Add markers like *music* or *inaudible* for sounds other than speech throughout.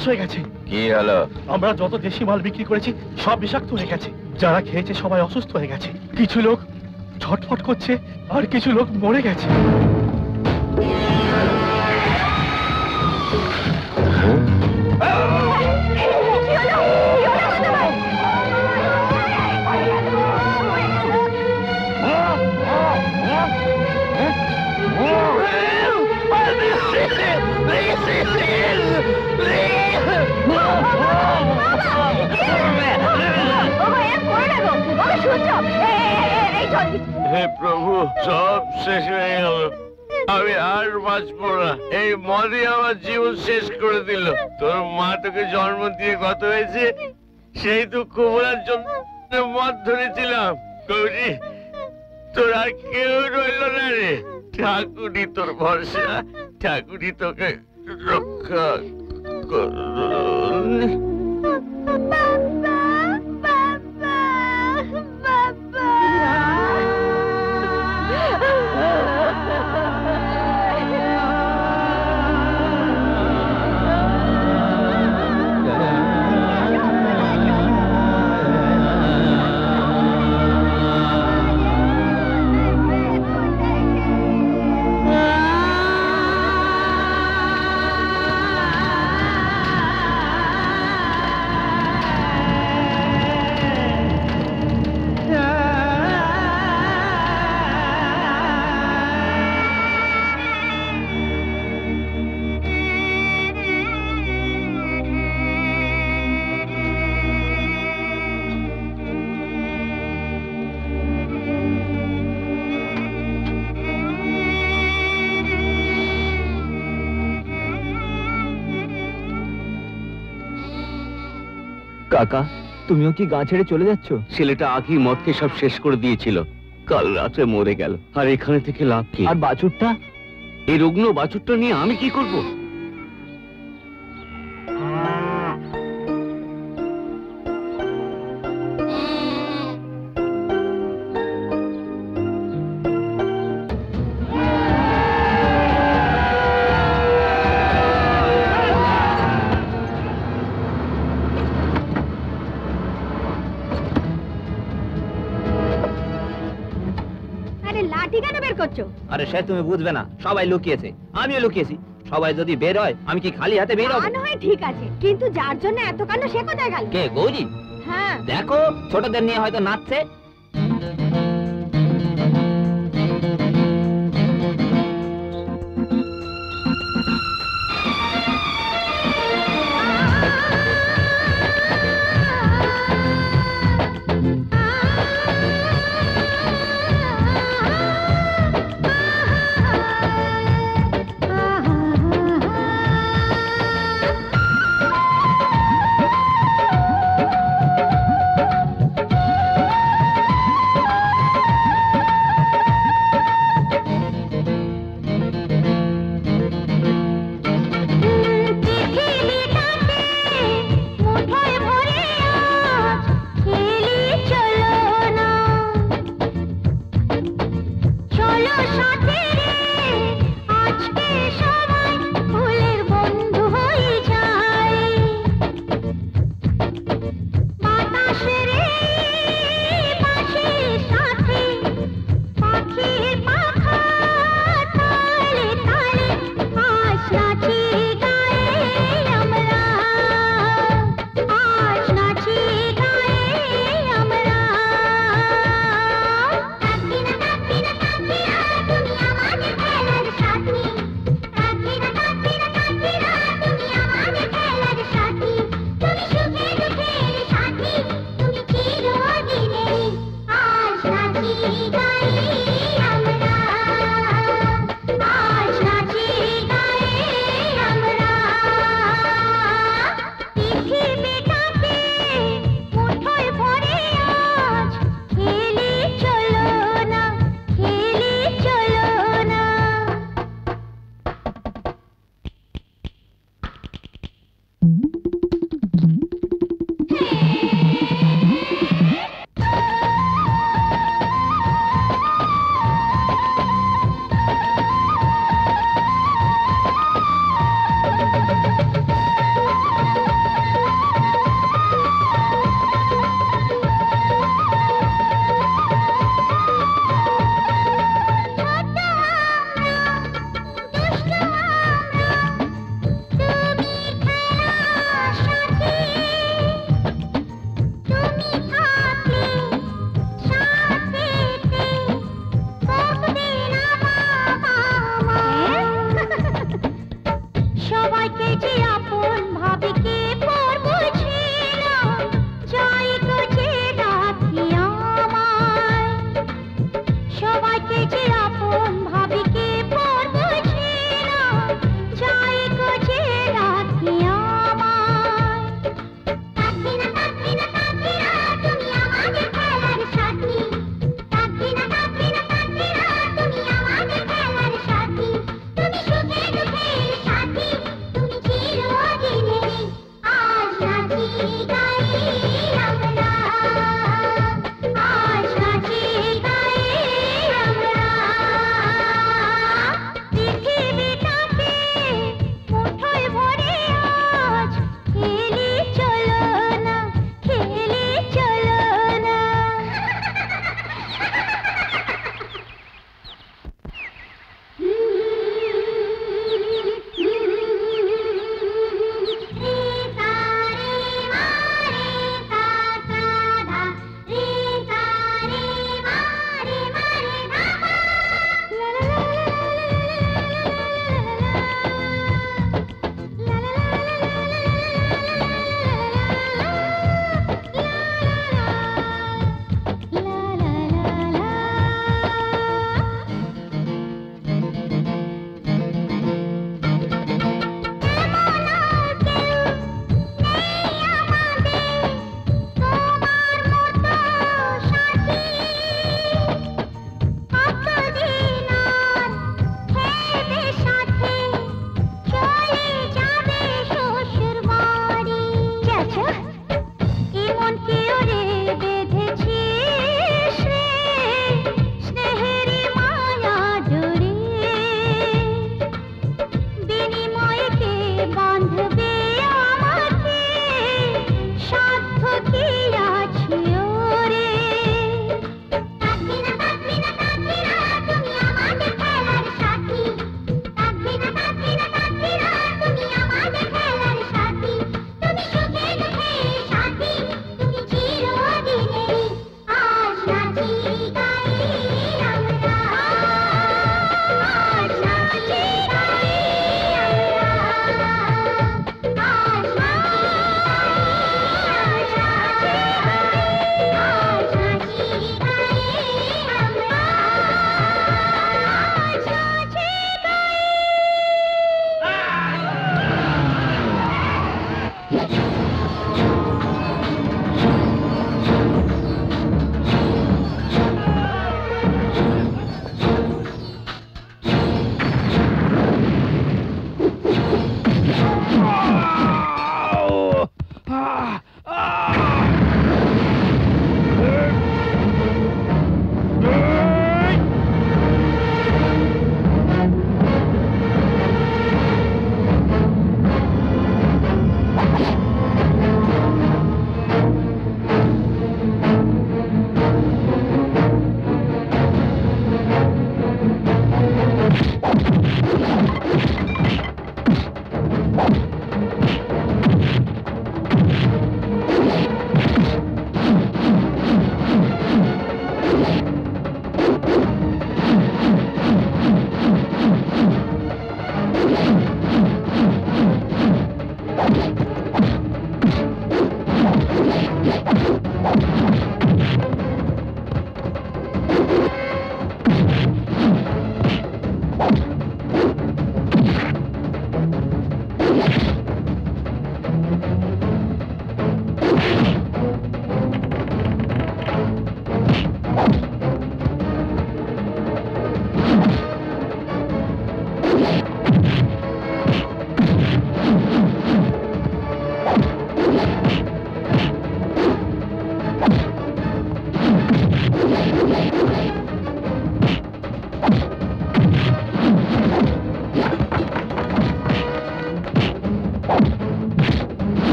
সর্বনাশ হয়ে গেছে। কি হলো? আমরা যত দেশি মাল বিক্রি করেছি সব বিষাক্ত হয়ে গেছে। যারা খেয়েছে সবাই অসুস্থ হয়ে গেছে। কিছু লোক ছটফট করছে আর কিছু লোক মরে গেছে। হে প্রভু সব শেষ হয়ে গেল। আমি আর বাঁচবো না। এই মদই আমার জীবন শেষ করে দিল। তোর মা তোকে জন্ম দিয়ে কত হয়েছে? সেই দুঃখ ভোলার জন্য মদ ধরেছিলাম। গৌরী তোর আর কেউ রইল না রে। ঠাকুরই তোর ভরসা। ঠাকুরই তোকে রক্ষা করুন। কাকা তুমিও কি গা ছেড়ে চলে যাচ্ছ? ছেলেটা আগেই মদকে সব শেষ করে দিয়েছিল। কাল রাতে মরে গেল। আর এখানে থেকে লাভ কি? আর বাছুরটা? এই রুগ্ন বাছুরটা নিয়ে আমি কি করব? আরে তুমি বুঝবে না। সবাই লুকিয়েছে। আমিও লুকিয়েছি। সবাই যদি বের হয় আমি কি খালি হাতে বের হব? তা নয় ঠিক আছে। কিন্তু যার জন্য এত কাণ্ড সে কোথায় গেল কে গৌরী? হ্যাঁ। দেখো ছোটদের নিয়ে হয়তো নাচছে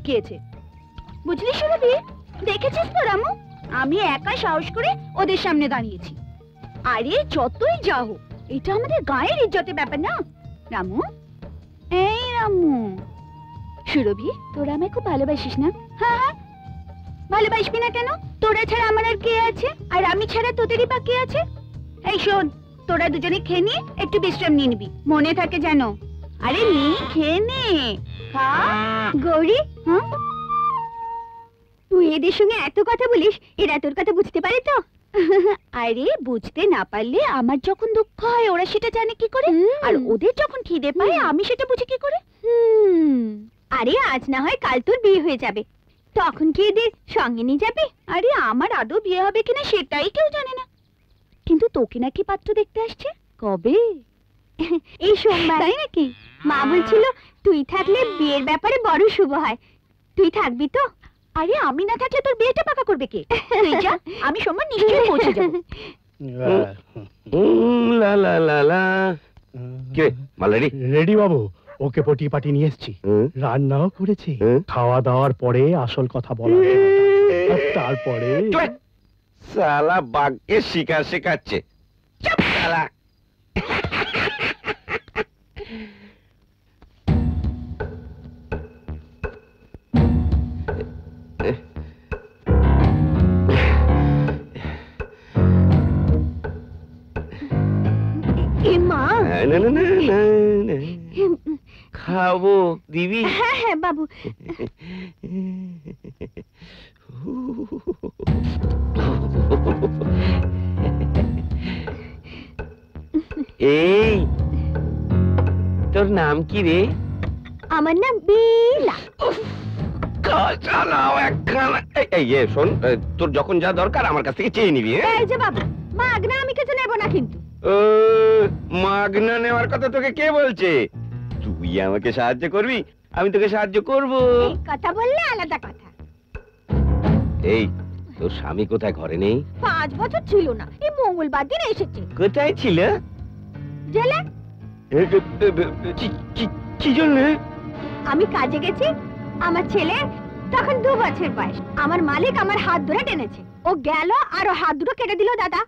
লুকিয়েছে। বুঝলি সুরভি? দেখেছিস তো রামু? আমি একা সাহস করে ওদের সামনে দাঁড়িয়েছি। আরে, যতই যা হোক, এটা আমাদের গায়ের ইজ্জতের ব্যাপার না। রামু? এই রামু। সুরভি, তোরা আমায় খুব ভালোবাসিস না? হ্যাঁ হ্যাঁ। ভালোবাসবি না কেন? তোরা ছাড়া আমার আর কে আছে? আর আমি ছাড়া তোদেরই বা কে আছে? এই শোন, তোরা দুজনে খেয়ে নিয়ে একটু বিশ্রাম নিয়ে নিবি। মনে থাকে যেন। আরে নি খেয়ে নে। গৌরী হ্যাঁ? তুই এদের সঙ্গে এত কথা বলিস এরা তোর কথা বুঝতে পারে তো? আরে বুঝতে না পারলে আমার যখন দুঃখ হয় ওরা সেটা জানে কি করে? আর ওদের যখন খিদে পায় আমি সেটা বুঝি কি করে? আরে আজ না হয় কাল তোর বিয়ে হয়ে যাবে। তখন কি এদের সঙ্গে নিয়ে যাবে? আরে আমার আদৌ বিয়ে হবে কিনা সেটাই কেউ জানে না। কিন্তু তোকে নাকি পাত্র দেখতে আসছে। কবে? এই সোমবার। তাই নাকি? মা বলছিল তুই থাকলে বিয়ের ব্যাপারে বড় শুভ হয়। তুই থাকবি তো? আরে আমি না থাকলে তোর বিয়েটা পাকা করবে কে? তুই যা আমি সোমবার নিশ্চয়ই পৌঁছে যাব। লা লা লা লা। কে মালারি রেডি বাবু ওকে পটি পাটি নিয়ে এসেছি। রান্নাও করেছি। খাওয়া দাওয়ার পরে আসল কথা বলা হবে। আর তারপরে সালা বাঘকে শিকার শেখাচ্ছে। চাপ না না না না না, না। খাব দিবি? হ্যাঁ হ্যাঁ বাবু। এই তোর নাম কি রে? আমার নাম বিলা চালাও একখানা। এই, এই এ, শোন এ, তোর যখন যা দরকার আমার কাছ থেকে চেয়ে নিবি হ্যাঁ? এই যে বাবু মাগনা আমি কিছু নেব না কিন্তু। ও, মাগনা নেওয়ার কথা তোকে কে বলছে? তুই আমাকে সাহায্য করবি আমি তোকে সাহায্য করব। কথা বললে আলাদা কথা। এই তোর স্বামী কোথায়? ঘরে নেই? পাঁচ বছর ছিল না এই মঙ্গলবার দিন এসেছে। কোথায় ছিল? জেলে? কি- জন্য? আমি কাজে গেছি আমার ছেলে তখন দু বছর বয়স। আমার মালিক আমার হাত ধরে টেনেছে। ও গেল আর ও হাত দুটো কেটে দিল দাদা।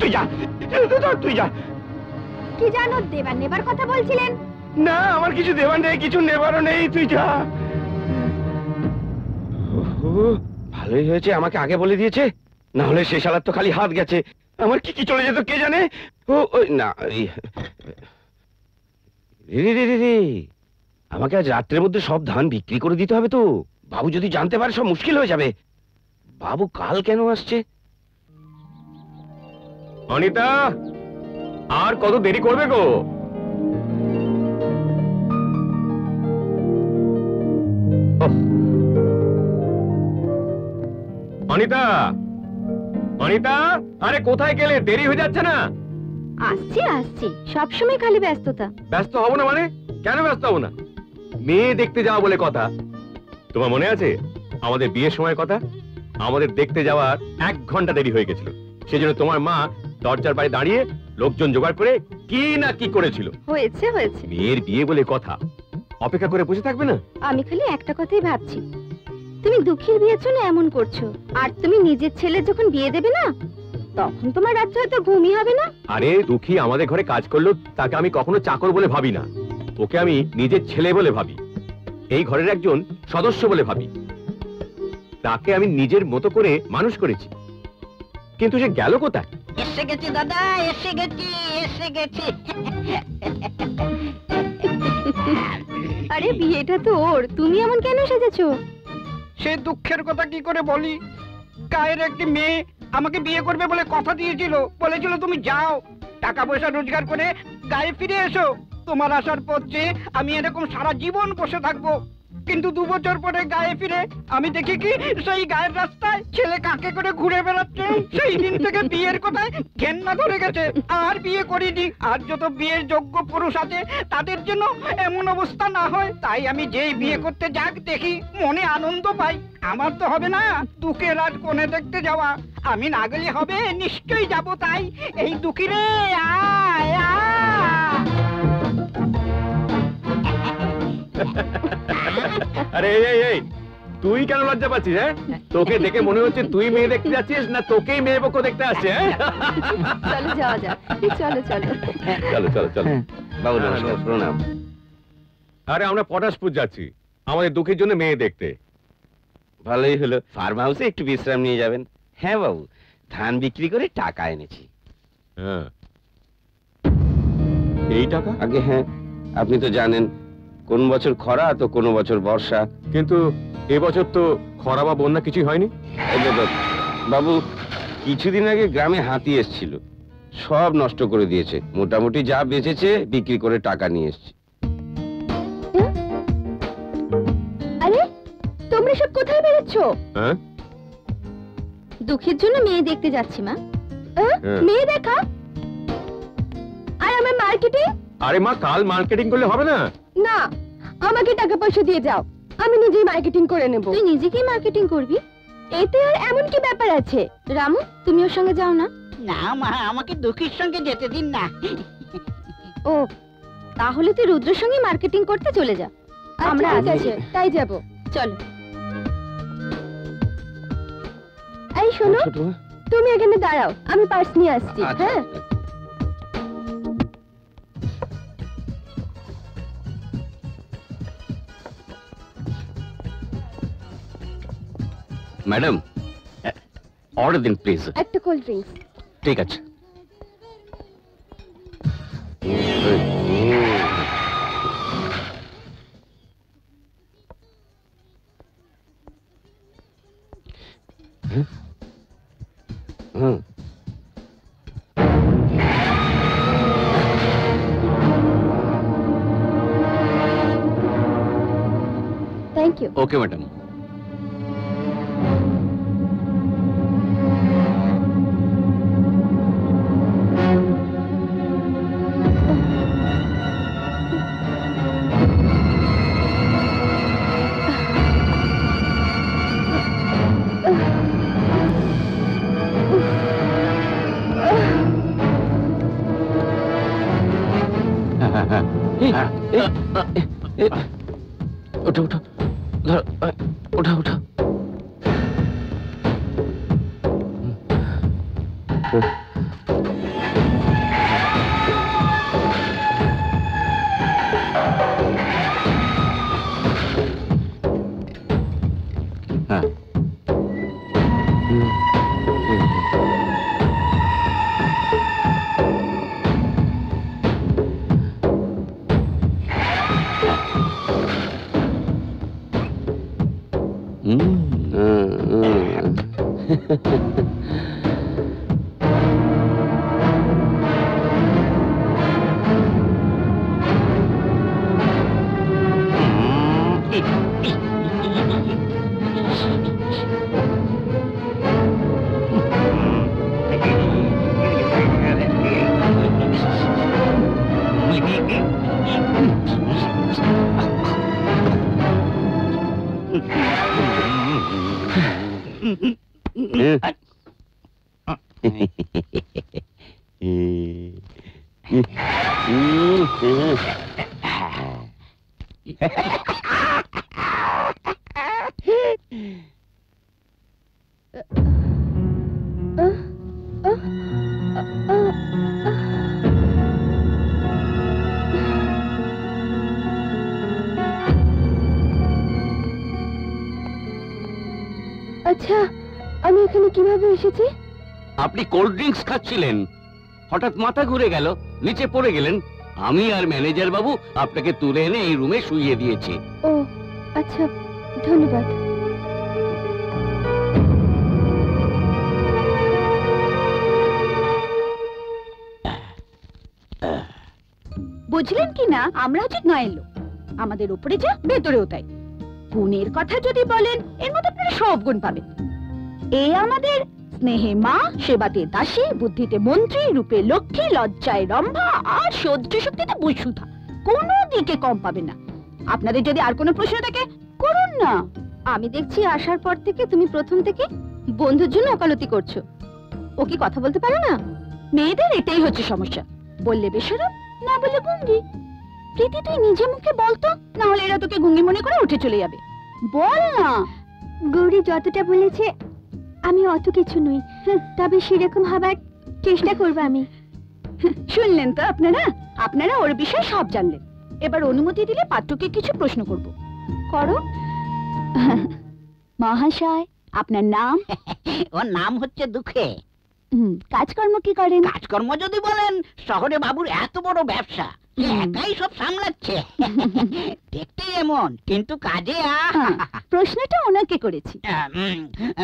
তুই যা তুই যা না, আমার কিছু দেবার নেই, কিছু নেবারও নেই, তুই যা। ভালোই হয়েছে, আমাকে আগে বলে দিয়েছে? না হলে সে শালার তো খালি হাত গেছে। আমার কি কি চলে যেত কে জানে? ও ওই না রে রে রে রে আমাকে আজ রাত্রের মধ্যে সব ধান বিক্রি করে দিতে হবে তো। বাবু যদি জানতে পারে, সব মুশকিল হয়ে যাবে। বাবু কাল কেন আসছে? অনিতা আর কত দেরি করবে গো? অনিতা অনিতা আরে কোথায় গেলে? দেরি হয়ে যাচ্ছে না। আসছি আসছি। সবসময় খালি ব্যস্ততা। ব্যস্ত হব না মানে? কেন ব্যস্ত হব না? মেয়ে দেখতে যাওয়া বলে কথা। তোমার মনে আছে? আমাদের বিয়ের সময় কথা? আমাদের দেখতে যাওয়ার এক ঘণ্টা দেরি হয়ে গেছিল। সেজন্য তোমার মা দরজার বাইরে দাঁড়িয়ে লোকজন জোগাড় করে কি না কি করেছিল। হয়েছে হয়েছে। মেয়ের বিয়ে বলে কথা। অপেক্ষা করে বসে থাকবে না? আমি খালি একটা কথাই ভাবছি। তুমি দুঃখীর বিয়ের জন্য এমন করছ আর তুমি নিজের ছেলে যখন বিয়ে দেবে না তখন তোমার রাত্রে হয়তো ঘুমই হবে না? আরে দুঃখী আমাদের ঘরে কাজ করল তাকে আমি কখনো চাকর বলে ভাবি না। ওকে আমি নিজের ছেলে বলে ভাবি। এই ঘরের একজন সদস্য বলে ভাবি। তাকে আমি নিজের মতো করে মানুষ করেছি। কিন্তু সে গেল কোথায়? এসে গেছি দাদা এসে গেছি এসে গেছি। আরে বিয়েটা তো ওর তুমি এমন কেন সেজেছো? সে দুঃখের কথা কি করে বলি? গায়ের একটি মেয়ে আমাকে বিয়ে করবে বলে কথা দিয়েছিল। বলেছিল তুমি যাও টাকা পয়সা রোজগার করে গায়ে ফিরে এসো। তোমার আসার পর যে আমি এরকম সারা জীবন বসে থাকব। কিন্তু দু বছর পরে গায়ে ফিরে আমি দেখি কি সেই গায়ের রাস্তায় ছেলে কাকে করে ঘুরে বেড়াচ্ছে? সেই দিন থেকে বিয়ের কথায় ঘেন্না ধরে গেছে। আর বিয়ে করিনি। আর যত বিয়ের যোগ্য পুরুষ আছে, তাদের জন্য এমন অবস্থা না হয়। তাই আমি যেই বিয়ে করতে যাক, দেখি মনে আনন্দ পাই। আমার তো হবে না দুঃখে রাত কোণে দেখতে যাওয়া। আমি না গেলে হবে, নিশ্চয়ই যাব তাই। এই দুঃখী রে আয় আয়। আরে এই এই এই তুই কেন লজ্জা পাচ্ছিস হ্যাঁ? তোকে দেখে মনে হচ্ছে তুই মেয়ে দেখতে যাচ্ছিস না তোকেই মেয়ে পক্ষ দেখতে আসছে হ্যাঁ? চলো যাওয়া যাক। চলো চলো। চলো চলো চলো। বাবু নমস্কার প্রণাম। আরে আমরা পটাশপুর যাচ্ছি। আমাদের দুঃখের জন্য মেয়ে দেখতে। ভালোই হলো। ফার্ম হাউসে একটু বিশ্রাম নিয়ে যাবেন। হ্যাঁ বাবু ধান বিক্রি করে টাকা এনেছি। হ্যাঁ। এই টাকা? আগে হ্যাঁ আপনি তো জানেন কোন বছর খরা তো কোন বছর বর্ষা। কিন্তু এবছর তো খরা বা বন্যা কিছুই হয়নি। বাবু কিছুদিন আগে গ্রামে হাতি এসছিল। সব নষ্ট করে দিয়েছে। মোটামুটি যা বেঁচেছে বিক্রি করে টাকা নিয়ে এসছি। আরে তোমরা সব কোথায় বেরোচ্ছো হ্যাঁ? দুঃখের জন্য মেয়ে দেখতে যাচ্ছি মা। হ্যাঁ। মেয়ে দেখা? আর আমার মার্কেটিং আরে মা কাল মার্কেটিং করলে হবে না? না আমাকে টাকা পয়সা দিয়ে যাও। আমি নিজেই মার্কেটিং করে নেব। তুই নিজেকেই মার্কেটিং করবি? এতে আর এমন কি ব্যাপার আছে? রামু তুমি ওর সঙ্গে যাও না। না মা আমাকে দুঃখীর সঙ্গে যেতে দিন না। ও তাহলে তুই রুদ্রের সঙ্গে মার্কেটিং করতে চলে যা। আমরা ঠিক আছে। তাই যাব। চলো। এই শোনো তুমি এখানে দাঁড়াও আমি পার্স নিয়ে আসছি আচ্ছা, হ্যাঁ? ম্যাডাম অর্ডার দিন প্লিজ একটা কোল্ড ড্রিঙ্কস ঠিক আছে হুম থ্যাংক ইউ ওকে ম্যাডাম আচ্ছা আমি এখানে কীভাবে এসেছি? আপনি কোল্ড ড্রিঙ্কস খাচ্ছিলেন। হঠাৎ মাথা ঘুরে গেল নিচে পড়ে গেলেন। আমি আর ম্যানেজার বাবু আপনাকে তুলে এনে এই রুমে শুইয়ে দিয়েছি। ও আচ্ছা ধন্যবাদ। বুঝলেন কি না, আমরা হচ্ছে গায়ের লোক। আমাদের উপরে যা, ভেতরেও তাই। গুণের কথা যদি বলেন, এর মধ্যে আপনারা সব গুণ পাবেন। এ আমাদের স্নেহে মা, সেবাতে দাসী, বুদ্ধিতে মন্ত্রী, রূপে লক্ষ্মী, লজ্জায় রম্ভা, আর সহ্য শক্তিতে বসুধা কোনো দিকে কম পাবে না। আপনাদের যদি আর কোনো প্রশ্ন থাকে, করুন না। আমি দেখছি আসার পর থেকে তুমি প্রথম থেকে বন্ধুর জন্য ওকালতি করছ। ও কি কথা বলতে পারে না? মেয়েদের এটাই হচ্ছে সমস্যা। বললে বেসরম না বললে গুঙ্গি। প্রীতি তুই নিজে মুখে বলতো না হলে এরা তোকে গুঙ্গি মনে করে উঠে চলে যাবে। বল না। গৌরী যতটা বলেছে আমি অত কিছু নই। তবে সেরকম হবার চেষ্টা করব আমি। শুনলেন তো আপনারা? আপনারা ওর বিষয়ে সব জানলেন। এবার অনুমতি দিলে পাত্রকে কিছু প্রশ্ন করব। করো। মহাশয় আপনার নাম? *laughs* ওর নাম হচ্ছে দুঃখে। কাজকর্ম কি করেন? কাজকর্ম যদি বলেন শহরে বাবুর এত বড় ব্যবসা। একাই সব সামলাচ্ছে। *laughs* দেখতে এমন কিন্তু কাজে হ্যাঁ, প্রশ্নটা ওনাকে করেছি।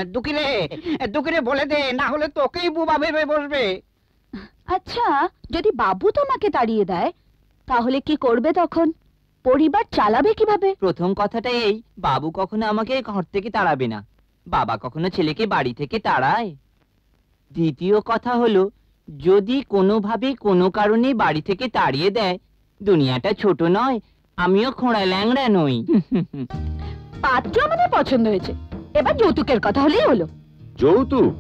দুকিরে দুকিরে বলে দে না হলে তোকেই বুবা ভেবে বসবে। আচ্ছা যদি বাবু তোমাকে তাড়িয়ে দেয় তাহলে কি করবে তখন? পরিবার চালাবে কীভাবে? প্রথম কথাটা এই বাবু কখনো আমাকে ঘর থেকে তাড়াবে না। বাবা কখনো ছেলেকে বাড়ি থেকে তাড়ায়। দ্বিতীয় কথা হলো যদি কোনোভাবে কোনো কারণে বাড়ি থেকে তাড়িয়ে দেয় দুনিয়াটা ছোট নয় আমিও খোঁড়া ল্যাংড়া নই। পাত্র আমাদের পছন্দ হয়েছে। এবার যৌতুকের কথা হলেই হলো। যৌতুক?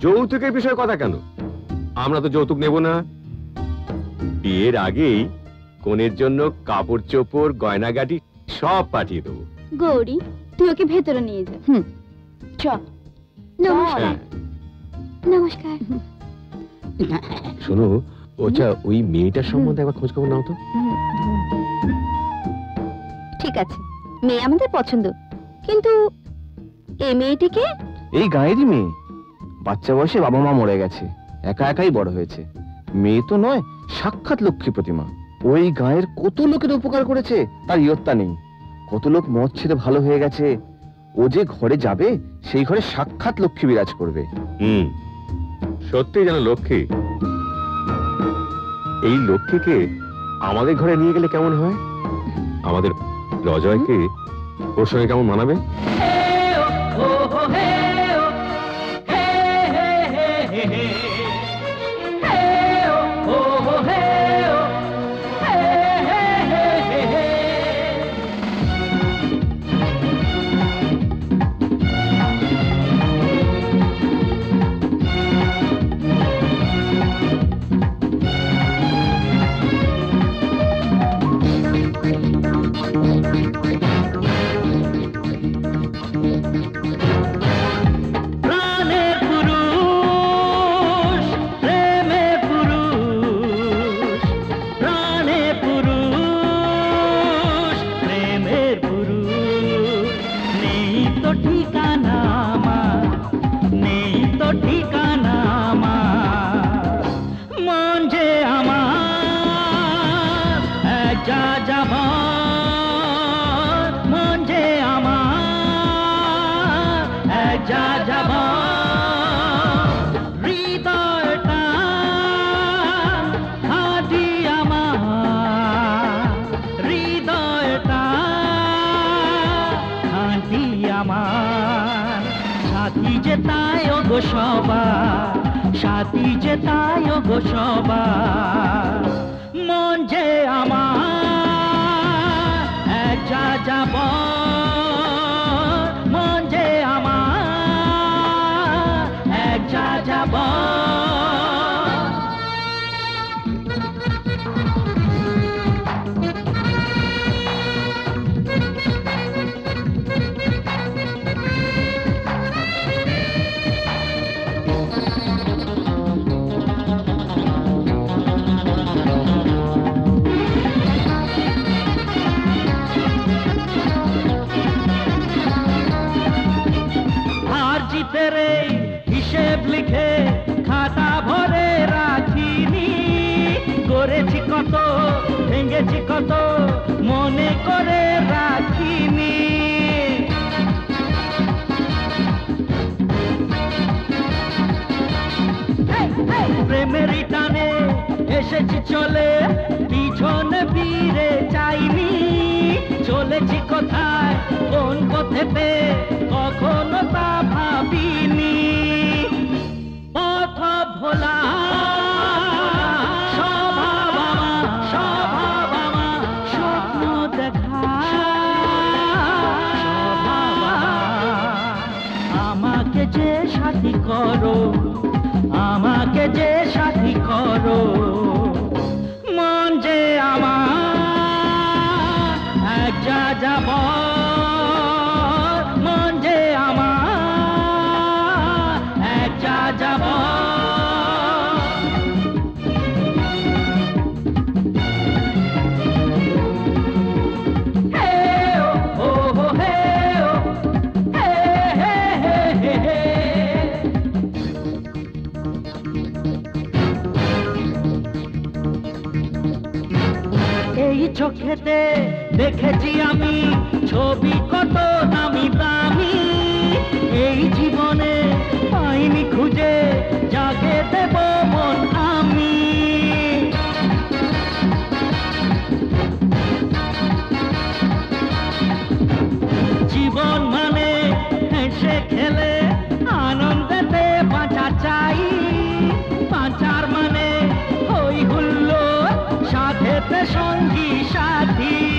যৌতুকের বিষয়ে কথা কেন? আমরা তো যৌতুক নেব না। বিয়ের আগেই কনের জন্য কাপড় চোপড় গয়নাগাটি সব পাঠিয়ে দেবো। গৌরী তুই ওকে ভেতরে নিয়ে যা। হুম। চ নমস্কার। হ্যাঁ নমস্কার। শোনো ওটা ওই মেয়েটার সম্বন্ধে একবার খোঁজ খবর নাও তো। ঠিক আছে মেয়ে আমাদের পছন্দ। কিন্তু এই মেয়েটিকে? এই গায়েরই মেয়ে। বাচ্চা বয়সে বাবা মা মরে গেছে একা একাই বড় হয়েছে। মেয়ে তো নয় সাক্ষাৎ লক্ষ্মী প্রতিমা। ওই গায়ের কত লোকের উপকার করেছে তার ইয়ত্তা নেই। কত লোক মদ ছেড়ে ভালো হয়ে গেছে ও যে ঘরে যাবে সেই ঘরে সাক্ষাৎ লক্ষ্মী বিরাজ করবে। হুম। সত্যি যেন লক্ষ্মী? এই লক্ষ্মীকে আমাদের ঘরে নিয়ে গেলে কেমন হয়? আমাদের রজয়কে ওর সঙ্গে কেমন মানাবে? তাই এই হিসেব লিখে খাতা ভরে রাখিনি। করেছি কত, ভেঙেছি কত, মনে করে রাখিনি। প্রেমেরই টানে এসেছি চলে, পিছনে ফিরে চাইনি। চলেছি কোথায় কোন পথেতে কখনো তা ভাবিনি। পথ ভোলা চোখেতে দেখেছি আমি ছবি কত দামি দামি। এই জীবনে পাইনি খুঁজে সাথেতে সঙ্গী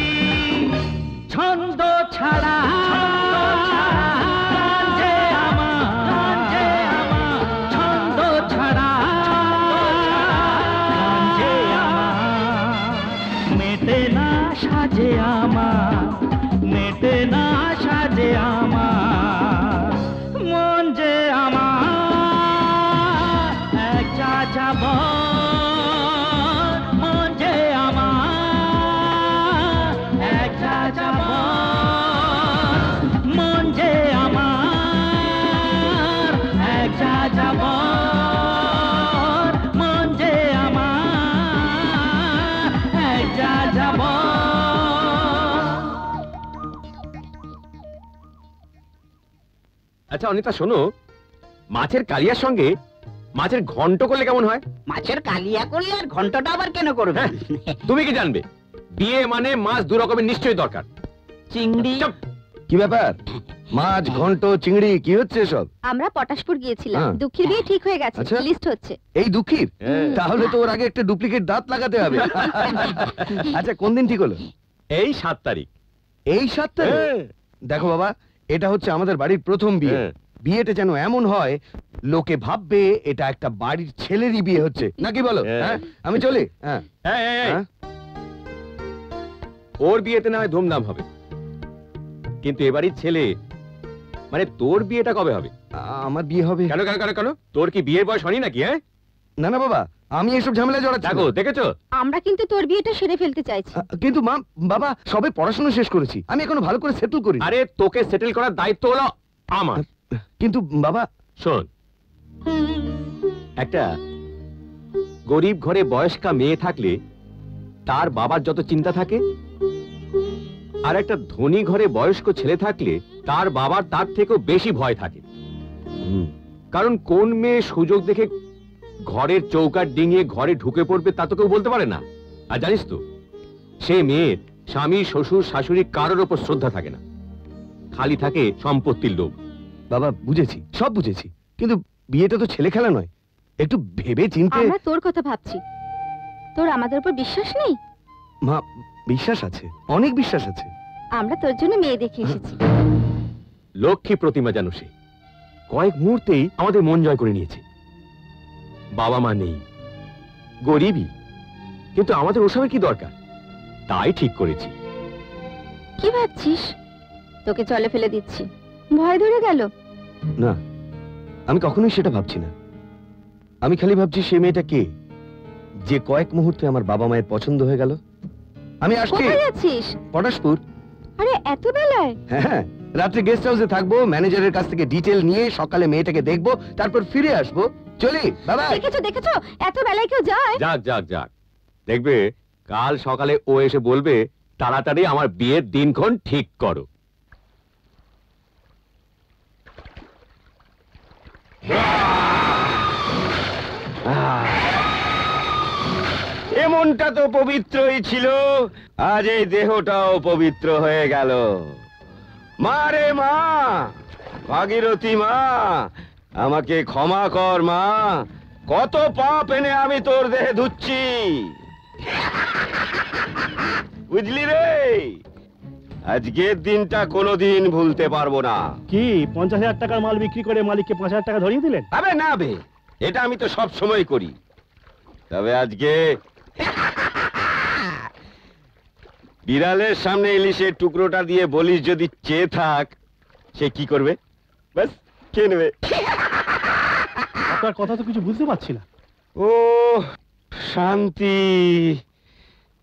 আচ্ছা অনিতা শোনো। মাছের কালিয়ার সঙ্গে মাছের ঘন্ট করলে কেমন হয়? মাছের কালিয়া করলে আর ঘন্টাটা আবার কেন করবে? হ্যাঁ, তুমি কি জানবে? বিয়ে মানে মাছ দু রকমের নিশ্চয়ই দরকার। চিংড়ি। কি ব্যাপার? মাছ ঘন্ট চিংড়ি কি হচ্ছে সব আমরা পটাশপুর গিয়েছিলাম। হ্যাঁ। দুঃখের বিয়ে ঠিক হয়ে গেছে আচ্ছা। লিস্ট হচ্ছে। এই দুঃখীর? হ্যাঁ। তাহলে তো ওর আগে একটা ডুপ্লিকেট দাঁত লাগাতে হবে। *laughs* আচ্ছা কোন দিন ঠিক হলো? এই সাত তারিখ। এই সাত তারিখ? দেখো বাবা এটা হচ্ছে আমাদের বাড়ির প্রথম বিয়ে। হ্যাঁ। বিয়েটা যেন এমন হয় লোকে ভাববে এটা একটা বাড়ির ছেলেরই বিয়ে হচ্ছে। নাকি বলো? হ্যাঁ। হ্যাঁ আমি চলি? ওর বিয়েতে না হয় ধুমধাম হবে। কিন্তু এবারই ছেলে মানে তোর বিয়েটা কবে হবে? আমার বিয়ে হবে। কেন কেন কেন কেন? তোর কি বিয়ের বয়স হয়নি নাকি হ্যাঁ? না না বাবা। আমি এসব ঝামেলা জড়াচ্ছি দেখো দেখেছ? আমরা কিন্তু তোর বিয়েটা সেরে ফেলতে চাইছি। কিন্তু মা বাবা সবে পড়াশোনা শেষ করেছি। আমি এখনও ভালো করে সেটেল করি আরে তোকে সেটেল করার দায়িত্ব হলো আমার। কিন্তু বাবা শোন। একটা গরিব ঘরে বয়স্কা মেয়ে থাকলে তার বাবার যত চিন্তা থাকে আর একটা ধনী ঘরে বয়স্ক ছেলে থাকলে তার বাবার তার থেকেও বেশি ভয় থাকে। কারণ কোন মেয়ে সুযোগ দেখে ঘরের চৌকাট ডিঙিয়ে ঘরে ঢুকে পড়বে তা তো কেউ বলতে পারে না। আর জানিস তো সে মেয়ের স্বামী শ্বশুর শাশুড়ি কারোর ওপর শ্রদ্ধা থাকে না। খালি থাকে সম্পত্তির লোভ। বাবা বুঝেছি সব বুঝেছি। কিন্তু বিয়েটা তো ছেলে খেলা নয়। একটু ভেবে চিনতে আমরা তোর কথা ভাবছি। তোর আমাদের উপর বিশ্বাস নেই? মা বিশ্বাস আছে অনেক বিশ্বাস আছে। আমরা তোর জন্য মেয়ে দেখে এসেছি। লক্ষ্মী প্রতিমা যেন সে। কয়েক মুহূর্তেই আমাদের মন জয় করে নিয়েছে। বাবা মা নেই। গরিবই। কিন্তু আমাদের ওসবের কি দরকার? তাই ঠিক করেছি। কি ভাবছিস? তোকে চলে ফেলে দিচ্ছি। ভয় ধরে গেল? না আমি কখনোই সেটা ভাবছি না। আমি খালি ভাবছি সে মেয়েটা কে? যে কয়েক মুহূর্তে আমার বাবা মায়ের পছন্দ হয়ে গেল। আমি আসছি কোথায় যাচ্ছিস? পটাশপুর। আরে এত বেলায়? হ্যাঁ রাত্রে গেস্ট হাউসে থাকব ম্যানেজারের কাছ থেকে ডিটেল নিয়ে সকালে মেয়েটাকে দেখব তারপর ফিরে আসব। চলি বাবা দেখেছ দেখেছ? এত বেলায় কেউ যায়? যাক যাক যাক। দেখবে কাল সকালে ও এসে বলবে তাড়াতাড়ি আমার বিয়ের দিনক্ষণ ঠিক করো। এমনটা তো পবিত্রই ছিল আজ এই দেহটাও পবিত্র হয়ে গেল। মা রে মা ভাগীরথী মা আমাকে ক্ষমা কর মা। কত পাপ এনে আমি তোর দেহে ধুচ্ছি। বুঝলি রে? আজকের দিনটা কোনোদিন ভুলতে পারব না। কি পঞ্চাশ হাজার টাকার মাল বিক্রি করে মালিককে পাঁচ হাজার টাকা ধরিয়ে দিলেন? আবে না বে এটা আমি তো সব সময় করি। তবে আজকে বিড়ালের সামনে ইলিশের টুকরোটা দিয়ে বলিস যদি চেয়ে থাক সে কি করবে? ব্যাস। খেয়ে নেবে। আপনার কথা তো কিছু বুঝতে পারছি না। ও শান্তি।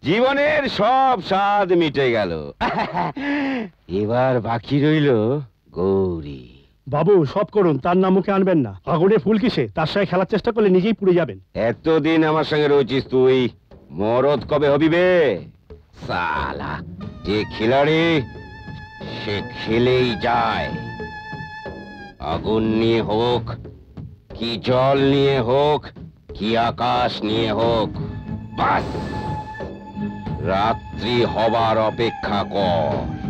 জীবনের সব স্বাদ মিটে গেল। এবার বাকি রইল গৌরী। বাবু সব করুন তার নাম মুখে আনবেন না। আগুনে ফুল কিসে? তার সঙ্গে খেলার চেষ্টা করলে নিজেই পুড়ে যাবেন। এতদিন আমার সঙ্গে রয়েছিস তুই। মরদ কবে হবি বে সালা যে খিলাড়ি সে খেলেই যায়। আগুন নিয়ে হোক, কি জল নিয়ে হোক, কি আকাশ নিয়ে হোক, বাস। রাত্রি হবার অপেক্ষা কর।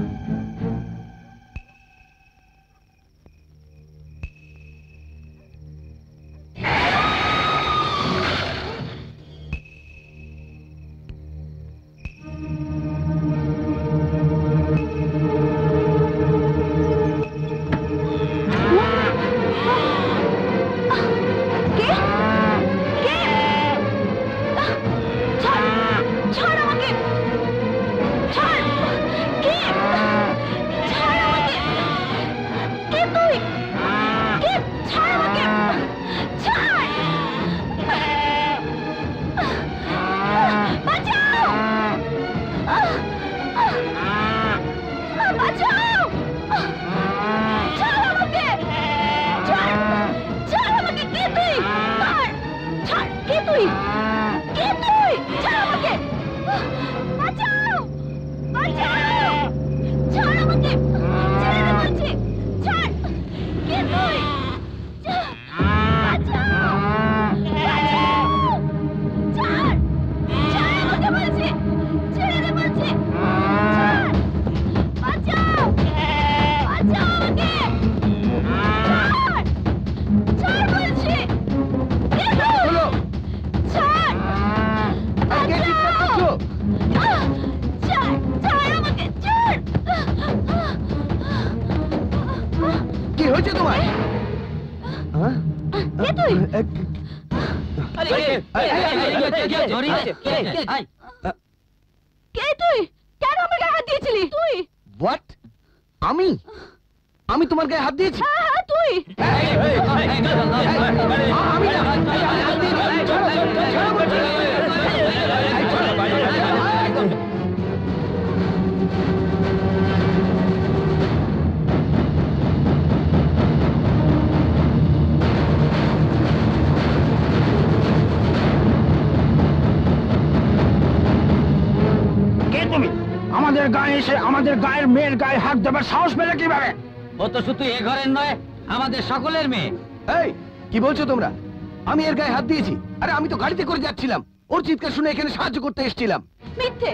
গাড়িতে করে যাচ্ছিলাম। ওর চিৎকার শুনে এখানে সাহায্য করতে এসেছিলাম। মিথ্যে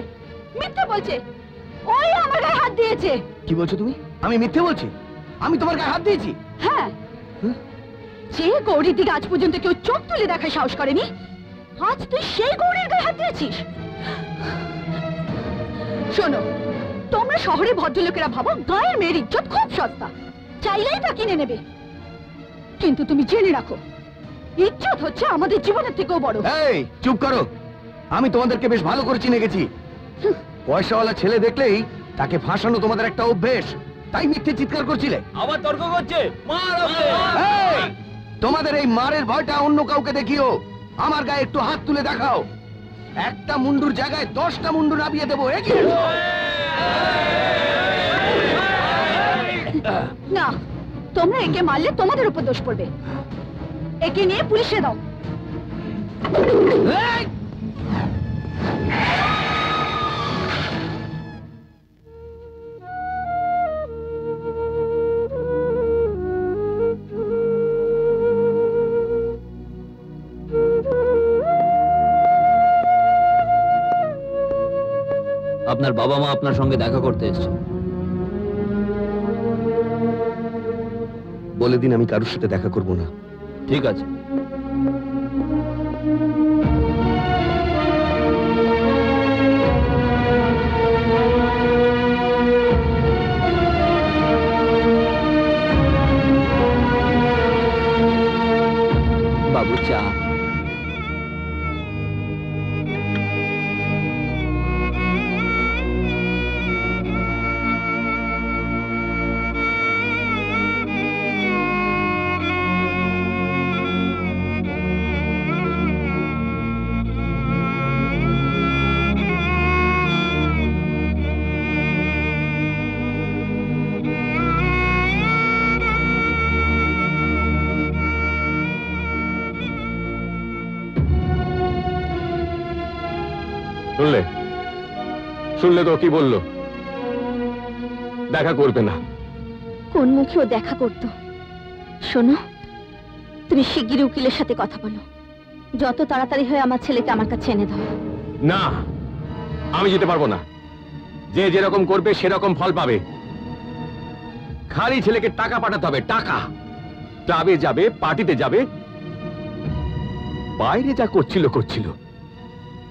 মিথ্যে বলছে। ওই আমার গায়ে হাত দিয়েছে। কি বলছো তুমি? আমি মিথ্যে বলছি? আমি তোমার গায়ে হাত দিয়েছি? হ্যাঁ। যে গৌরীর দিকে আজ পর্যন্ত কেউ চোখ তুলে দেখার সাহস করেনি আজ তুই সেই গৌরীর গায়ে হাত দিয়েছিস? শোনো তোমরা শহরে ভদ্রলোকেরা ভাবো গায়ের মেয়ের ইজ্জত খুব সস্তা। চাইলেই তা কিনে নেবে। কিন্তু তুমি জেনে রাখো ইজ্জত হচ্ছে আমাদের জীবনের থেকেও বড়। এই চুপ করো। আমি তোমাদেরকে বেশ ভালো করে চিনে গেছি। পয়সাওয়ালা ছেলে দেখলেই তাকে ফাঁসানো তোমাদের একটা অভ্যেস। তাই মিথ্যে চিৎকার করছিলে। আবার তর্ক করছে? এই, তোমাদের এই মারের ভয়টা অন্য কাউকে দেখিও। আমার গায়ে একটু হাত তুলে দেখাও। একটা মুন্ডুর জায়গায় দশটা মুন্ডু নামিয়ে দেবো এগিয়ে। না তোমরা একে মারলে তোমাদের উপর দোষ পড়বে। একে নিয়ে পুলিশে দাও। আপনার বাবা মা আপনার সঙ্গে দেখা করতে এসেছে। বলে দিন আমি কারোর সাথে দেখা করব না। ঠিক আছে শুনলে তো কি বলল? দেখা করবে না। কোন মুখে ও দেখা করতো? শোনো তুমি শিগগিরই উকিলের সাথে কথা বলো। যত তাড়াতাড়ি হয় আমার ছেলেকে আমার কাছে এনে দাও। না আমি যেতে পারব না। যে যেরকম করবে সেরকম ফল পাবে। খালি ছেলেকে টাকা পাঠাতে হবে টাকা। ক্লাবে যাবে পার্টিতে যাবে। বাইরে যা করছিল করছিল।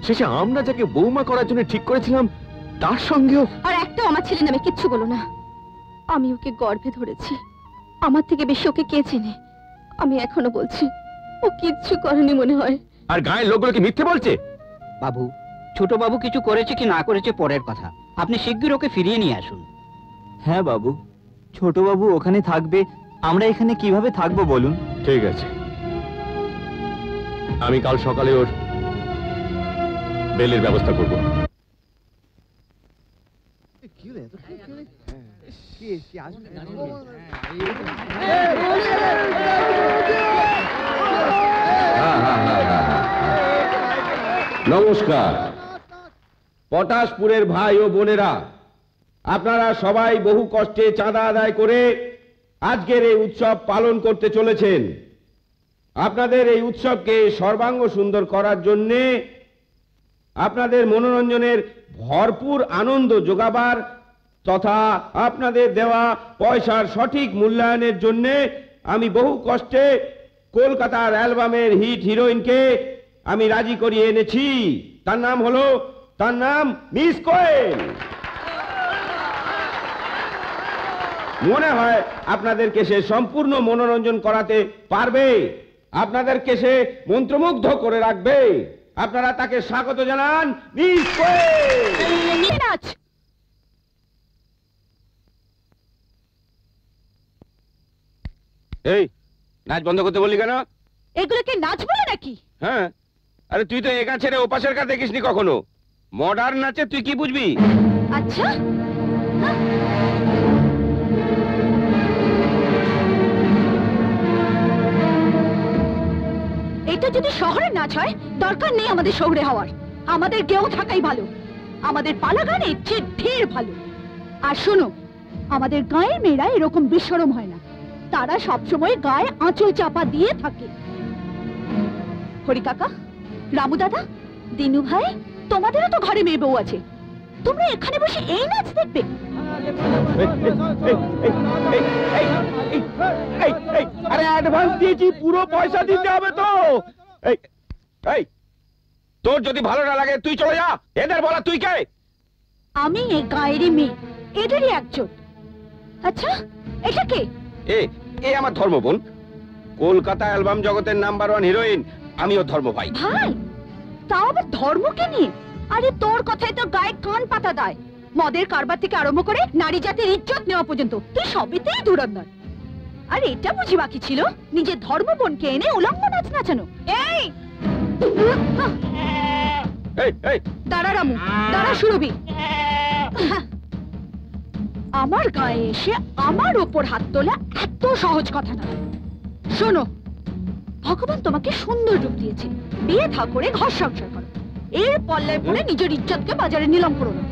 শেষে আমরা যাকে বৌমা করার জন্য ঠিক করেছিলাম তার সঙ্গেও? আর একটাও আমার ছেলে নামে কিচ্ছু বলো না। আমি ওকে গর্ভে ধরেছি। আমার থেকে বেশি ওকে কে চেনে? আমি এখনও বলছি ও কিচ্ছু করেনি মনে হয়। আর গায়ের লোকগুলো কি মিথ্যে বলছে? বাবু ছোট বাবু কিছু করেছে কি না করেছে পরের কথা। আপনি শিগগির ওকে ফিরিয়ে নিয়ে আসুন। হ্যাঁ বাবু। ছোট বাবু ওখানে থাকবে। আমরা এখানে কীভাবে থাকব বলুন? ঠিক আছে। আমি কাল সকালে ওর বেলের ব্যবস্থা করব। নমস্কার। পটাশপুরের ভাই ও বোনেরা আপনারা সবাই বহু কষ্টে চাঁদা আদায় করে আজকের এই উৎসব পালন করতে চলেছেন। আপনাদের এই উৎসবকে সর্বাঙ্গ সুন্দর করার জন্যে আপনাদের মনোরঞ্জনের ভরপুর আনন্দ যোগাবার তথা আপনাদের দেওয়া পয়সার সঠিক মূল্যায়নের জন্যে আমি বহু কষ্টে কলকাতার অ্যালবামের হিট হিরোইনকে আমি রাজি করিয়ে এনেছি। তার নাম হলো, তার নাম মিস কোয়েল। মনে হয় আপনাদেরকে সে সম্পূর্ণ মনোরঞ্জন করাতে পারবে। আপনাদেরকে সে মন্ত্রমুগ্ধ করে রাখবে। আপনারা তাকে স্বাগত জানান, মিস কোয়েল। এই নাচ বন্ধ করতে বললি কেন? এগুলোকে নাচ বলে নাকি? হ্যাঁ। আরে তুই তো একা ছেড়ে ওপাশের কাছে দেখিসনি কখনো? মডার্ন নাচে তুই কি বুঝবি? আচ্ছা। এটা যদি শহরের নাচ হয় দরকার নেই আমাদের শহরে হওয়ার। আমাদের গেও থাকাই ভালো। আমাদের পালা গান এর চেয়ে ঢের ভালো। আর শোনো আমাদের গায়ের মেয়েরা এরকম বিশ্বরম হয় না। তারা সবসময় গায়ে আঁচল চাপা দিয়ে থাকে। হরি কাকা রামু দাদা দিনু ভাই তোমাদেরও তো ঘরে মেয়ে বউ আছে। তোমরা এখানে বসে এই নাচ দেখবে। আরে অ্যাডভান্স দিয়েছি পুরো পয়সা দিতে হবে তো। এই এই তোর যদি ভালো না লাগে তুই চলে যা। এদের বলা তুই কে? আমি এই গায়েরই মেয়ে এদেরই একজন। আচ্ছা এটা কে? এ এ আমার ধর্ম বোন। কলকাতা অ্যালবাম জগতের নাম্বার ওয়ান হিরোইন আমিও ধর্ম ভাই। ভাই তাও আবার ধর্মকে নিয়ে? আরে তোর কথায় তো গায়ে কান পাতা দেয়। মদের কারবার থেকে আরম্ভ করে নারী জাতির ইজ্জত নেওয়া পর্যন্ত। তুই সবেতেই দূরন্দর আর এটা বুঝি বাকি ছিল? নিজের ধর্ম বোনকে এনে উলঙ্গ নাচ নাচানো। এই! দাঁড়া রামু দাঁড়া সুরভি। আমার গায়ে এসে আমার ওপর হাত তোলা এত সহজ কথা না শোনো ভগবান তোমাকে সুন্দর রূপ দিয়েছে। বিয়ে থা করে ঘর সংসার করো। এর পল্লায় পড়ে নিজের ইজ্জতকে বাজারে নিলাম করো না।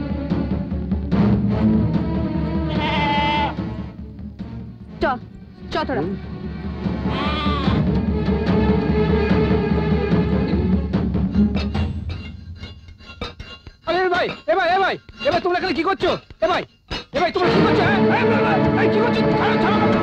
চ চ আরে ভাই এ ভাই এ ভাই এ ভাই তোমরা এখানে কি করছ? এ ভাই এ ভাই তোমরা কি করছ হ্যাঁ? এই, এই, এই, এই, কি করছ ছাড়ো, ছাড়ো,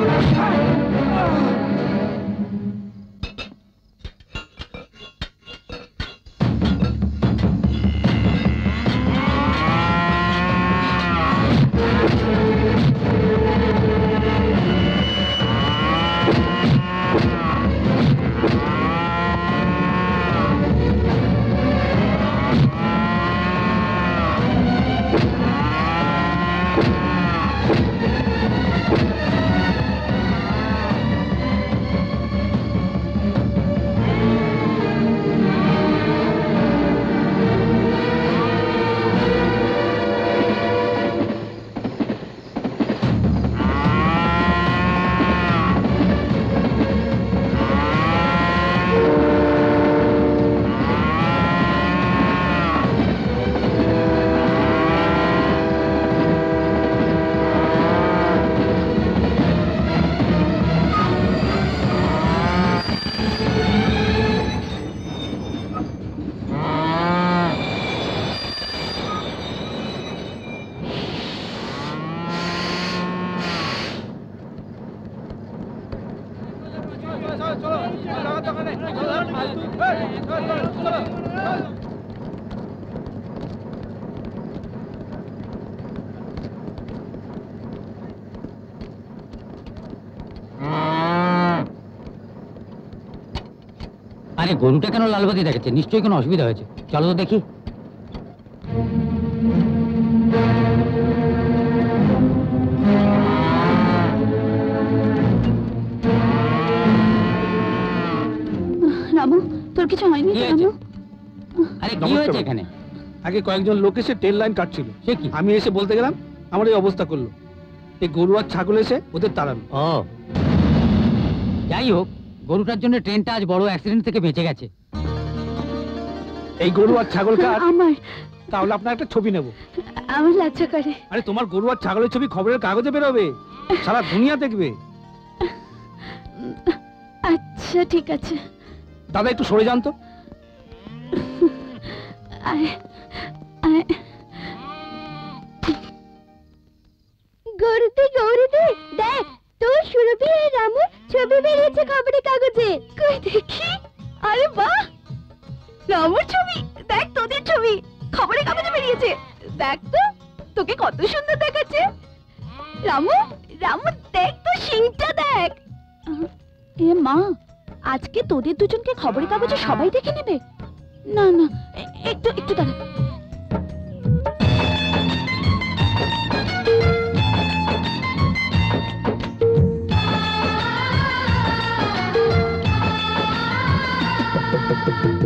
আরে গরুটা কেন লালবাতি দেখাচ্ছে নিশ্চয়ই কোনো অসুবিধা হয়েছে। চলো তো দেখি। রামু তোর কিছু হয়নি কি হয়েছে? রামু? আরে কি নমস্কার হয়েছে বাবু। এখানে আগে কয়েকজন লোক এসে ট্রেন লাইন কাটছিল। সে কি? আমি এসে বলতে গেলাম আমার এই অবস্থা করল। এই গরু আর ছাগল এসে ওদের তাড়ানো ও। যাই হোক গরুটার জন্য ট্রেনটা আজ বড় অ্যাক্সিডেন্ট থেকে বেঁচে গেছে। এই গরু আর ছাগল কার? আমার। তাহলে আপনার একটা ছবি নেব। আমার লজ্জা করে। আরে তোমার গরু আর ছাগলের ছবি খবরের কাগজে বেরোবে। সারা দুনিয়া দেখবে। আচ্ছা ঠিক আছে। দাদা একটু সরে যান তো। গৌরীদি গৌরীদি দেখ। তোর সুরভি আর রামুর ছবি বেরিয়েছে খবরের কাগজে। কই দেখি? আরে বাহ! রামুর ছবি, দেখ তোদের ছবি, খবরের কাগজে বেরিয়েছে। দেখ তো, তোকে কত সুন্দর দেখাচ্ছে। রামু রামু, দেখ তো সিংটা দেখ। এ মা, আজকে তোদের দুজনকে খবরের কাগজে সবাই দেখে নেবে? না না একটু একটু দাঁড়া। জনম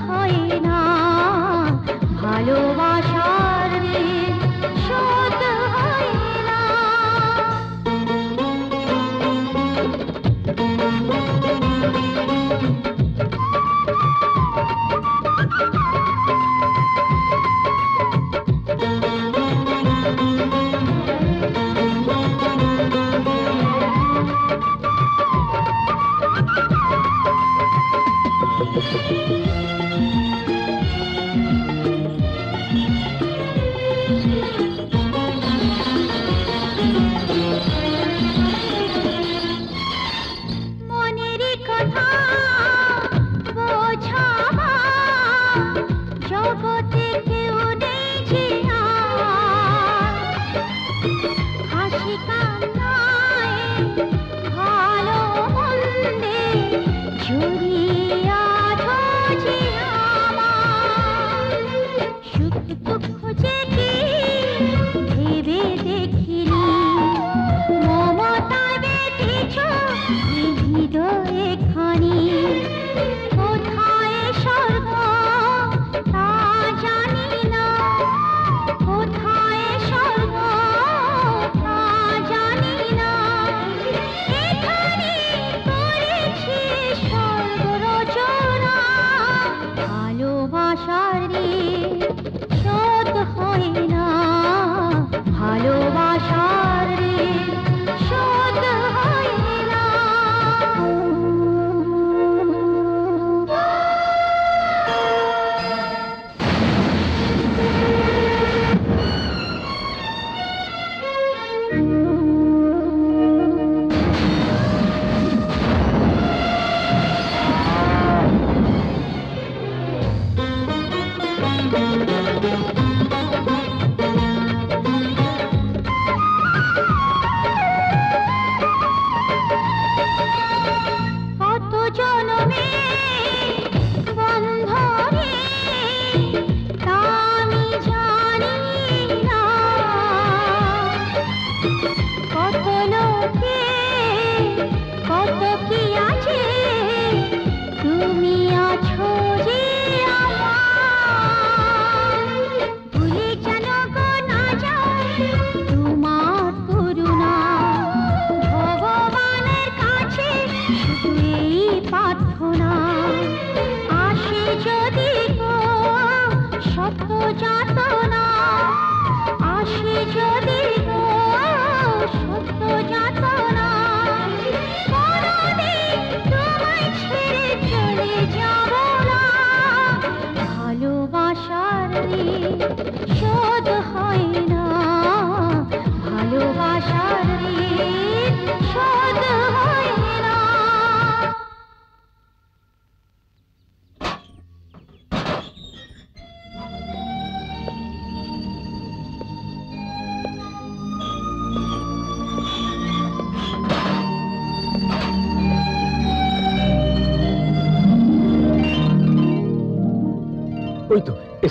হয় না। ভালোবাসার ঋণ শোধ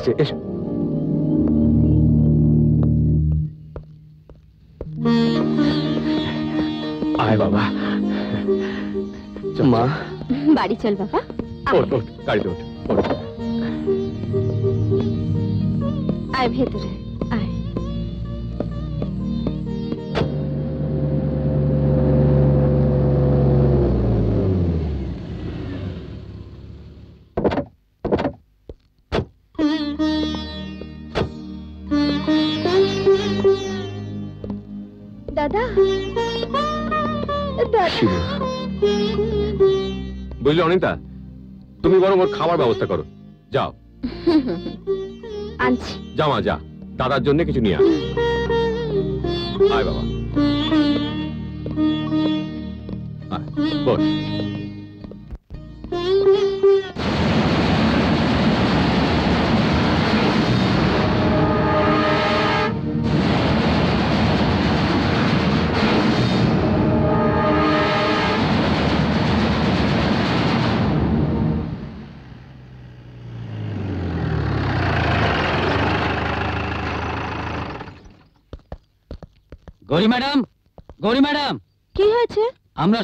তো এসে এসে। আয় বাবা। মা। বাড়ি চল বাবা। খাবার ব্যবস্থা করো। যাও। *laughs* আনছি। যা মা যা। দাদার জন্য কিছু নিয়ে আয় বাবা।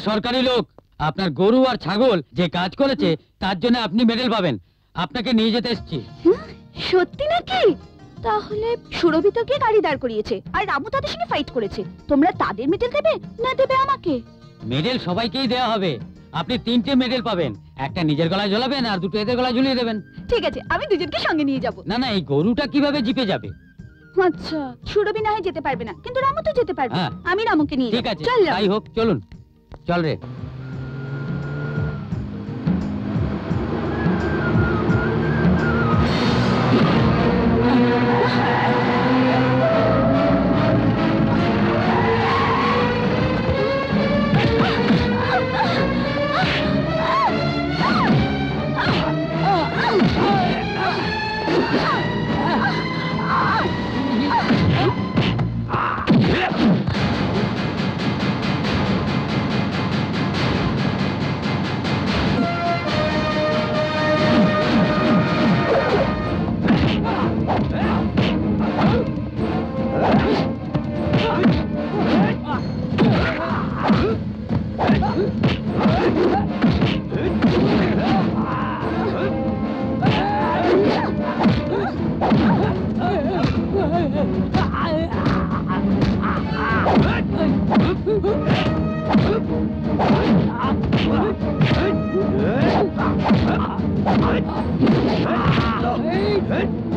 সরকারি লোক। আপনার গরু আর ছাগল যে কাজ করেছে তার জন্য আপনি মেডেল পাবেন। আপনাকে নিয়ে যেতে এসেছি। সত্যি নাকি? তাহলে সুরভি গিয়ে গাড়ি দাঁড় করিয়েছে আর রামু তাদের সঙ্গে ফাইট করেছে। তোমরা তাদের মেডেল দেবে না দেবে আমাকে? মেডেল সবাইকেই দেওয়া হবে। আপনি তিনটে মেডেল পাবেন। একটা নিজের গলায় ঝোলাবেন আর দুটো এদের গলায় ঝুলিয়ে দেবেন। ঠিক আছে আমি দুজনকে সঙ্গে নিয়ে যাব। না না এই গরুটা কীভাবে জিপে যাবে? আচ্ছা সুরভি না হয় যেতে পারবে না কিন্তু রামু তো যেতে পারবে। হ্যাঁ। আমি রামুকে নিয়ে ঠিক আছে তাই হোক চলুন। चल रे Yeah. Hey!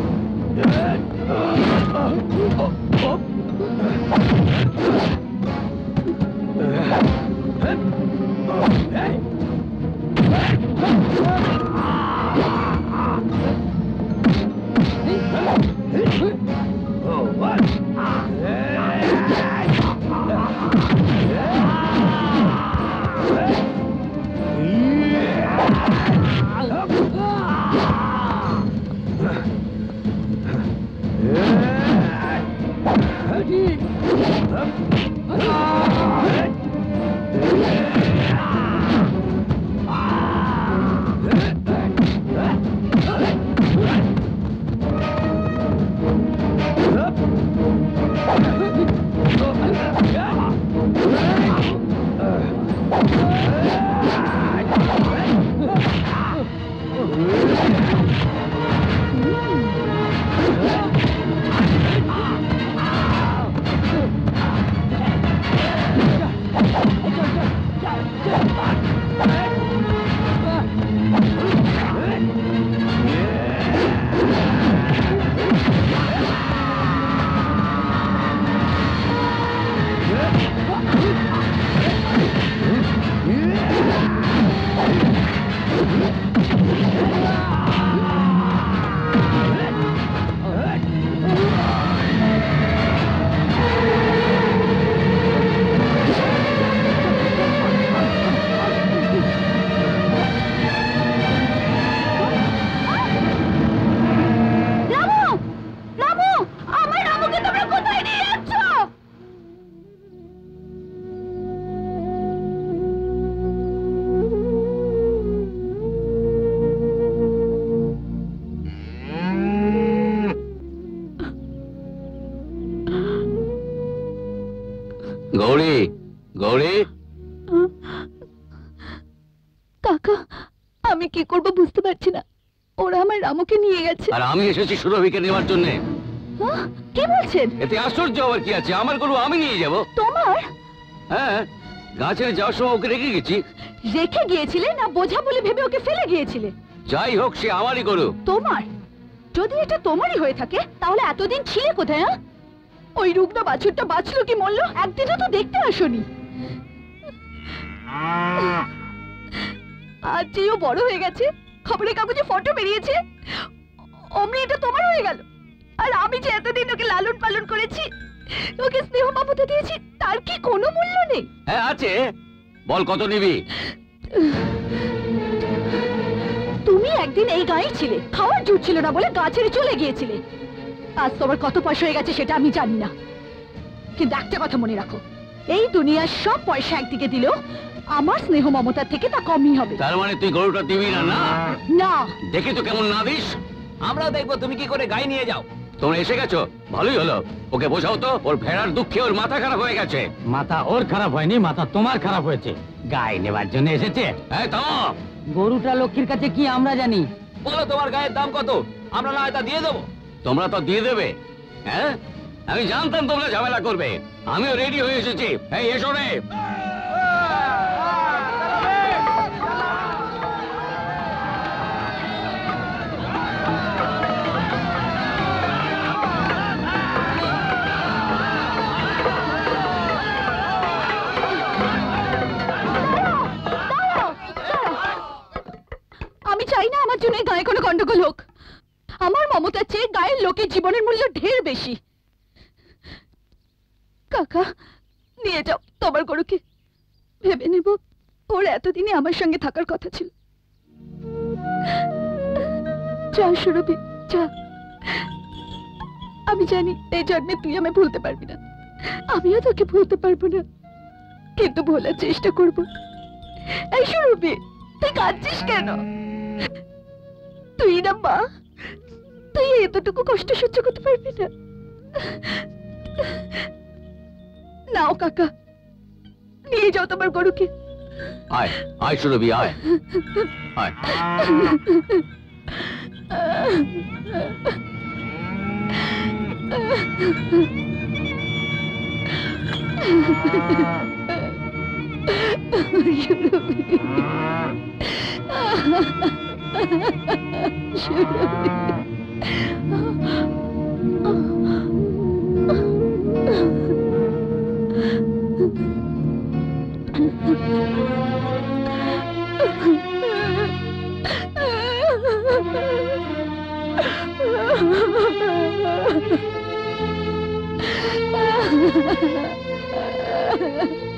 গৌরী? গৌরী কাকা আমি কি করব বুঝতে পারছি না। ওরা আমার রামুকে নিয়ে গেছে। আর আমি এসেছি সুরভিকে নেওয়ার জন্য। হ্যাঁ? কি বলছেন? এতে আশ্চর্য আবার কি আছে? আমার গরু আমি নিয়ে যাব। তোমার? হ্যাঁ গাছে যাওয়ার সময় ওকে রেখে গেছি। রেখে গিয়েছিলে না বোঝা বলে ভেবে ওকে ফেলে গিয়েছিলে? যাই হোক সে আমারই গরু। তোমার? যদি এটা তোমারই হয়ে থাকে তাহলে এতদিন ছিলে কোথায় হ্যাঁ? ওই রুগ্ন বাছুরটা বাঁচলো কি মরলো? একদিনও তো দেখতে আসনি। আজ যে ও বড় হয়ে গেছে খবরের কাগজে ফটো বেরিয়েছে অমনি এটা তোমার হয়ে গেল। আর আমি যে এতদিন ওকে লালন পালন করেছি ওকে স্নেহ মমতা দিয়েছি তার কি কোনো মূল্য নেই? হ্যাঁ আছে। বল কত নিবি? তুমি একদিন এই গায়ে ছিলে খাওয়ার জুট ছিল না বলে গা ছেড়ে চলে গিয়েছিলে। আজ তোমার কত পয়সা হয়ে গেছে সেটা আমি জানি না। কিন্তু একটা কথা মনে রাখো এই দুনিয়ার সব পয়সা একদিকে দিলেও আমার স্নেহ মমতার থেকে তা কমই হবে। তার মানে তুই গরুটা দিবি না না? না। দেখি তো কেমন না দিস। আমরাও দেখব তুমি কি করে গায়ে নিয়ে যাও। তোমরা এসে গেছো? ভালোই হলো। ওকে বোঝাও তো ওর ফেরার দুঃখে ওর মাথা খারাপ হয়ে গেছে। মাথা ওর খারাপ হয়নি মাথা তোমার খারাপ হয়েছে। গায়ে নেবার জন্য এসেছে। হ্যাঁ থামো গরুটা লক্ষ্মীর কাছে কি আমরা জানি? বলো তোমার গায়ের দাম কত? আমরা না এটা দিয়ে দেবো। তোমরা তো দিয়ে দেবে। হ্যাঁ? আমি জানতাম তোমরা ঝামেলা করবে। আমিও রেডি হয়ে এসেছি। এই, এসো রে। আমি চাই না আমার জন্য গায়ে কোনো গন্ডগোল হোক। আমার মমতার চেয়ে গায়ের লোকের জীবনের মূল্য ঢের বেশি। কাকা, নিয়ে যাও, তোমার গরুকে। ভেবে নেব, ওর এতদিনে আমার সঙ্গে থাকার কথা ছিল। আমি জানি এই জন্মে তুই আমায় ভুলতে পারবি না। আমিও তোকে ভুলতে পারব না। কিন্তু ভোলার চেষ্টা করব। এই সুরভি, তুই কাঁদছিস কেন? তুই না মা তুই এতটুকু কষ্ট সহ্য করতে পারবি না। নাও কাকা নিয়ে যাও তোমার গরুকে। আয় আয় সুরভি আয়। আয়। স্নেহ *laughs*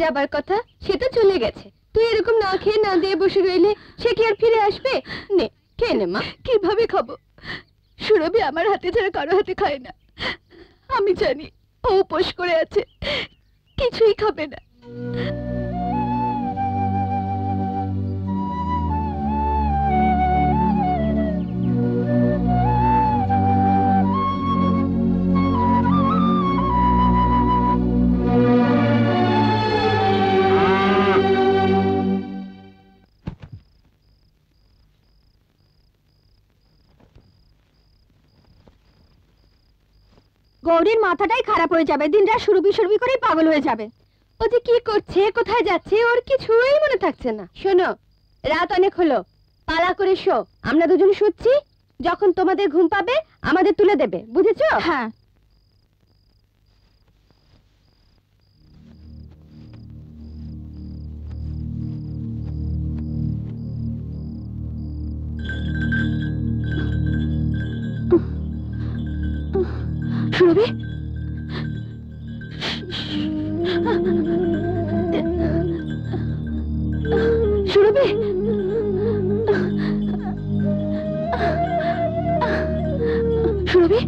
যাবার কথা, সে তো চলে গেছে। তুই এরকম না খেয়ে না দিয়ে বসে রইলে, সে কি আর ফিরে আসবে? নে, খেয়ে নে, মা। কীভাবে খাব? সুরভি আমার হাতে ছাড়া কারও হাতে খায় না। আমি জানি, ও উপোস করে আছে। কিছুই খাবে না। গৌরীর মাথাটাই খারাপ হয়ে যাবে, দিনটা সুরবি সুরবি করেই পাগল হয়ে যাবে। ও যে কি করছে, কোথায় যাচ্ছে, ওর কিছুই মনে থাকছে না। শোনো, রাত অনেক হলো, পালা করে শো, আমরা দুজন শুচ্ছি, যখন তোমাদের ঘুম পাবে, আমাদের তুলে দেবে, বুঝেছ? হ্যাঁ। সুরভি সুরভি সুরভি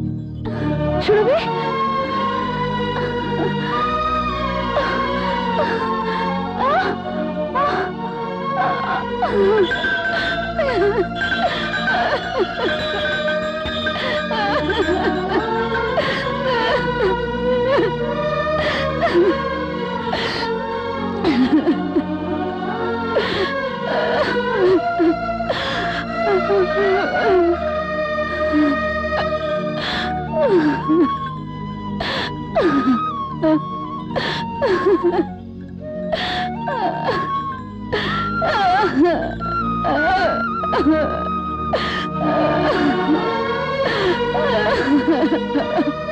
সুরভি আরে *laughs*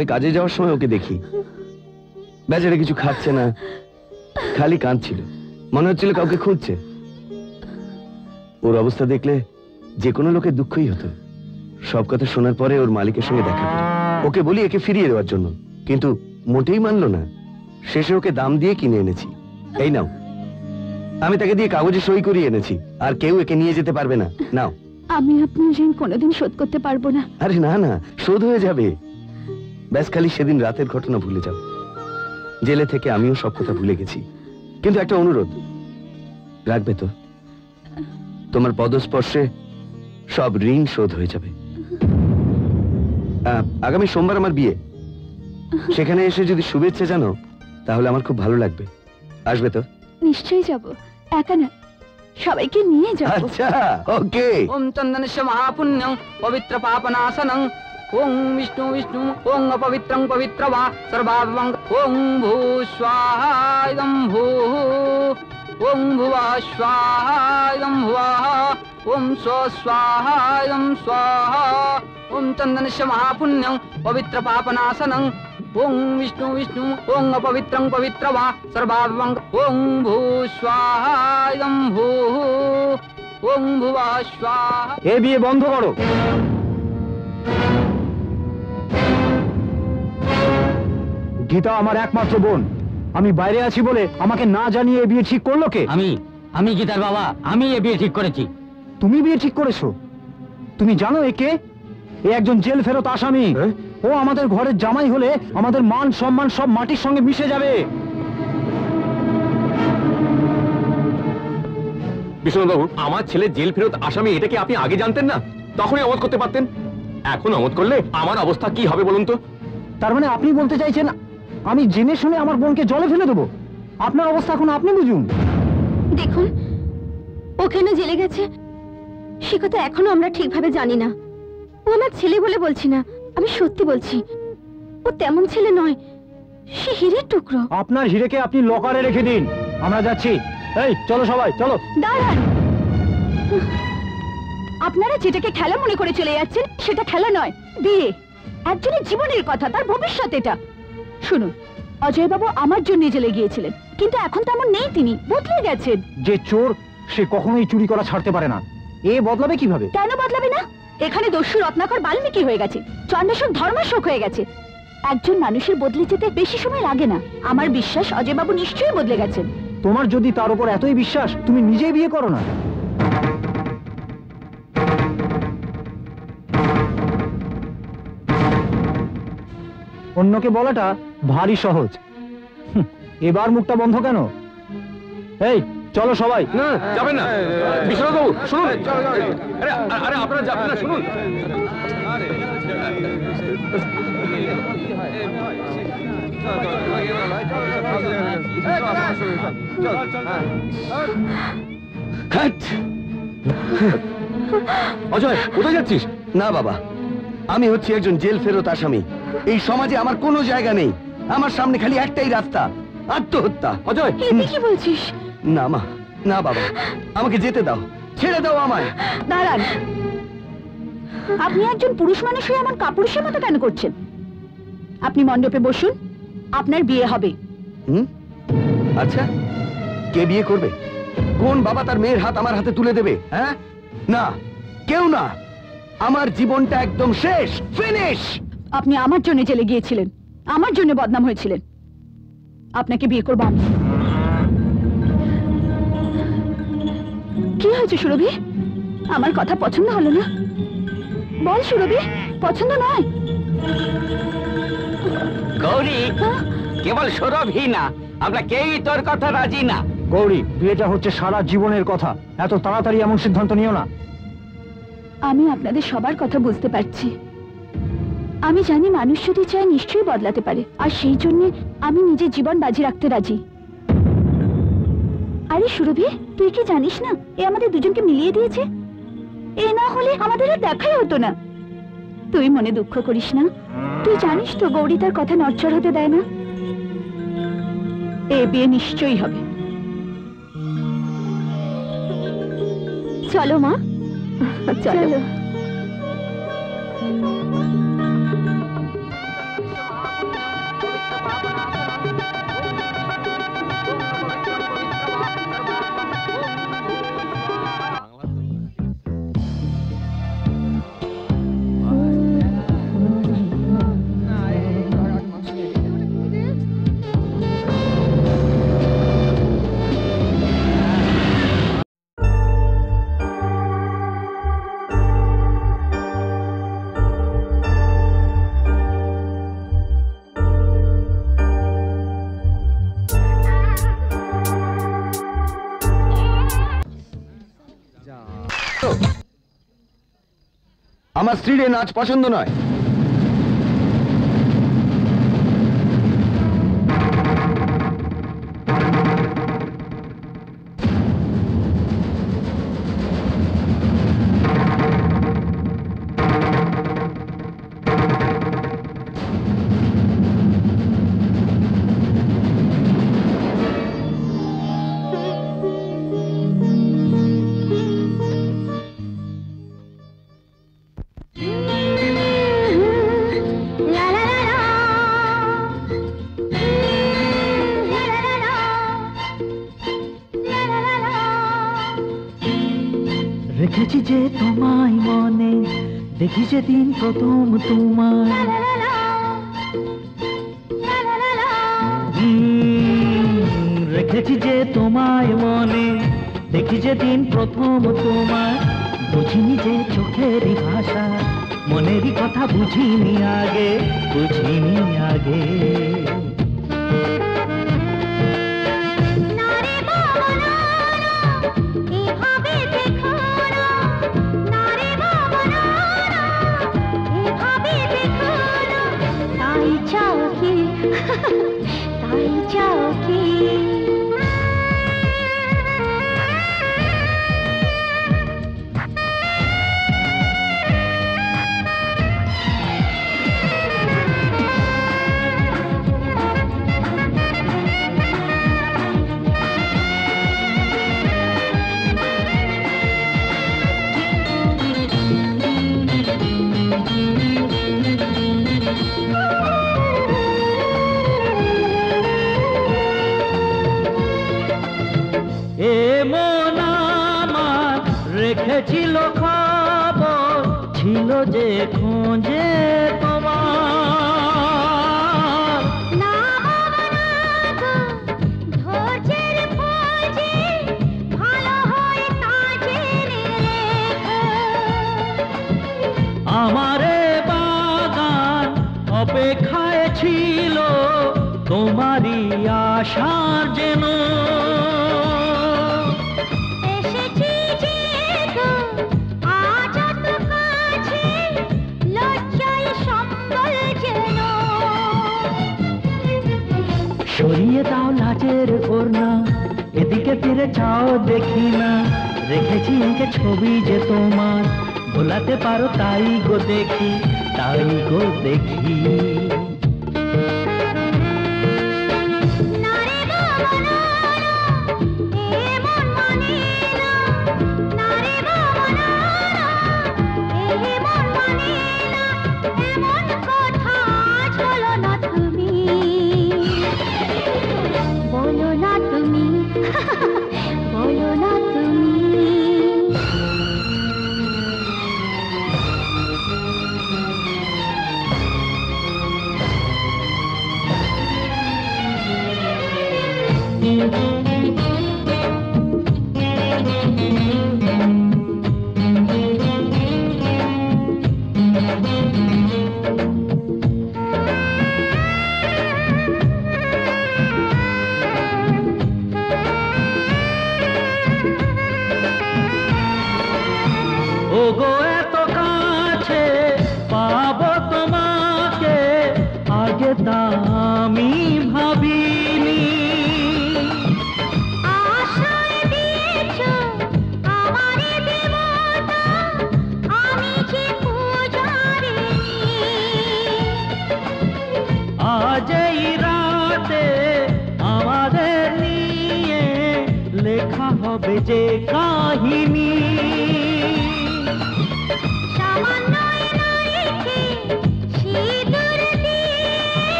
আমি কাজে যাওয়ার সময় ওকে দেখি। বেচারা কিছু খাচ্ছে না খালি কাঁদছিল। মনে হচ্ছিল কাউকে খুঁজছে। ওর অবস্থা দেখলে যে কোনো লোকের দুঃখই হতো। সব কথা শোনার পরে ওর মালিকের সঙ্গে দেখা করি। ওকে বলি একে ফিরিয়ে দেওয়ার জন্য। কিন্তু মোটেই মানলো না। শেষে ওকে দাম দিয়ে কিনে এনেছি। এই নাও। আমি তাকে দিয়ে কাগজে সই করিয়ে এনেছি। আর কেউ একে নিয়ে যেতে পারবে না। নাও। আমি আপনার ঋণ কোনোদিন শোধ করতে পারব না। আরে না না। শোধ হয়ে যাবে। ব্যাস খালি সেদিন রাতের ঘটনা ভুলে যাও। জেলে থেকে আমিও সব কথা ভুলে গেছি। কিন্তু একটা অনুরোধ। রাখবে তো? তোমার পদস্পর্শে সব ঋণ শোধ হয়ে যাবে। আগামী সোমবার আমার বিয়ে। সেখানে এসে যদি শুভেচ্ছা জানো তাহলে আমার খুব ভালো লাগবে। আসবে তো? নিশ্চয়ই যাব। একা না। সবাইকে নিয়ে যাব। আচ্ছা ওকে। ওম চন্দনস্য মহাপুণ্যং পবিত্র পাপনাশনং। ওং বিষ্ণু বিষ্ণু ওং অপবিত্রং পবিত্র বা সর্বাভং ওং ভূ স্বাহা ইদং ভূ ওং ভুবা স্বাহা ইদং ভুবः ওম স্ব স্বাহা ইদং স্বাহা ওম চন্দনস্য মহাপুণ্যং পবিত্র পাপনাশনং ওং বিষ্ণু বিষ্ণু ওং অপবিত্রং পবিত্র বা সর্বাভং ওং ভূ স্বাহা ইদং ভূ ওং ভুবা স্বাহা এ বিয়ে বন্ধ করো গীতা আমার একমাত্র বোন। আমি বাইরে আছি বলে আমাকে না জানিয়ে বিয়ে ঠিক করল কে? আমি আমি গীতার বাবা আমি এ বিয়ে ঠিক করেছি। তুমি বিয়ে ঠিক করেছ? তুমি জানো একে এ একজন জেল ফেরত আসামি। ও আমাদের ঘরের জামাই হলে আমাদের মান সম্মান সব মাটির সঙ্গে মিশে যাবে। বিষ্ণুবাবু আমার ছেলে জেল ফেরত আসামি এটা কি আপনি আগে জানতেন না? তখনই আমোদ করতে পারতেন? এখন আমোদ করলে আমার অবস্থা কি হবে বলুন তো? তার মানে আপনি বলতে চাইছেন আমি জেনে শুনে আমার বোনকে জলে ফেলে দেবো। আপনার অবস্থা এখন আপনি বুঝুন। দেখুন ও কেন জেলে গেছে? সে কথা এখনও আমরা ঠিকভাবে জানি না। ও আমার ছেলে বলে বলছি না আমি সত্যি বলছি। ও তেমন ছেলে নয় সে হিরের টুকরো। আপনার হিরেকে আপনি লকারে রেখে দিন। আমরা যাচ্ছি। এই চলো সবাই চলো। দাঁড়ান। আপনারা যেটাকে খেলা মনে করে চলে যাচ্ছেন সেটা খেলা নয় বিয়ে। একজনের জীবনের কথা তার ভবিষ্যৎ এটা। শুনুন অজয় বাবু আমার জন্য জেলে গিয়েছিলেন কিন্তু এখন তেমন নেই তিনি বদলে গেছেন। যে চোর সে কখনোই চুরি করা ছাড়তে পারে না। এ বদলাবে কীভাবে? কেন বদলাবে না? এখানে দস্যু রত্নাকর বাল্মীকি হয়ে গেছে চন্দ্রশোক ধর্মাশোক হয়ে গেছে। একজন মানুষের বদলে যেতে বেশি সময় লাগে না। আমার বিশ্বাস অজয় বাবু নিশ্চয়ই বদলে গেছেন। তোমার যদি তার উপর এতই বিশ্বাস তুমি নিজেই বিয়ে করো না। অন্যকে বলাটা ভারী সহজ। এবার মুখটা বন্ধ কেন? এই চলো সবাই। না যাবেন না। বিশ্বনাথবাবু শুনুন। আরে আরে আপনারা যাবেন না শুনুন। অজয় কোথায় যাচ্ছিস? না বাবা। আমি হচ্ছি একজন জেল ফেরত আসামি। এই সমাজে আমার কোনো জায়গা নেই। আমার সামনে খালি একটাই রাস্তা আত্মহত্যা। অজয়! কি বলছিস? না মা না বাবা। আমাকে যেতে দাও ছেড়ে দাও আমায়। দাঁড়ান। আপনি একজন পুরুষ মানুষ হয়ে এমন কাপুরুষের মতো কেন করছেন? আপনি মণ্ডপে বসুন আপনার বিয়ে হবে। হুম? আচ্ছা কে বিয়ে করবে? কোন বাবা তার মেয়ের হাত আমার হাতে তুলে দেবে হ্যাঁ? না কেউ না। আমার জীবনটা একদম শেষ ফিনিশ! আপনি আমার জন্য জেলে গিয়েছিলেন। আমার জন্য বদনাম হয়েছিলেন। আপনাকে বিয়ে করব আমি। কি হয়েছে সুরভি? আমার কথা পছন্দ হলো না। বল সুরভি পছন্দ নয়। গৌরী হ্যাঁ? কেবল সৌরভই না আমরা কেউই তোর কথা রাজি না। গৌরী বিয়েটা হচ্ছে সারা জীবনের কথা। এত তাড়াতাড়ি এমন সিদ্ধান্ত নিও না। আমি আপনাদের সবার কথা বুঝতে পারছি। আমি জানি মানুষ যদি চায় নিশ্চয়ই বদলাতে পারে, আর সেই জন্য আমি নিজের জীবন বাজি রাখতে রাজি। আরে সুরভি, তুই কি জানিস না, এ আমাদের দুজনকে মিলিয়ে দিয়েছে? এ না হলে আমাদের আর দেখাই হতো না। তুই মনে দুঃখ করিস না? তুই জানিস তো গৌরী তার কথা নড়চড় হতে দেয় না? এ বিয়ে নিশ্চয়ই হবে। চলো মা। চলো। আমার স্ত্রীর এই নাচ পছন্দ নয়। প্রথম তোমার রেখেছি যে তোমায় মনে, দেখি যে দিন প্রথম তোমার বুঝিনি যে চোখেরই ভাষা, মনেরই কথা বুঝিনি আগে বুঝিনি আগে। *laughs* ताई जाओगी। খোঁজে তোমার। না বাবা না ধৈর্যের ফল ভালো হয় তা আমারে বাগান অপেক্ষায় ছিল তোমারই আশার ফিরে চাও দেখি না। রেখেছি এঁকে ছবি যে তোমার। ভোলাতে পারো তাই গো দেখি, তাই গো দেখি।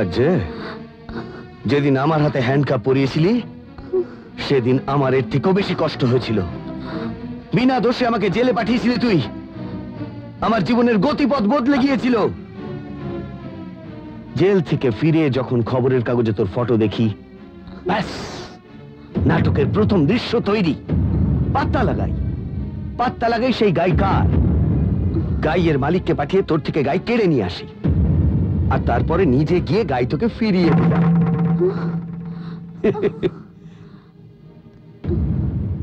লাগছে? যেদিন আমার হাতে হ্যান্ডকাপ পরিয়েছিলি, সেদিন আমার এর থেকেও বেশি কষ্ট হয়েছিল। বিনা দোষে আমাকে জেলে পাঠিয়েছিলি তুই। আমার জীবনের গতিপথ বদলে গিয়েছিল। জেল থেকে ফিরে যখন খবরের কাগজে তোর ফটো দেখি, ব্যাস, নাটকের প্রথম দৃশ্য তৈরি। পাত্তা লাগাই। পাত্তা লাগাই সেই গাই কার গাইয়ের মালিককে পাঠিয়ে তোর থেকে গাই কেড়ে নিয়ে আসি। আর তারপরে নিজে গিয়ে গাই তোকে ফিরিয়ে দিলাম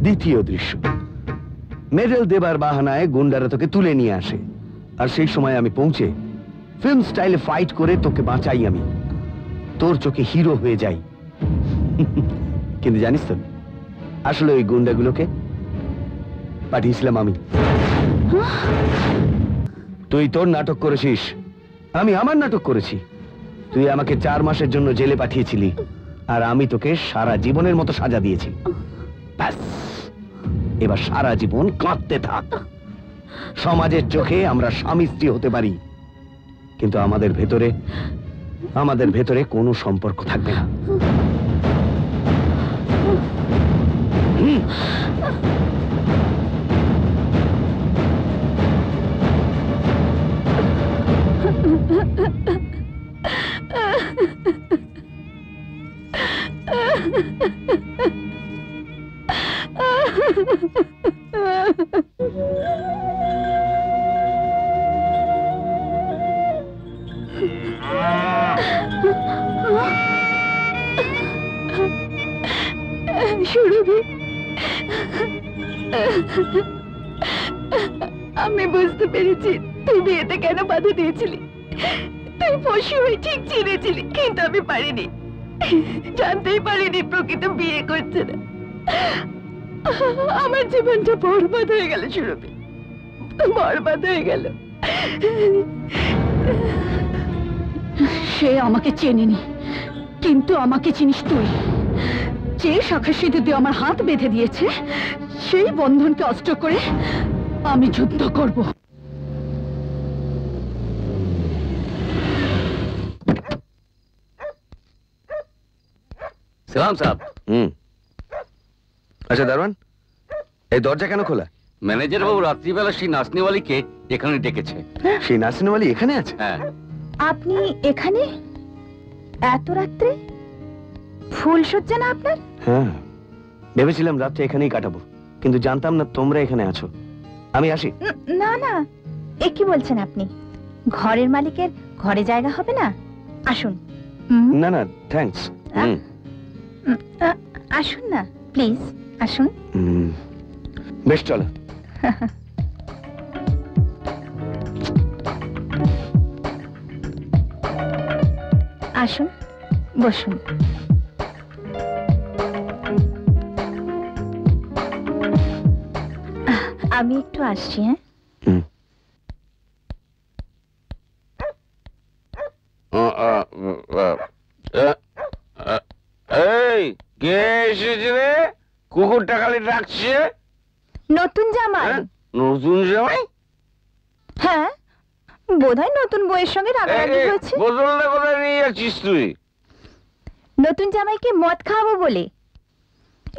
দ্বিতীয় দৃশ্য। মেডেল দেবার বাহানায় গুন্ডারা তোকে তুলে নিয়ে আসে। আর সেই সময় আমি পৌঁছে ফিল্ম স্টাইলে ফাইট করে তোকে বাঁচাই আমি। তোর চোখে হিরো হয়ে যাই। কিন্তু জানিস তো, আসলে ওই গুন্ডাগুলোকে পাঠিয়েছিলাম আমি। তুই তোর নাটক করেছিস। আমি আমার নাটক করেছি। তুই আমাকে চার মাসের জন্য জেলে পাঠিয়েছিলি, আর আমি তোকে সারা জীবনের মতো সাজা দিয়েছি। ব্যাস, এবার সারা জীবন কাঁদতে থাক। সমাজের চোখে আমরা স্বামী স্ত্রী হতে পারি, কিন্তু আমাদের ভেতরে আমাদের ভেতরে কোনো সম্পর্ক থাকবে না। সুরভি আমি বুঝতে পেরেছি তুই বিয়েতে কেন বাধা দিয়েছিলি? তুই পশু হয়ে ঠিক চিনেছিলি, কিন্তু আমি পারিনি। জানতেই পারিনি প্রকৃত বিয়ে করছে না। আমার জীবনটা বরবাদ হয়ে গেল, সুরভি। বরবাদ হয়ে গেল। সে আমাকে চেনেনি, কিন্তু আমাকে চিনিস তুই। যে শাখা দিয়ে আমার হাত বেঁধে দিয়েছে, সেই বন্ধনকে অস্ত্র করে আমি যুদ্ধ করব। সালাম সাহেব। হুম। আচ্ছা দারোয়ান এই দরজা কেন খোলা? ম্যানেজার বাবু রাত্রিবেলা সেই নাচনিওয়ালিকে এখানে ডেকেছে। সেই নাসিনওয়ালি এখানে আছে? হ্যাঁ। আপনি এখানে? এত রাত্রে? ফুল সজ্জা না আপনার? হ্যাঁ। ভেবেছিলাম রাত্রে এখানেই কাটাবো কিন্তু জানতাম না তোমরা এখানে আছো। আমি আসি। না না। এ কি বলছেন আপনি? ঘরের মালিকের ঘরে জায়গা হবে না? আসুন। না না থ্যাঙ্কস হুম। আসুন না প্লিজ আসুন। হুম। বেশ চলো। আসুন বসুন। আমি একটু আসছি হ্যাঁ হুম। এই কে এসেছে রে কুকুরটা খালি ডাকছে? নতুন জামাই। হ্যাঁ? নতুন জামাই? হ্যাঁ বোধহয় নতুন বইয়ের সঙ্গে রাগারাগি হয়েছে। বোতলটা কোথায় নিয়ে যাচ্ছিস তুই? নতুন জামাইকে মদ খাওয়াবো বলে।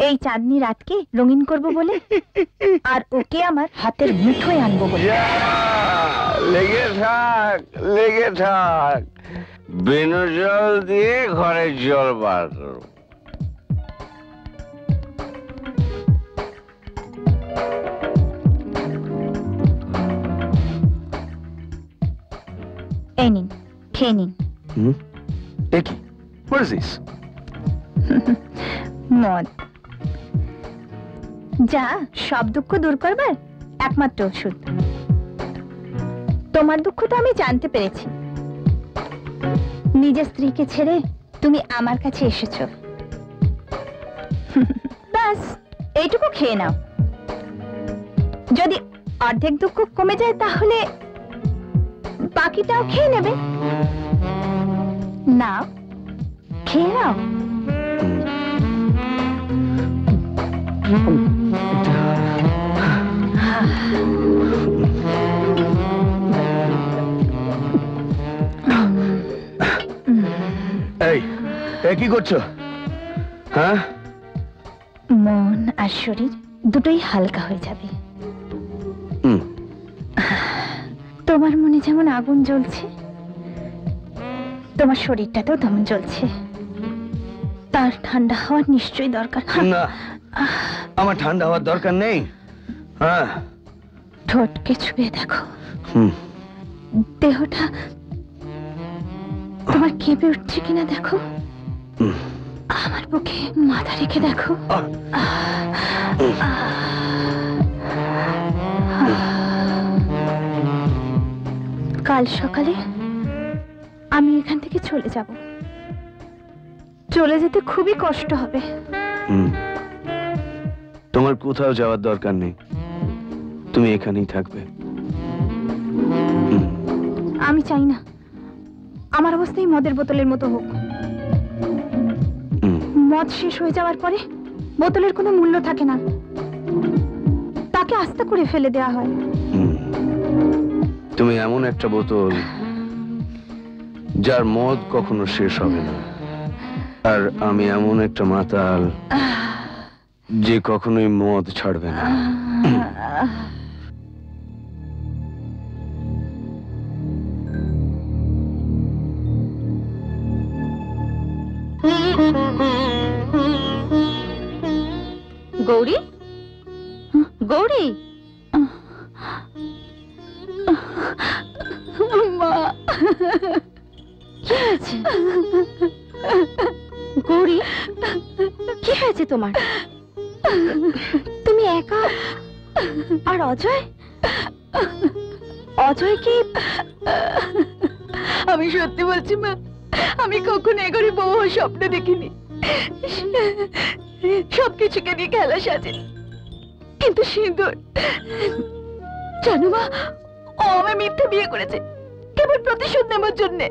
এই চাঁদনি রাতকে রঙিন করব বলে। আর ওকে আমার হাতের মুঠোয় আনব বলে। লেগে থাক লেগে থাক। বিনু জল দিয়ে ঘরে জল বার। এই নিন খেয়ে নিন। একই হোয়াট ইজ দিস মদ। যা সব দুঃখ দূর করবার একমাত্র ওষুধ। তোমার দুঃখ তো আমি জানতে পেরেছি। নিজের স্ত্রীকে ছেড়ে তুমি আমার কাছে এসেছ। *laughs* ব্যাস এইটুকু খেয়ে নাও। যদি অর্ধেক দুঃখ কমে যায় তাহলে বাকিটাও খেয়ে নেবে? না খেয়ে নাও। এই এ কি করছ? হ্যাঁ? মন আর শরীর দুটোই হালকা হয়ে যাবে। হুম। তোমার মনে যেমন আগুন জ্বলছে তোমার শরীরটাতেও তেমন জ্বলছে। তার ঠান্ডা হওয়ার নিশ্চয়ই দরকার। না আমার ঠান্ডা হওয়ার দরকার নেই। হ্যাঁ। ঠোঁটকে ছুঁয়ে দেখো। হুম। দেহটা তোমার কেঁপে উঠছে কিনা দেখো। আমার বুকে মাথা রেখে দেখো। কাল সকালে আমি এখান থেকে চলে যাব। চলে যেতে খুবই কষ্ট হবে। তোমার কোথাও যাওয়ার দরকার নেই। তুমি এখানেই থাকবে। আমি চাই না। আমার অবস্থাই মদের বোতলের মতো হোক। মদ শেষ হয়ে যাওয়ার পরে বোতলের কোনো মূল্য থাকে না। তাকে আস্তে করে ফেলে দেওয়া হয়। তুমি এমন একটা বোতল যার মদ কখনো শেষ হবে না। আর আমি এমন একটা মাতাল যে কখনোই মদ ছাড়বে না। গৌরী? গৌরী? মা। গৌরী কি হয়েছে তোমার? তুমি একা? আর অজয়? অজয় কি? আমি সত্যি বলছি মা আমি কখনো এ ঘরে বউ স্বপ্ন দেখিনি। সবকিছুকে নিয়ে খেলা সাজে কিন্তু সিঁদুর জানো মা ও আমায় মিথ্যে বিয়ে করেছে। কেবল প্রতিশোধ নেবার জন্যে।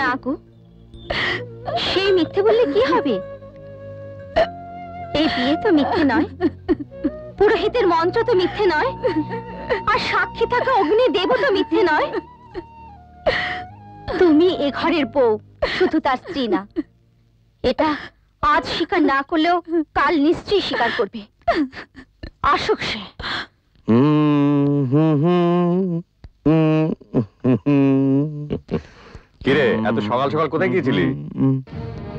না গো, সেই মিথ্যে বললে কি হবে? এই বিয়ে তো মিথ্যে নয়, পুরোহিতের মন্ত্র তো মিথ্যে নয়, আর সাক্ষী থাকা অগ্নি দেব তো মিথ্যে নয়। তুমি এ ঘরের বউ, শুধু তার স্ত্রী না। এটা আজ স্বীকার না করলেও কাল নিশ্চয়ই স্বীকার করবে। আসুক সে। *laughs* কিরে এত সকাল সকাল কোথায় গিয়েছিলি?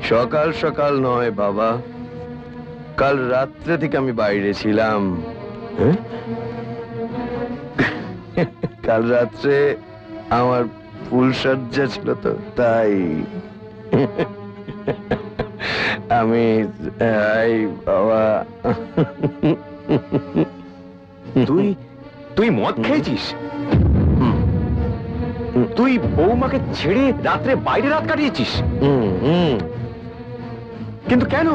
সকাল সকাল নয় বাবা। কাল রাত্রে থেকে আমি বাইরে ছিলাম। হ্যাঁ? *laughs* কাল রাত্রে আমার ফুলসজ্জা ছিল তো তাই। *laughs* আমি বাবা। *laughs* তুই তুই মদ খেয়েছিস? তুই বৌমাকে ছেড়ে রাত্রে বাইরে রাত কাটিয়েছিস? কিন্তু কেন?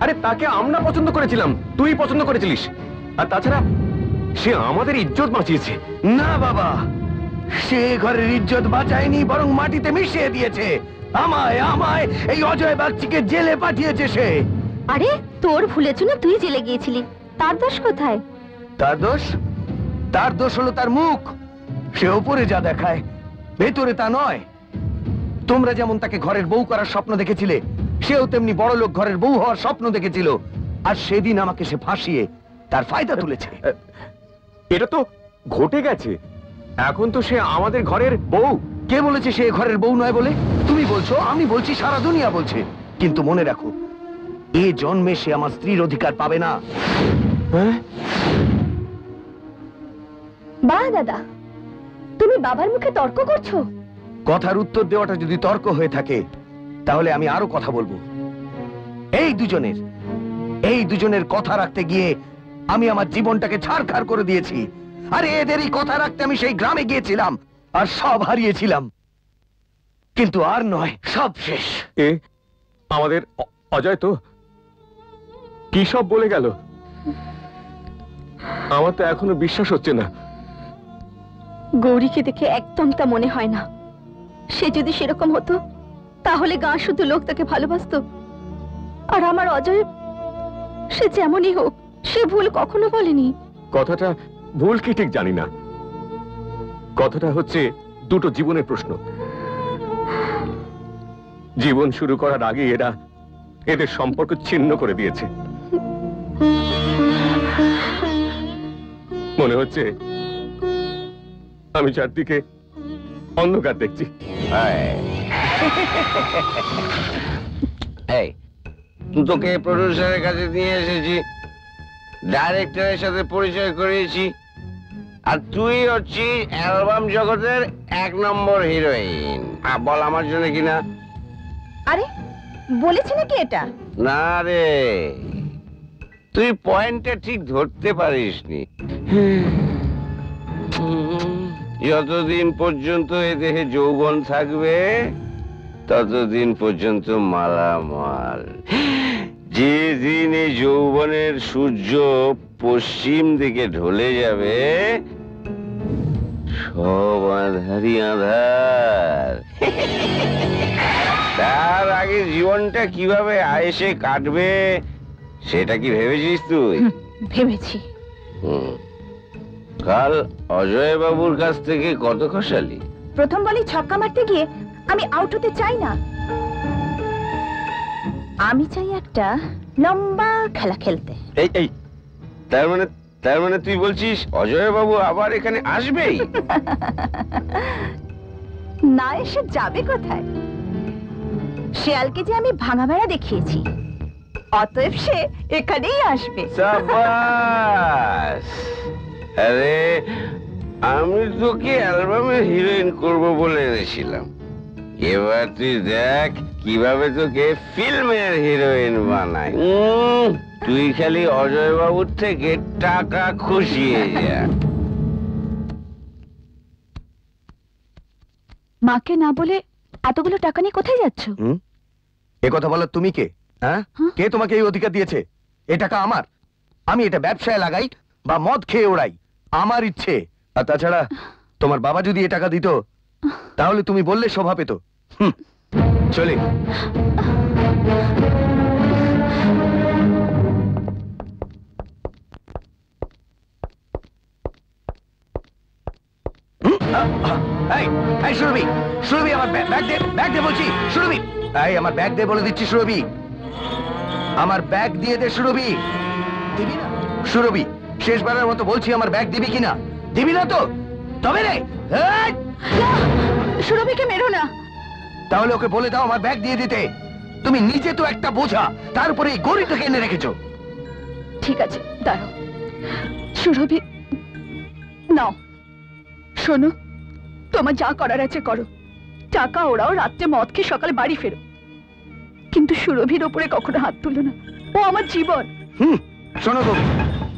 আরে তাকে আমরা পছন্দ করেছিলাম, তুই পছন্দ করেছিলিস। আর তাছাড়া সে আমাদের ইজ্জত বাঁচিয়েছে। না বাবা, সে ঘরের ইজ্জত বাঁচায়নি, বরং মাটিতে মিশিয়ে দিয়েছে। আমায় আমায়, এই অজয় বাগচিকে জেলে পাঠিয়েছে সে। আরে, তোর ভুলের জন্য তুই জেলে গিয়েছিলি। তার দোষ কোথায়? তার দোষ? তার দোষ হলো তার মুখ। সে উপরে যা দেখায় ভেতরে তা নয়। তোমরা যেমন তাকে ঘরের বউ করার স্বপ্ন দেখেছিলে সেও তেমনি বড় লোক ঘরের বউ হওয়ার স্বপ্ন দেখেছিল। আর সেদিন আমাকে সে ফাঁসিয়ে তার ফায়দা তুলেছে। এটা তো ঘটে গেছে। এখন তো সে আমাদের ঘরের বউ। কে বলেছে সে ঘরের বউ নয় বলে? তুমি বলছো আমি বলছি সারা দুনিয়া বলছে। কিন্তু মনে রাখো এ জন্মে সে আমার স্ত্রীর অধিকার পাবে না। হ্যাঁ? দাদা। তুমি বাবার মুখে তর্ক করছ? কথার উত্তর দেওয়াটা যদি তর্ক হয়ে থাকে তাহলে আমি আরও কথা বলব। এই দুজনের এই দুজনের কথা রাখতে গিয়ে আমি আমার জীবনটাকে ছাড়খাড় করে দিয়েছি। আরে এদেরই কথা রাখতে আমি সেই গ্রামে গিয়েছিলাম আর সব হারিয়েছিলাম। কিন্তু আর নয় সব শেষ। এ আমাদের অজয় তো? কি সব বলে গেল? আমার তো এখনও বিশ্বাস হচ্ছে না। গৌরীকে দেখে একদম তা মনে হয় না। সে যদি সেরকম হতো, তাহলে গাঁ শুধু লোক তাকে ভালোবাসতো। আর আমার অজয়, সে যেমনই হোক, সে ভুল কখনো বলেনি। কথাটা ভুল কি ঠিক জানি না। কথাটা হচ্ছে দুটো জীবনের প্রশ্ন। জীবন শুরু করার আগে এরা এদের সম্পর্ক ছিন্ন করে দিয়েছে। মনে হচ্ছে আমি চারদিকে অন্ধকার দেখছি। এই। তোকে প্রডিউসারের কাছে নিয়ে এসেছি ডাইরেক্টরের সাথে পরিচয় করিয়েছি আর তুই হচ্ছিস অ্যালবাম জগতের এক নম্বর হিরোইন। আর বল আমার জন্য কিনা আরে বলেছে নাকি এটা? না রে তুই পয়েন্টটা ঠিক ধরতে পারিসনি। যতদিন পর্যন্ত এ দেহে যৌবন থাকবে ততদিন পর্যন্ত মালামাল। যেদিন এই যৌবনের সূর্য পশ্চিম দিকে ঢলে যাবে সব আধারই আধার। তার আগে জীবনটা কীভাবে আয়েসে কাটবে সেটা কি ভেবেছিস তুই? ভেবেছি। হুম। কাল অজয় বাবুর কাছ থেকে কত খসালি? প্রথম বলেই ছক্কা মারতে গিয়ে আমি আউট হতে চাই না। আমি চাই একটা লম্বা খেলা খেলতে। এই এই তার মানে তার মানে তুই বলছিস অজয় বাবু আবার এখানে আসবেই? *laughs* না এসে যাবে কোথায়? শেয়ালকে যে আমি ভাঙা বেড়া দেখিয়েছি অতএব সে এখানেই আসবে। সাবাস আরে আমি তোকে অ্যালবামের হিরোইন করব বলে এনেছিলাম। এবার তুই দেখ কীভাবে তোকে ফিল্মের হিরোইন বানায় উম, তুই খালি অজয় বাবুর থেকে টাকা খুশিয়ে যা। মাকে না বলে এতগুলো টাকা নিয়ে কোথায় যাচ্ছ? এ কথা বলার তুমি কে? হ্যাঁ? হ্যাঁ? কে তোমাকে এই অধিকার দিয়েছে? এ টাকা আমার। আমি এটা ব্যবসায় লাগাই বা মদ খেয়ে ওড়াই। আমার ইচ্ছে। আর তাছাড়া তোমার বাবা যদি এ টাকা দিত, তাহলে তুমি বললে শোভা পেত। চলে। সুরভি সুরভি আমার ব্যাগ ব্যাগ দে ব্যাগ দে বলছি, সুরভি। এই, আমার ব্যাগ দে বলে দিচ্ছি, সুরভি। আমার ব্যাগ দিয়ে দে, সুরভি। দিবি সুরভি শেষবারের মতো বলছি আমার ব্যাগ দিবি কিনা? দিবি না তো? তবে রে! সুরভিকে মেরো না। তাহলে ওকে বলে দাও আমার ব্যাগ দিয়ে দিতে। তুমি নিজে তো একটা বোঝা তারপরে এই গরিটাকে এনে রেখেছো। ঠিক আছে দাঁড়াও। সুরভি নাও। শোনো তোমার যা করার আছে করো। টাকা ওরাও রাত্রে মদ খেয়ে সকালে বাড়ি ফেরো। কিন্তু সুরভির ওপরে কখনো হাত তুলো না। ও আমার জীবন। হুম শোনো গো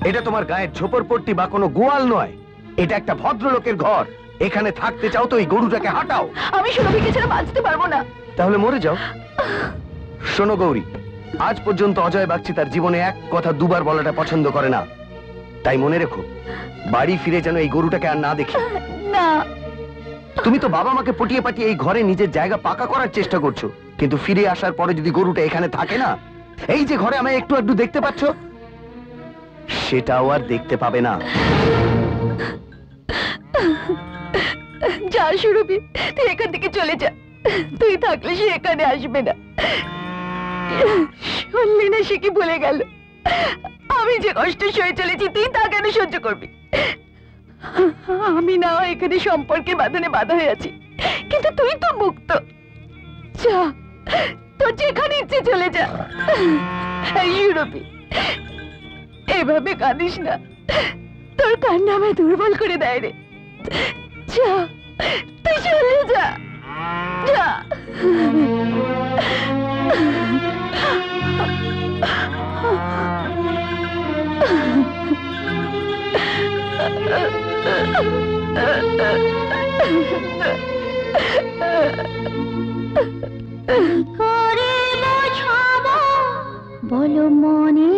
এটা তোমার গায়ের ঝোপড়পট্টি বা কোনো গোয়াল নয়। এটা একটা ভদ্রলোকের ঘর। এখানে থাকতে চাও তো এই গরুটাকে হাঁটাও। আমি সুরভিকে ছেড়ে বাঁচতে পারব না। তাহলে মরে যাও। শোনো গৌরী আজ পর্যন্ত অজয় বাগচি তার জীবনে এক কথা দুবার বলাটা পছন্দ করে না। তাই মনে রেখো বাড়ি ফিরে যেন এই গরুটাকে আর না দেখি। না। তুমি তো বাবা মাকে পটিয়ে পাটিয়ে এই ঘরে নিজের জায়গা পাকা করার চেষ্টা করছ। কিন্তু ফিরে আসার পরে যদি গরুটা এখানে থাকে না এই যে ঘরে আমায় একটু একটু দেখতে পাচ্ছ সেটাও আর দেখতে পাবে না। যা সুরভি, তুই এখান থেকে চলে যা। তুই থাকলে সে এখানে আসবে না। শুনলি না সে কি বলে গেল? আমি যে কষ্ট সয়ে চলেছি, তুই তা কেন সহ্য করবি? আমি না এখানে সম্পর্কের বাঁধনে বাধা হয়ে আছি। কিন্তু তুই তো মুক্ত। যা, তোর যেখানে ইচ্ছে চলে যা। ইউরোপে এভাবে কাঁদিস না। তোর কান্না আমায় দুর্বল করে দেয় রে। যা, তুই চলে যা। যা। করে বলো মনের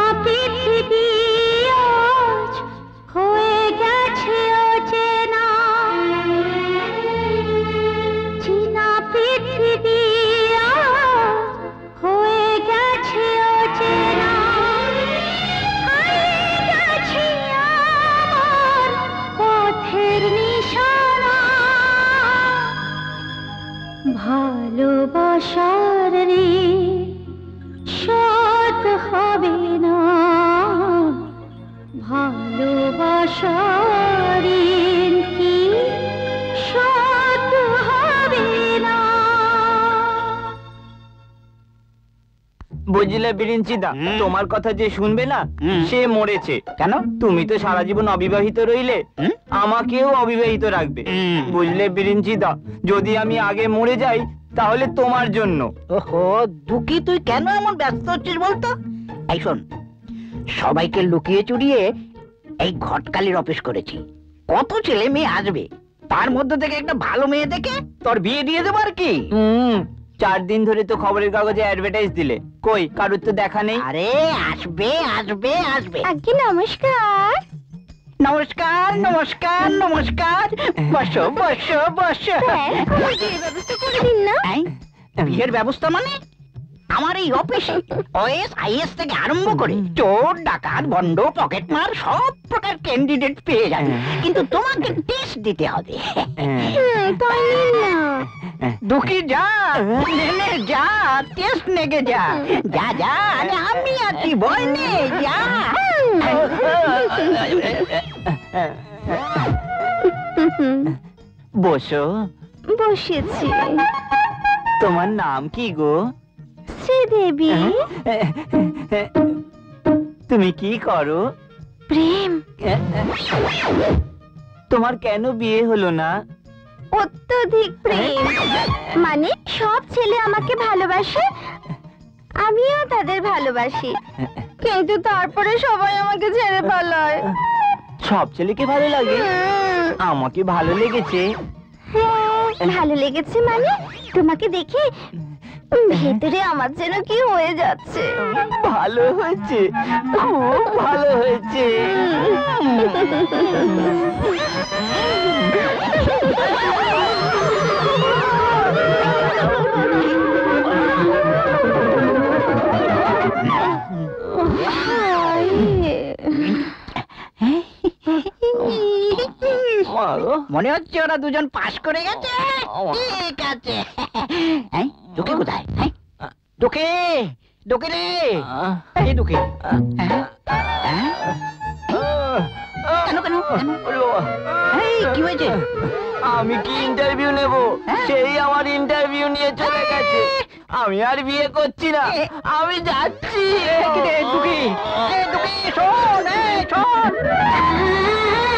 ভালোবাসার রে সৎ হবে না। ভালোবাসার বুঝলে বিরিঞ্চিদা? তোমার কথা যে শুনবে না সে মরেছে। কেন? তুমি তো সারা জীবন অবিবাহিত রইলে আমাকেও অবিবাহিত রাখবে। বুঝলে বিরিঞ্চিদা? যদি আমি আগে মরে যাই তাহলে তোমার জন্য। ওহো দুঃখী তুই কেন এমন ব্যস্ত হচ্ছিস বলতো? এই শোন সবাইকে লুকিয়ে চুরিয়ে এই ঘটকালির অফিস করেছি। কত ছেলে মেয়ে আসবে? তার মধ্যে থেকে একটা ভালো মেয়ে দেখে তোর বিয়ে দিয়ে দেবো আর কি? চার দিন ধরে তো খবরের কাগজে অ্যাডভার্টাইজ দিলে। কই কারুর তো দেখা নেই? আরে আসবে আসবে আসবে। আজকে নমস্কার। নমস্কার নমস্কার নমস্কার। বসো বসো বসো। হ্যাঁ, ব্যবস্থা করে দিন না। এই, বিয়ের ব্যবস্থা মানে? আমার এই অফিসে ওএস আইএস থেকে আরম্ভ করে চোর ডাকাত ভণ্ড পকেটমার সব প্রকার ক্যান্ডিডেট পেয়ে যাবে। কিন্তু তোমাকে টেস্ট দিতে হবে। নিন না? দুঃখী যা নেনে যা টেস্ট নেগে যা। যা যা আরে আমি আছি ভয় নেই যা। বসো। বসেছি। তোমার নাম কি গো? শ্রীদেবী তুমি কি করো? প্রেম। তোমার কেন বিয়ে হলো না? অত্যধিক প্রেম। মানে সব ছেলে আমাকে ভালোবাসে আমিও তাদের ভালোবাসি। কিন্তু তারপরে সবাই আমাকে ছেড়ে পালায়। সব ছেলেকে ভালো লাগে? আমাকে ভালো লেগেছে। হ্যাঁ, ভালো লেগেছে মানে তোমাকে দেখে ভেতরে আমার যেন কি হয়ে যাচ্ছে। ভালো হয়েছে খুব ভালো হয়েছে। মনে হচ্ছে ওরা দুজন পাশ করে গেছে। ঠিক আছে। *laughs* এই, কোথায়? দুঃখী দুঃখী রে? এই দুঃখী হ্যাঁ? হ্যাঁ? কেন কেন কেন? কি হয়েছে? আমি কি ইন্টারভিউ নেব? সেই আমার ইন্টারভিউ নিয়ে চলে গেছে। আমি আর বিয়ে করছি না। আমি যাচ্ছি। রে, দুঃখী দুঃখী শোন শোন। *laughs*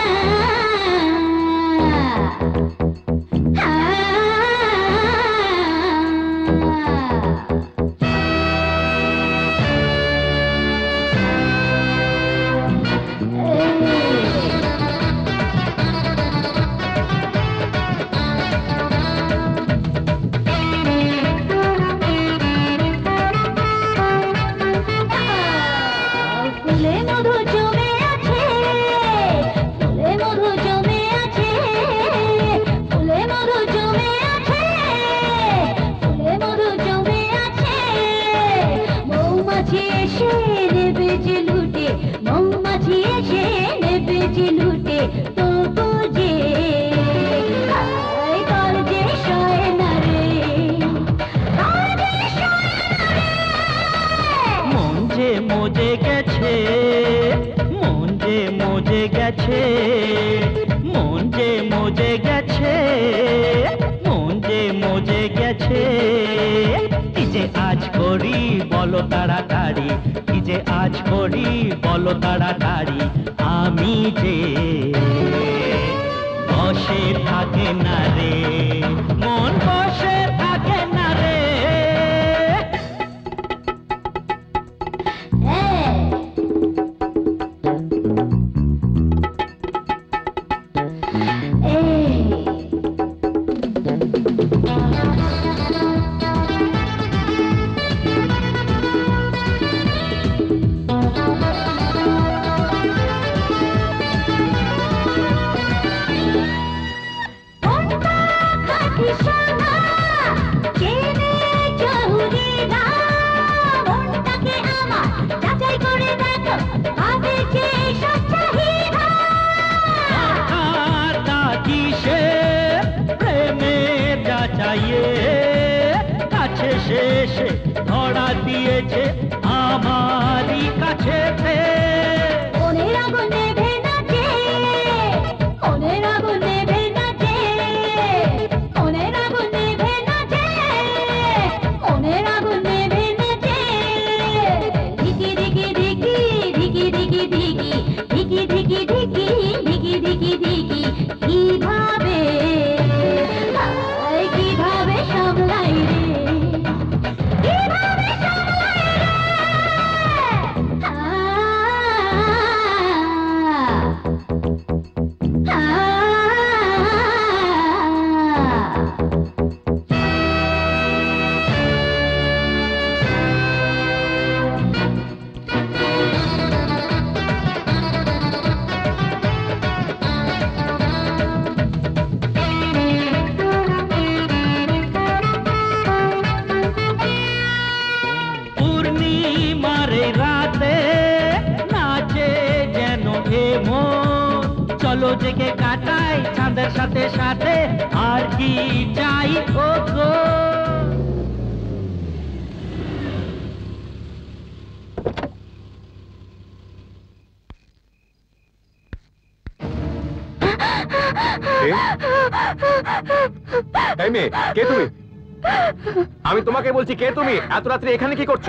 তুমি? এত রাত্রে এখানে কি করছ?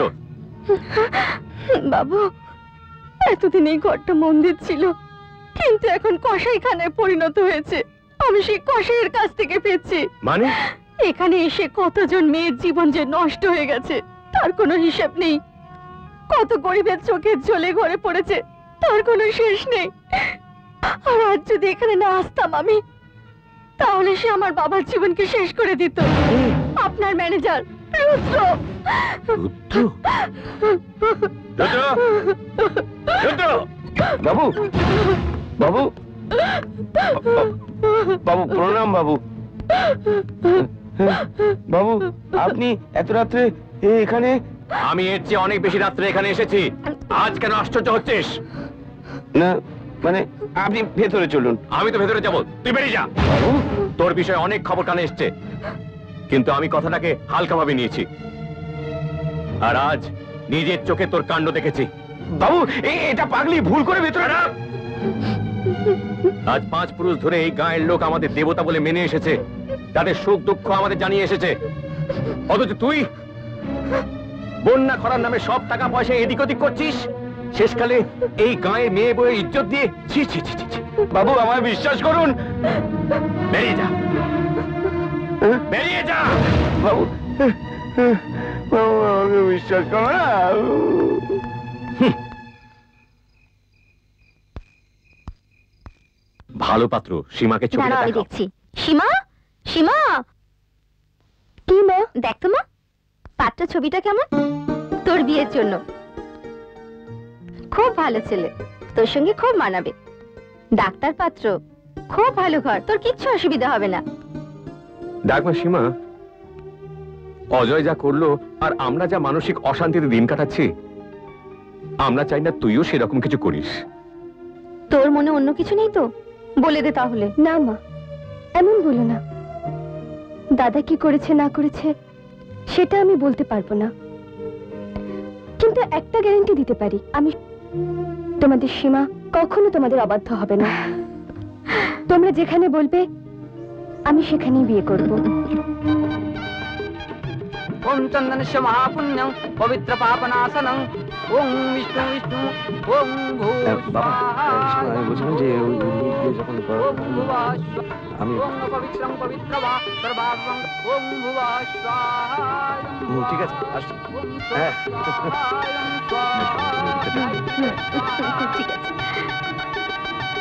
বাবু এতদিন এই ঘরটা মন্দির ছিল কিন্তু এখন কসাইখানায় পরিণত হয়েছে। আমি সেই কসাইয়ের কাছ থেকে পেয়েছি। মানে? এখানে এসে কতজন মেয়ের জীবন যে নষ্ট হয়ে গেছে তার কোনো হিসাব নেই। কত গরিবের চোখের জলে ঘরে পড়েছে তার কোনো শেষ নেই। আর আজ যদি এখানে না আসতাম আমি তাহলে সে আমার বাবার জীবনকে শেষ করে দিত। আপনার ম্যানেজার রুদ্র। বাবু বাবু। বাবু প্রণাম বাবু। বাবু আপনি এত রাত্রে এখানে? আমি এর চেয়ে অনেক বেশি রাত্রে এখানে এসেছি। আজ কেন আশ্চর্য হচ্ছিস? না মানে আপনি ভেতরে চলুন। আমি তো ভেতরে যাব। তুই বেরিয়ে যা। তোর বিষয়ে অনেক খবর কানে এসছে। কিন্তু আমি কথাটাকে হালকাভাবে নিয়েছি। আর আজ নিজের চোখে তোর কাণ্ড দেখেছি। বাবু এটা পাগলি, ভুল করে ভেতরে আজ পাঁচ পুরুষ ধরে এই গায়ের লোক আমাদের দেবতা বলে মেনে এসেছে। তাদের সুখ দুঃখ আমাদের জানিয়ে এসেছে। অথচ তুই বন্যা খরার নামে সব টাকা পয়সা এদিক ওদিক করছিস? শেষকালে এই গায়ে মেয়ে বয়ে ইজ্জত দিয়ে ছি ছি ছি। বাবু, আমায় বিশ্বাস করুন। বেরিয়ে যা। বেরিয়ে যা। বাবু বাবু আমাকে বিশ্বাস করো না। ভালো পাত্র সীমাকে দাঁড়াও আমি দেখাও। দেখছি। সীমা? সীমা? কি মা? দেখ তো মা পাত্র ছবিটা কেমন? তোর বিয়ের জন্য। খুব ভালো ছেলে তোর সঙ্গে খুব মানাবে। ডাক্তার পাত্র খুব ভালো ঘর তোর কিচ্ছু অসুবিধা হবে না। ডাকমা সীমা অজয় যা করল আর আমরা যা মানসিক অশান্তিতে দিন কাটাচ্ছি আমরা চাই না তুইও সেরকম কিছু করিস। তোর মনে অন্য কিছু নেই তো? বলে দে তাহলে। না মা এমন বলো না। দাদা কি করেছে না করেছে সেটা আমি বলতে পারব না। কিন্তু একটা গ্যারান্টি দিতে পারি আমি তোমাদের সীমা কখনো তোমাদের অবাধ্য হবে না। তোমরা যেখানে বলবে আমি সেখানেই বিয়ে করব। ওম চন্দনস্য মহাপুণ্যং পবিত্র পাপনাশনং। ওম বিষ্ণু বিষ্ণু ওম ভূ আমি পবিত্রং ওম ভুবা ঠিক আছে হ্যাঁ। *laughs* ঠিক আছে।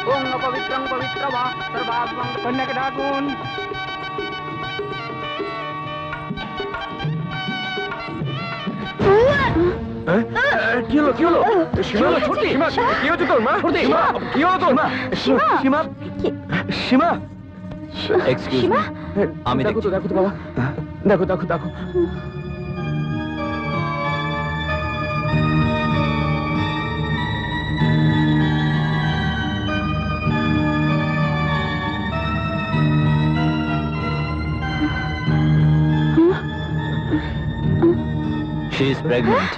ওম পবিত্রং পবিত্র বা সর্বাভং কন্যাকে ডাকুন কি হলো কি হলো সীমা ছোটি সীমা কি হচ্ছে তোর মা সীমা কি হলো তোর মা সীমা সীমা এক্সকিউজ? আমি দেখো তো দেখো তো বাবা দেখো দেখো দেখো She is pregnant.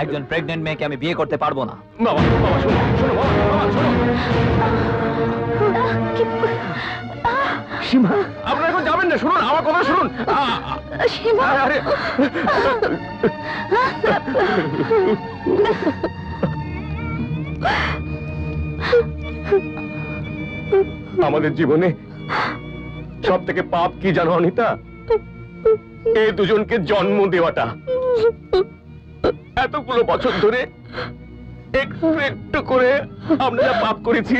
একজন প্রেগনেন্ট মেয়েকে আমি বিয়ে করতে পারব না। বাবা বাবা শোনো শোনো বাবা বাবা শোনো। সীমা আপনারা এখন যাবেন না শুনুন। আমার কথা শুনুন আরে আমাদের জীবনে সব থেকে পাপ কি জানো অনিতা? এই দুজনকে জন্ম দেওয়াটা। এতগুলো বছর ধরে একটু একটু করে আমরা পাপ করেছি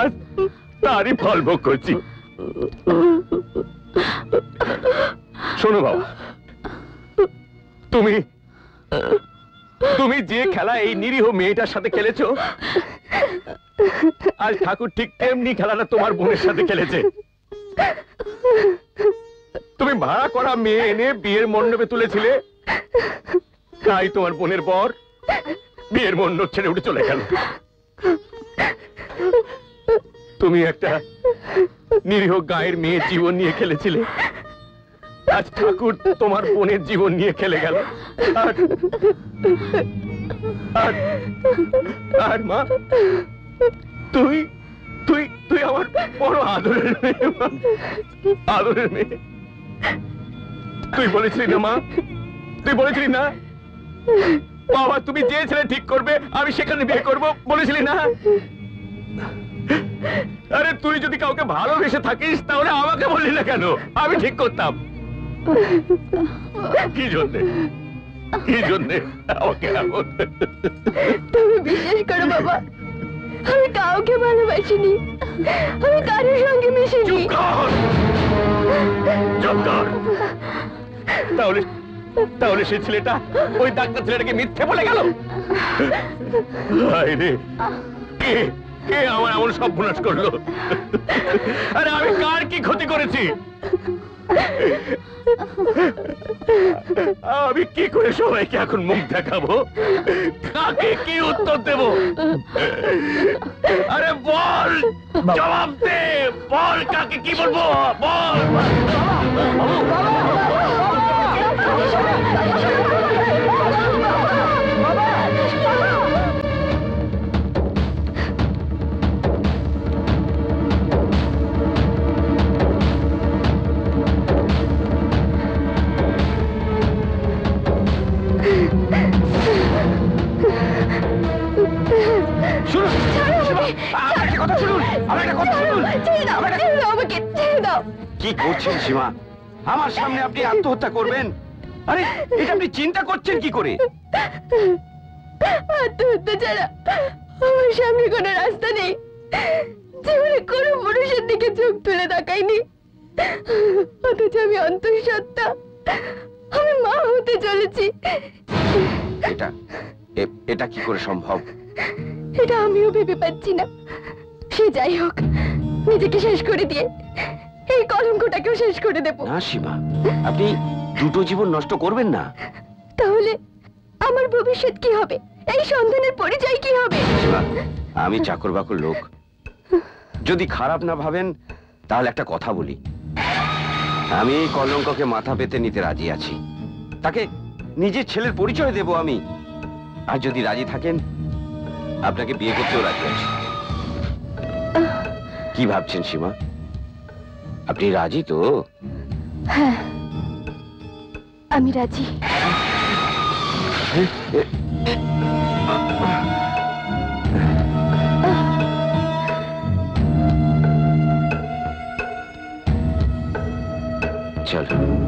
আর তারই ফল ভোগ করছি। শোনো বাবা। তুমি তুমি যে খেলা এই নিরীহ মেয়েটার সাথে খেলেছো, আজ ঠাকুর ঠিক তেমনি খেলাটা তোমার বোনের সাথে খেলেছে। তুমি ভাড়া করা মেয়ে এনে বিয়ের মণ্ডপে তুলেছিলে, তাই তোমার বোনের বর বিয়ের মণ্ডপ ছেড়ে উঠে চলে গেল। তুমি একটা নিরীহ গায়ের মেয়ের জীবন নিয়ে খেলেছিলে। আজ ঠাকুর তোমার বোনের জীবন নিয়ে খেলে গেল। আর মা, তুই তুই তুই আমার বড় আদরের আদরের মেয়ে। তুই বলেছিলি না মা, তুই বলেছিলি না? বাবা, তুমি যে ছেলে ঠিক করবে, আমি সেখানে বিয়ে করব, বলেছিলি না? আরে তুই যদি কাউকে ভালোবেসে থাকিস তাহলে আমাকে বললি না কেন? আমি ঠিক করতাম। কি জন্যে? কি জন্যে আমাকে তুমি বিশ্বাস করো বাবা আমি কাউকে ভালোবাসিনি। আমি কারোর সঙ্গে মিশিনি চুপ কর! চুপ কর! তাহলে তাহলে সেই ছেলেটা ওই ডাক্তার ছেলেটাকে মিথ্যে বলে গেল? কে? কে আমার এমন সর্বনাশ করল আরে আমি কার কি ক্ষতি করেছি আমি কি করে সবাইকে এখন মুখ দেখাবো কাকে কি উত্তর দেব আরে বল জবাব দে বল কাকে কি বলব বল শুনুন আমার একটা কথা শুনুন আমার একটা কথা শুনুন। আমাকে ছেড়ে দাও। কি করছেন সীমা আমার সামনে আপনি আত্মহত্যা করবেন? আরে এটা আপনি চিন্তা করছেন কি করে? আত্মহত্যা ছাড়া আমার সামনে কোনো রাস্তা নেই। জীবনে কোনো পুরুষের দিকে চোখ তুলে তাকাইনি। অথচ আমি অন্তঃসত্ত্বা। আমি মা হতে চলেছি। এটা এটা কি করে সম্ভব? এটা আমিও ভেবে পাচ্ছি না। সে যাই হোক নিজেকে শেষ করে দিয়ে এই কলঙ্কটাকেও শেষ করে দেব। না সীমা আপনি দুটো জীবন নষ্ট করবেন না। তাহলে আমার ভবিষ্যৎ কি হবে? এই সন্ধানের পরিচয় কি হবে? আমি চাকর বাকর লোক। যদি খারাপ না ভাবেন তাহলে একটা কথা বলি। আমি এই কলঙ্ককে মাথা পেতে নিতে রাজি আছি। তাকে নিজের ছেলের পরিচয় দেব আমি। আর যদি রাজি থাকেন আপনাকে বিয়ে করতেও রাজি আছি। কি ভাবছেন সীমা? আপনি রাজি তো? হ্যাঁ। আমি রাজি। চলো।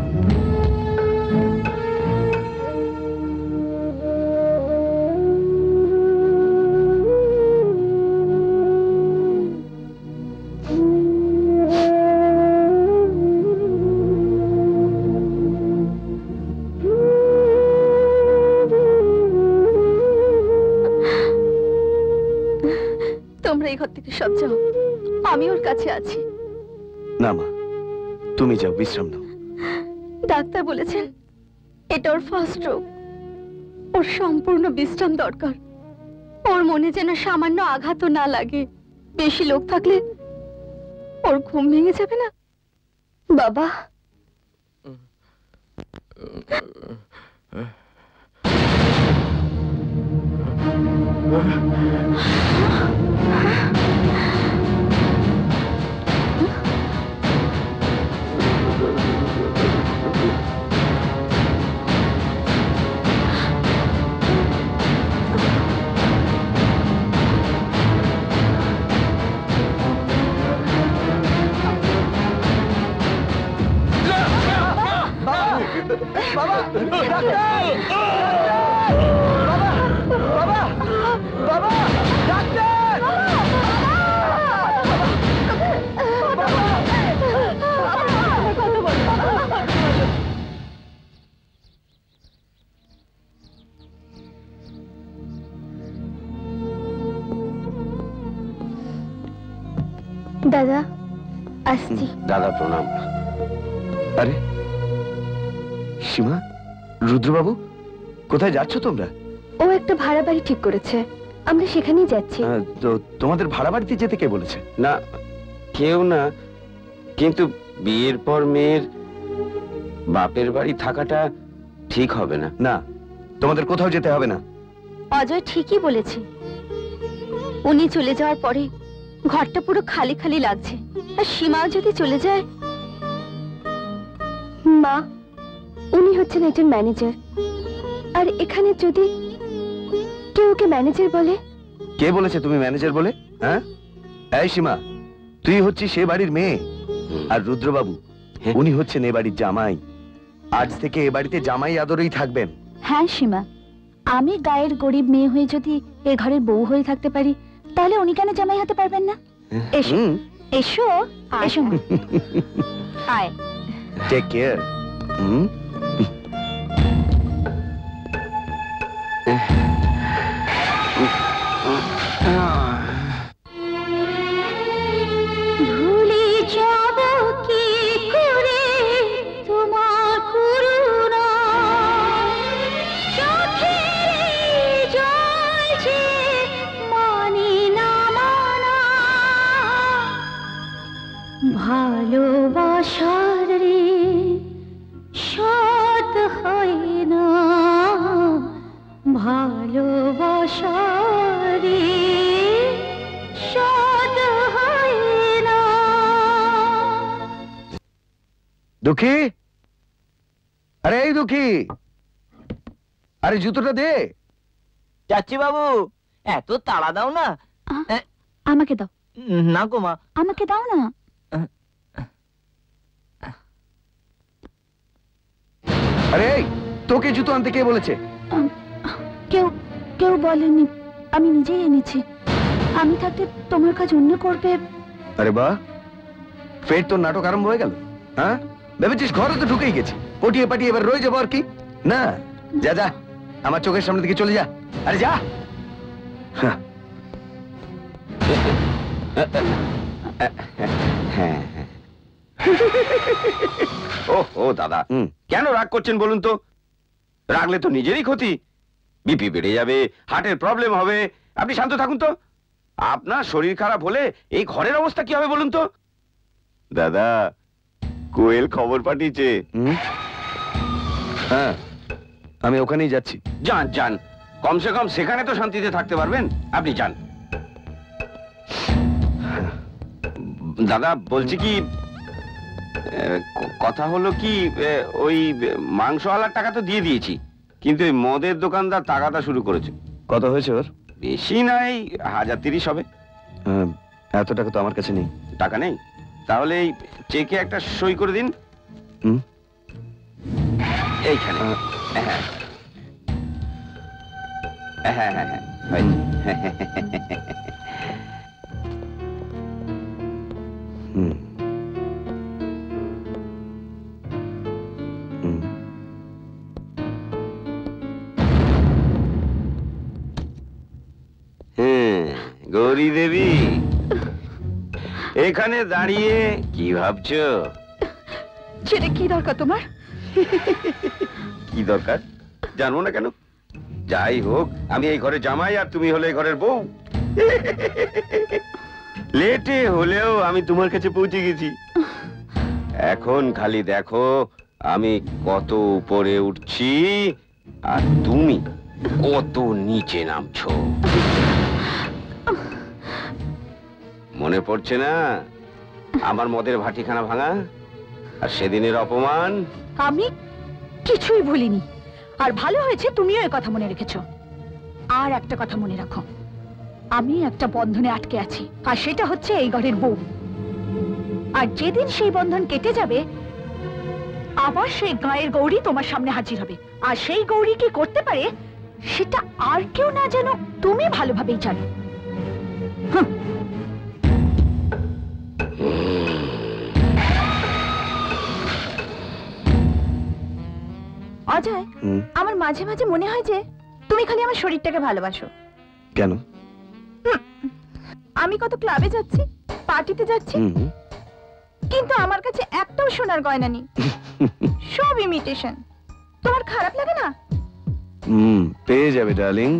সব যাও। আমি ওর কাছে আছি। না মা। তুমি যাও বিশ্রাম নাও। ডাক্তার বলেছেন এটা ওর ফার্স্ট রোগ ওর সম্পূর্ণ বিশ্রাম দরকার। ওর মনে যেন সামান্য আঘাতও না লাগে। বেশি লোক থাকলে ওর ঘুম ভেঙে যাবে না? বাবা। बाबा डॉक्टर দাদা আসছি। দাদা প্রণাম। আরে সীমা রুদ্রবাবু কোথায় যাচ্ছ তোমরা? ও একটা ভাড়া বাড়ি ঠিক করেছে। আমরা সেখানেই যাচ্ছি। আহ, তো তোমাদের ভাড়া বাড়িতে যেতে কে বলেছে? না কেউ না। কিন্তু বিয়ের পর মেয়ের বাপের বাড়ি থাকাটা ঠিক হবে না। না তোমাদের কোথাও যেতে হবে না। অজয় ঠিকই বলেছে। উনি চলে যাওয়ার পরে ঘরটা পুরো খালি খালি লাগছে। আর সীমাও যদি চলে যায়? মা উনি হচ্ছেন একজন ম্যানেজার। আর এখানে যদি কেউ ওকে ম্যানেজার বলে? কে বলেছে তুমি ম্যানেজার বলে? হ্যাঁ? এই সীমা তুই হচ্ছিস সে বাড়ির মেয়ে। আর রুদ্রবাবু হ্যাঁ। উনি হচ্ছেন এ বাড়ির জামাই। আজ থেকে এ বাড়িতে জামাই আদরেই থাকবেন। হ্যাঁ সীমা। আমি গায়ের গরিব মেয়ে হয়ে যদি এ ঘরের বউ হয়ে থাকতে পারি তাহলে উনি কেন জামাই হতে পারবেন না? এসো। হুম। এসো। এসো মা। আয়। টেক কেয়ার হুম। দুঃখী? আরে এই দুঃখী। আরে জুতোটা দে। যাচ্ছি বাবু এত তাড়া দাও না। আমাকে দাও। না গো মা। আমাকে দাও না। আরে তোকে জুতো আনতে কে বলেছে? কেউ কেউ বলেনি। আমি নিজেই এনেছি। আমি থাকতে তোমার কাজ অন্য করবে। আরে বাহ। ফের তোর নাটক আরম্ভ হয়ে গেল হ্যাঁ? ভেবেছিস ঘরে তো ঢুকেই গেছি। পটিয়ে পাটিয়ে এবার রয়ে যাব আর কি? না, যা যা, আমার চোখের সামনে দিকে চলে যা। আরে যা! হ্যাঁ। হ্যাঁ হ্যাঁ। ও দাদা কেন রাগ করছেন বলুন তো? রাগলে তো নিজেরই ক্ষতি। বিপি বেড়ে যাবে, হার্টের প্রবলেম হবে। আপনি শান্ত থাকুন তো। আপনার শরীর খারাপ হলে এই ঘরের অবস্থা কি হবে বলুন তো? দাদা কোয়েল খবর পাঠিয়েছে। হ্যাঁ আমি ওখানেই যাচ্ছি। যান যান। কমসে কম সেখানে তো শান্তিতে থাকতে পারবেন। আপনি যান। দাদা বলছি কি কথা হলো কি ওই মাংসওয়ালার টাকা তো দিয়ে দিয়েছি কিন্তু এই মদের দোকানদার টাকাটা শুরু করেছে। কত হয়েছে ওর? বেশি নাই হাজার তিরিশ হবে। এত টাকা তো আমার কাছে নেই। টাকা নেই? তাহলে এই চেকে একটা সই করে দিন। এইখানে। হ্যাঁ হ্যাঁ হ্যাঁ হয়েছে। হুম। হুম। হ্যাঁ গৌরী দেবী। এখানে দাঁড়িয়ে কি ভাবছ? সেটা কি দরকার তোমার? কি দরকার? জানব না কেন? যাই হোক আমি এই ঘরে জামাই আর তুমি হলে এই ঘরের বউ। লেটে হলেও আমি তোমার কাছে পৌঁছে গেছি। এখন খালি দেখো আমি কত উপরে উঠছি আর তুমি কত নিচে নামছো। মনে পড়ছে না? আমার মদের ভাটিখানা ভাঙা? আর সেদিনের অপমান? আমি কিছুই ভুলিনি। আর ভালো হয়েছে তুমিও এ কথা মনে রেখেছো। আর একটা কথা মনে রাখো। আমি একটা বন্ধনে আটকে আছি। আর সেটা হচ্ছে এই ঘরের বউ। আর যেদিন সেই বন্ধন কেটে যাবে, আবার সেই গায়ের গৌরী তোমার সামনে হাজির হবে। আর সেই গৌরী কি করতে পারে, সেটা আর কেউ না যেন তুমি ভালোভাবেই জানো। হুঁ। অজয় আমার মাঝে মাঝে মনে হয় যে তুমি খালি আমার শরীরটাকে ভালোবাসো। কেন? আমি কত ক্লাবে যাচ্ছি পার্টিতে যাচ্ছি কিন্তু আমার কাছে একটাও সোনার গয়না নেই। *laughs* সব ইমিটেশন তোমার খারাপ লাগে না? হুম পেয়ে যাবে ডার্লিং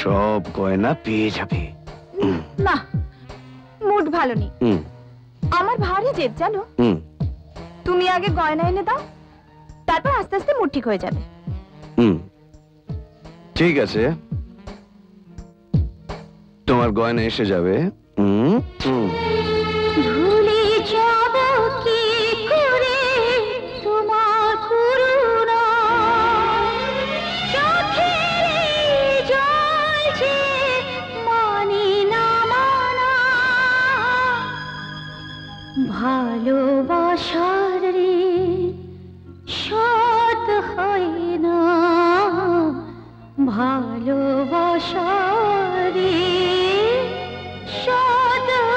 সব গয়না পেয়ে যাবে। না মুড ভালো নেই। আমার ভারী জেদ জানো? তুমি আগে গয়না এনে দাও তারপর আস্তে আস্তে মুড ঠিক হয়ে যাবে। হুম। ঠিক আছে। তোমার গয়না এসে যাবে। হুম হুম। ভুলে ভালোবাসার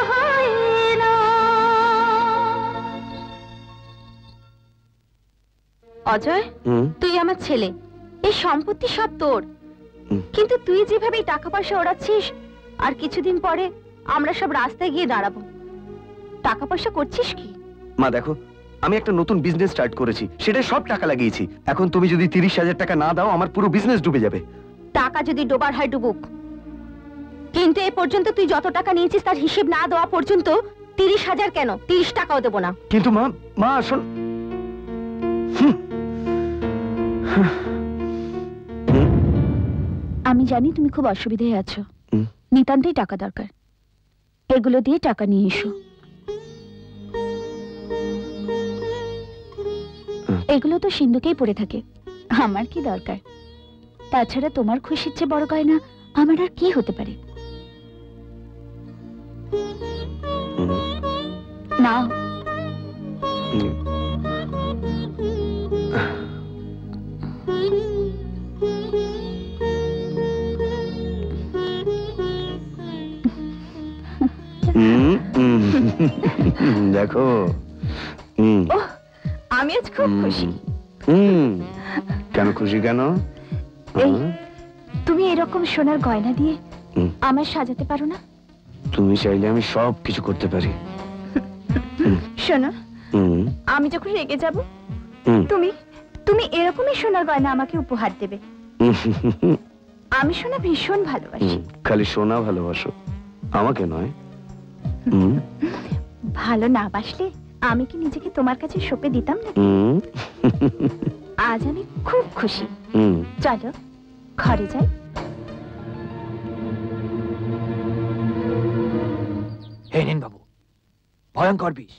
হয় না। অজয় তুই আমার ছেলে। এই সম্পত্তি সব তোর। কিন্তু তুই যেভাবে টাকা পয়সা ওড়াচ্ছিস আর কিছুদিন পরে আমরা সব রাস্তায় গিয়ে দাঁড়াবো। টাকা পয়সা করছিস কি? মা দেখো আমি একটা নতুন বিজনেস স্টার্ট করেছি। সেটা সব টাকা লাগিয়েছি। এখন তুমি যদি তিরিশ হাজার টাকা না দাও আমার পুরো বিজনেস ডুবে যাবে। টাকা যদি ডোবার হয় ডুবুক। কিন্তু এ পর্যন্ত তুই যত টাকা নিয়েছিস তার হিসেব না দেওয়া পর্যন্ত তিরিশ হাজার কেন? তিরিশ টাকাও দেবো না। কিন্তু মা মা শোন। আমি জানি তুমি খুব অসুবিধায় আছো। নিতান্তই টাকা দরকার। এগুলো দিয়ে টাকা নিয়ে এসো। এগুলো তো সিন্ধুকেই পড়ে থাকে। আমার কি দরকার? তাছাড়া তোমার খুশির চেয়ে বড় গয়না আমার আর কি হতে পারে? না দেখো। আমি আজ খুব খুশি। হুম। কেন খুশি কেন? এই? তুমি এরকম সোনার গয়না দিয়ে। আমায় সাজাতে পারো না? তুমি চাইলে আমি সব কিছু করতে পারি। শোনো আমি যখন রেগে যাব তুমি তুমি এরকমই সোনার গয়না আমাকে উপহার দেবে। আমি শোনা ভীষণ ভালোবাসি। খালি সোনা ভালোবাসো। আমাকে নয়। ভালো না বাসলে আমি কি নিজেকে তোমার কাছে সঁপে দিতাম না আজ আমি খুব খুশি। চলো ঘরে যাই। হে নিন বাবু ভয়ঙ্কর বিষ।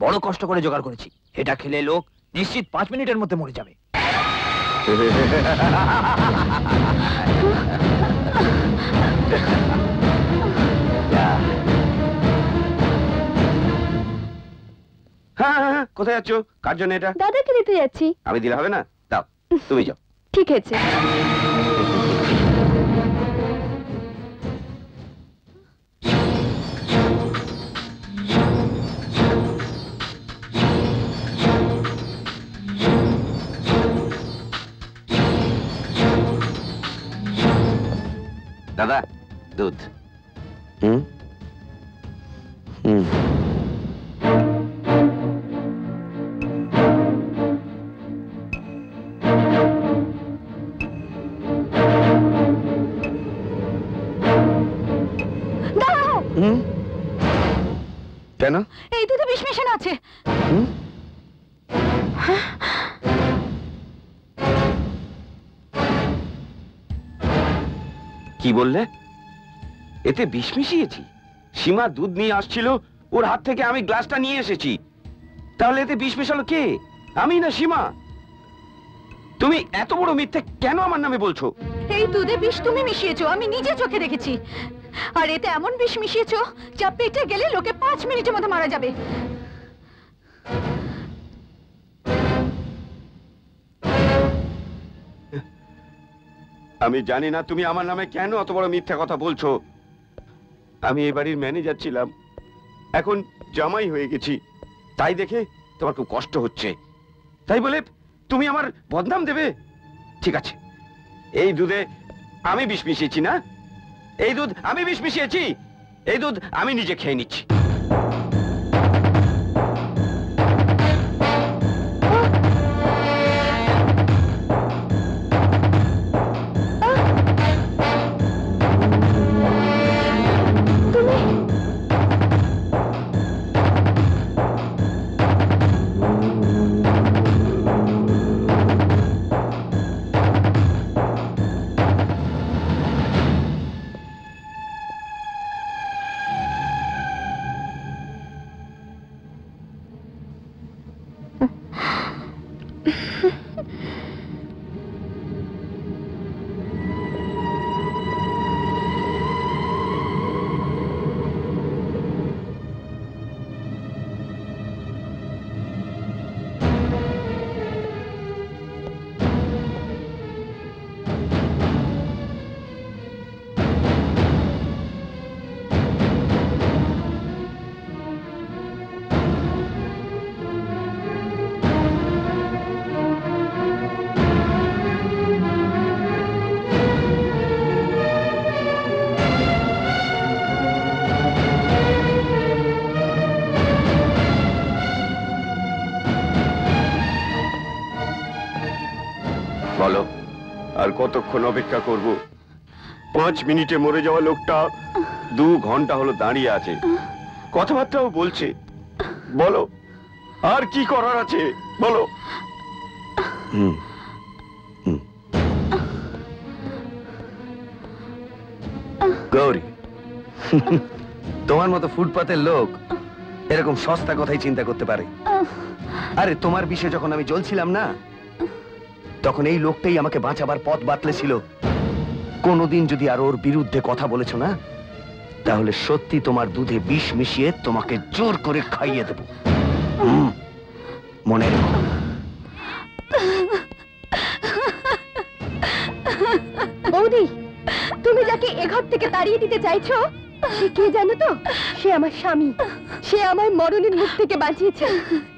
বড় কষ্ট করে জোগাড় করেছি। এটা খেলে লোক নিশ্চিত পাঁচ মিনিটের মধ্যে মরে যাবে। *laughs* হ্যাঁ হ্যাঁ হ্যাঁ, কোথায় যাচ্ছ? কার জন্য এটা? দাদাকে দিতে যাচ্ছি। আমি দিলে হবে না? দাও তুমি যাও। ঠিক আছে। দাদা দুধ। হুম হুম? কেন? এই দুধে বিষ মেশানো আছে। কি বললে? এতে বিষ মিশিয়েছি। সীমা দুধ নিয়ে আসছিল ওর হাত থেকে আমি গ্লাসটা নিয়ে এসেছি। তাহলে এতে বিষ মেশালো কে? আমি না সীমা? তুমি এত বড় মিথ্যে কেন আমার নামে বলছো? এই দুধে বিষ তুমি মিশিয়েছো আমি নিজে চোখে দেখেছি। আর এতে এমন বিষ মিশিয়েছ যা পেটে গেলে লোকে পাঁচ মিনিটের মধ্যে মারা যাবে। আমি জানি না তুমি আমার নামে কেন অত বড় মিথ্যা কথা বলছো। আমি এই বাড়ির ম্যানেজার ছিলাম। এখন জামাই হয়ে গেছি। তাই দেখে তোমার খুব কষ্ট হচ্ছে। তাই বলে তুমি আমার বদনাম দেবে? ঠিক আছে। এই দুধে আমি বিষ মিশিয়েছি না? এই দুধ আমি বিষ মিশিয়েছি। এই দুধ আমি নিজে খেয়ে নিচ্ছি। কতক্ষণ অপেক্ষা করব? পাঁচ মিনিটে মরে যাওয়া লোকটা দু ঘণ্টা হলো দাঁড়িয়ে আছে। কথাবার্তাও বলছে। বলো, আর কি করার আছে? বলো। গৌরী, তোমার মতো ফুটপাতের লোক এরকম সস্তা কথাই চিন্তা করতে পারে। আরে, তোমার বিষয়ে যখন আমি জ্বলছিলাম না তখন এই লোকটাই আমাকে বাঁচাবার পথ বাতলেছিল। কোনোদিন যদি আর ওর বিরুদ্ধে কথা বলেছ না, তাহলে সত্যি তোমার দুধে বিষ মিশিয়ে তোমাকে জোর করে খাইয়ে দেব। মনে বৌদি, তুমি যাকে এঘর থেকে তাড়িয়ে দিতে চাইছো, সে কে জানো তো? সে আমার স্বামী। সে আমার মরণের মুখ থেকে বাঁচিয়েছে।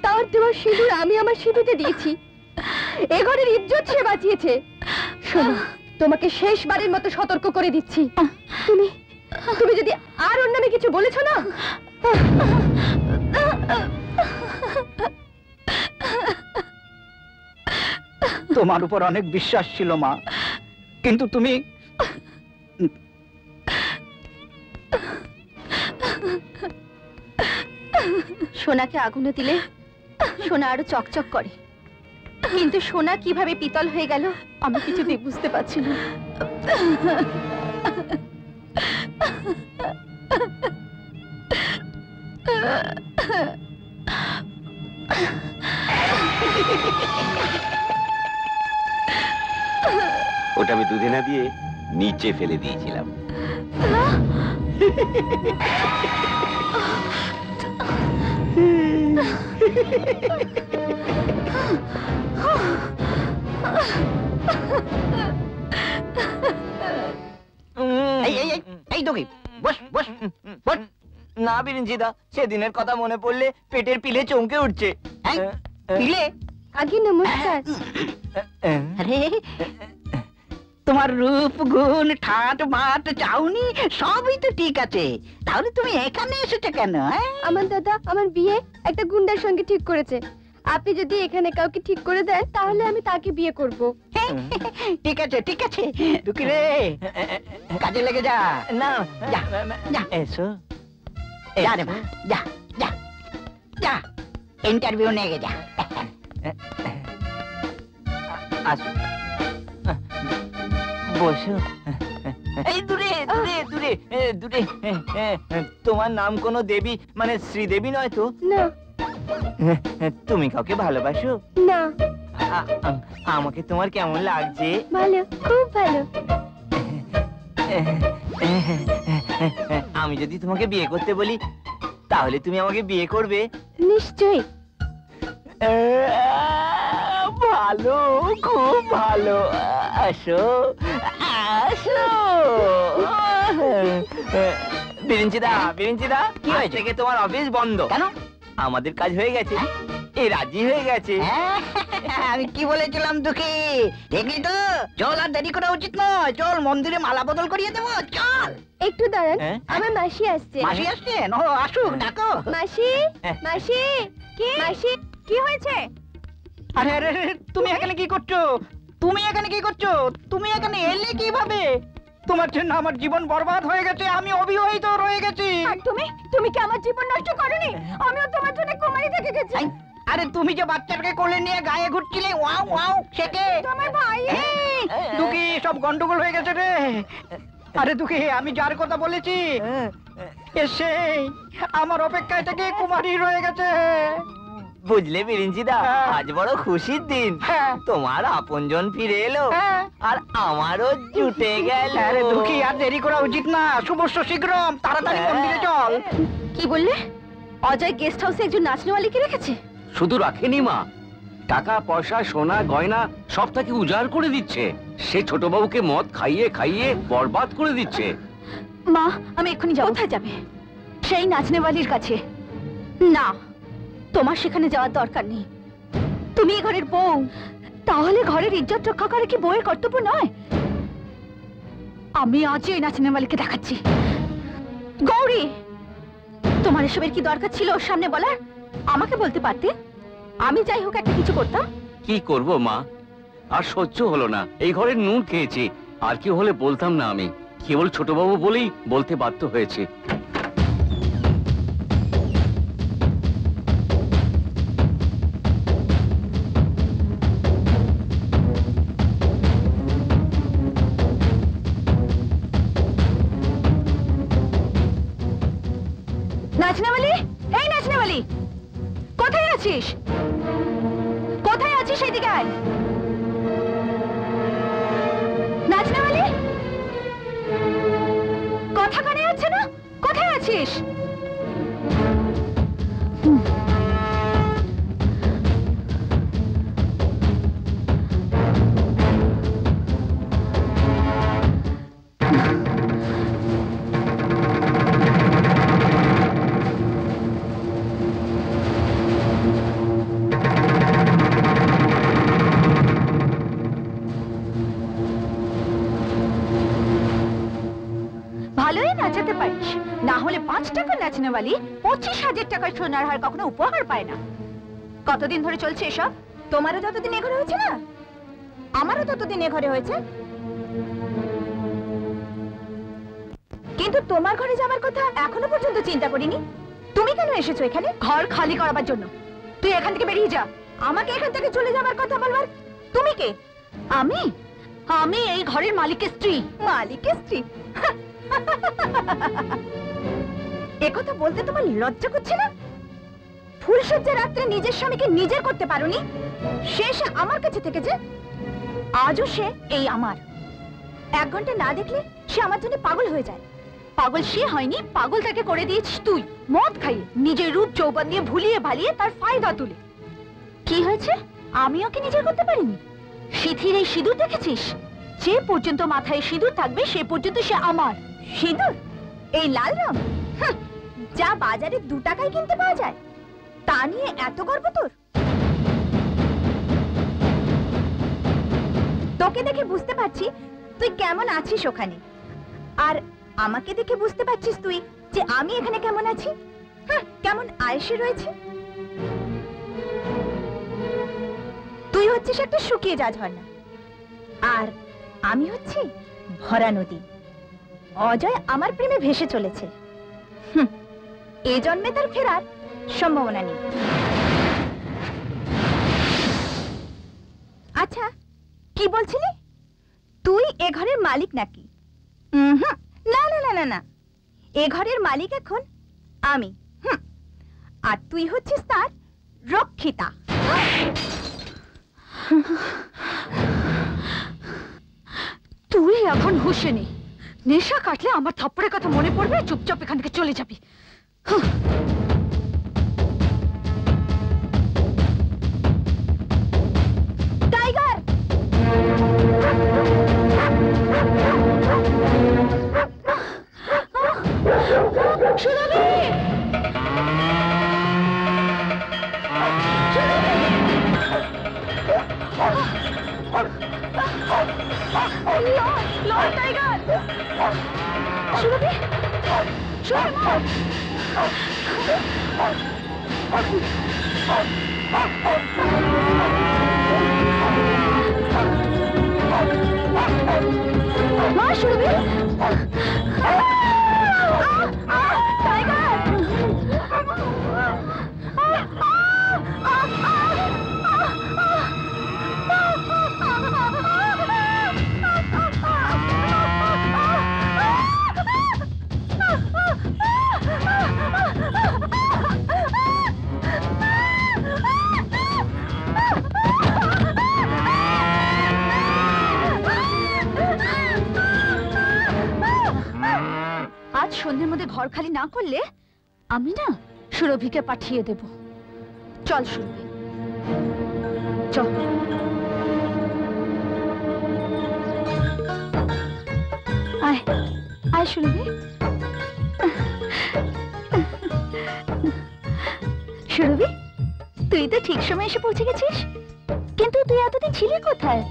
তার দেওয়া সিঁদুর আমি আমার সিঁদুতে দিয়েছি। এ ঘরের ইজ্জত সে বাঁচিয়েছে। শোনো তোমাকে শেষবারের মতো সতর্ক করে দিচ্ছি। তুমি তুমি যদি আর ওর নামে কিছু বলেছ না? তোমার উপর অনেক বিশ্বাস ছিল মা। কিন্তু তুমি সোনাকে আগুনে দিলে সোনা আরও চকচক করে। কিন্তু সোনা কীভাবে পিতল হয়ে গেল আমি কিছুতেই বুঝতে পারছি না। ওটা আমি দুধে না দিয়ে নিচে ফেলে দিয়েছিলাম। এই *laughs* বস বস বস। না বিরিঞ্চিদা সেদিনের কথা মনে পড়লে পেটের পিলে চমকে উঠছে। পিলে? আগে নমস্কার। আরে তোমার রূপ গুণ ঠাট মাট চাউনি সবই তো ঠিক আছে। তাহলে তুমি এখানে এসেছ কেন হ্যাঁ? আমার দাদা আমার বিয়ে একটা গুন্ডার সঙ্গে ঠিক করেছে। আপনি যদি এখানে কাউকে ঠিক করে দেন তাহলে আমি তাকে বিয়ে করব। *laughs* ঠিক আছে ঠিক আছে। দুঃখী রে কাজে লেগে যা। না। যা যা। এসো। যা রে যা যা। যা। ইন্টারভিউ নিয়ে গে যা। আসো। বসো। এই দূরে দূরে দূরে দূরে। তোমার নাম কোনো দেবী মানে শ্রীদেবী নয় তো? না। *laughs* তুমি কাউকে ভালোবাসো? না। আমাকে তোমার কেমন লাগছে? ভালো খুব ভালো। *laughs* আমি যদি তোমাকে বিয়ে করতে বলি তাহলে তুমি আমাকে বিয়ে করবে? নিশ্চয়ই। ভালো খুব ভালো। আসো আসো। *laughs* বিরিঞ্চিদা বিরিঞ্চিদা কি হয়েছে? থেকে তোমার অফিস বন্ধ। কেন? আমাদের কাজ হয়ে গেছে। এ রাজি হয়ে গেছে। হ্যাঁ, আমি কি বলেছিলাম দুঃখী? দেখলি তো? চল আর দেরি করা উচিত নয়। চল মন্দিরে মালা বদল করিয়ে দেবো। চল! একটু দাঁড়ান হ্যাঁ? আমার মাসি আসছে। মাসি আসছেন ও আসুক ডাকো। মাসি মাসি কি? মাসি কি হয়েছে? আরে আরে, তুমি এখানে কি করছ? তুমি এখানে কি করছ? তুমি এখানে এলে কীভাবে? তোমার জন্য আমার জীবন বরবাদ হয়ে গেছে আমি অবিবাহিত রয়ে গেছি। আর তুমি? তুমি কি আমার জীবন নষ্ট করনি? আমিও তোমার জন্য কুমারী থেকে গেছি। আরে তুমি যে বাচ্চাটাকে কোলে নিয়ে গায়ে ঘুরছিলে ওয়াও ওয়াও সেকে তোমার ভাই। দুঃখী সব গন্ডগোল হয়ে গেছে রে। আরে দুঃখী আমি যার কথা বলেছি এসে আমার অপেক্ষায় থেকে কুমারী রয়ে গেছে। বুঝলে বিরিঞ্চিদা হ্যাঁ। আজ বড় খুশির দিন। হ্যাঁ। তোমার আপনজন ফিরে এলো হ্যাঁ। আর আমারও জুটে গেল। আরে দুঃখী আর দেরি করা উচিত না। শুভস্য শীঘ্রম তাড়াতাড়ি। মন্দিরে চল। কি বললে? অজয় গেস্ট হাউসে একজন নাচনেওয়ালিকে রেখেছে? শুধু রাখেনি মা। টাকা পয়সা সোনা গয়না সব তাকে উজাড় করে দিচ্ছে। সে ছোট বাবুকে মদ খাইয়ে খাইয়ে বরবাদ করে দিচ্ছে। মা আমি এক্ষুনি যাব। কোথায় যাবে? সেই নাচনেওয়ালির কাছে। না তোমার সেখানে যাওয়ার দরকার নেই। তুমি এ ঘরের বউ। তাহলে ঘরের ইজ্জত রক্ষা করে কি বউয়ের কর্তব্য নয়? আমি আজই ওই নাচনেওয়ালিকে দেখাচ্ছি। গৌরী, তোমার এসবের কি দরকার ছিল ওর সামনে বলার? আমাকে বলতে পারতে? আমি যাই হোক, একটা কিছু করতাম। কি করব, মা? আর সহ্য হলো না। এই ঘরের নুন খেয়েছি। আর কি হলে বলতাম না আমি। কেবল ছোটবাবু বলেই বলতে বাধ্য হয়েছে। হাজার টাকার সোনার হার কখনো উপহার পায় না। কতদিন ধরে চলছে এসব? তোমারও যতদিন এ ঘরে হয়েছে না? আমারও ততদিন এ ঘরে হয়েছে। কিন্তু তোমার ঘরে যাবার কথা এখনও পর্যন্ত চিন্তা করিনি? তুমি কেন এসেছ এখানে? ঘর খালি করাবার জন্য। তুই এখান থেকে বেরিয়ে যা। আমাকে এখান থেকে চলে যাবার কথা বলবার? তুমি কে? আমি? আমি এই ঘরের মালিকের স্ত্রী। মালিকের স্ত্রী? *laughs* একথা বলতে তোমার লজ্জা করছে না? ফুলসজ্জা রাত্রে নিজের স্বামীকে নিজের করতে পারোনি? শেষ আমার কাছে থেকেছে আজও সে এই আমার। এক ঘণ্টা না দেখলে সে আমার জন্য পাগল হয়ে যায়। পাগল সে হয়নি পাগল তাকে করে দিয়েছিস তুই। মদ খাইয়ে নিজের রূপ চৌবান দিয়ে ভুলিয়ে ভালিয়ে তার ফায়দা তুলে। কি হয়েছে? আমি ওকে নিজের করতে পারিনি? সিথির এই সিঁদুর দেখেছিস? যে পর্যন্ত মাথায় সিঁদুর থাকবে সে পর্যন্ত সে আমার। সিঁদুর? এই লাল রং? হাহ, যা বাজারে দু টাকায় কিনতে পাওয়া যায়। তা নিয়ে এত গর্ব তোর? তোকে দেখে বুঝতে পারছি তুই কেমন আছিস ওখানে। আর আমাকে দেখে বুঝতে পারছিস তুই যে আমি এখানে কেমন আছি? হ্যাঁ কেমন আয়েসে রয়েছে? তুই হচ্ছিস একটা শুকিয়ে যা ঝর্ণা। আর আমি হচ্ছি ভরা নদী। অজয় আমার প্রেমে ভেসে চলেছে। হুঁ, এ জন্মে তার ফেরার সম্ভাবনা নেই। আচ্ছা কি বলছিলি? তুই এ ঘরের মালিক নাকি? না না না না না। এ ঘরের মালিক এখন আমি আর তুই হচ্ছিস তার রক্ষিতা। তুই এখন হুশে নেই নেশা কাটলে আমার থাপ্পড়ের কথা মনে পড়বে, চুপচাপ এখান থেকে চলে যাবি। Tiger Surabhi lord lord Surabhi আজ সন্ধ্যের মধ্যে ঘর খালি না করলে আমি না সুরভিকে পাঠিয়ে দেব। চল সুরভি। চল। আয় আয় সুরভি। সুরভি, তুই তো ঠিক সময় এসে পৌঁছে গেছিস। কিন্তু তুই এতদিন ছিলি কোথায়?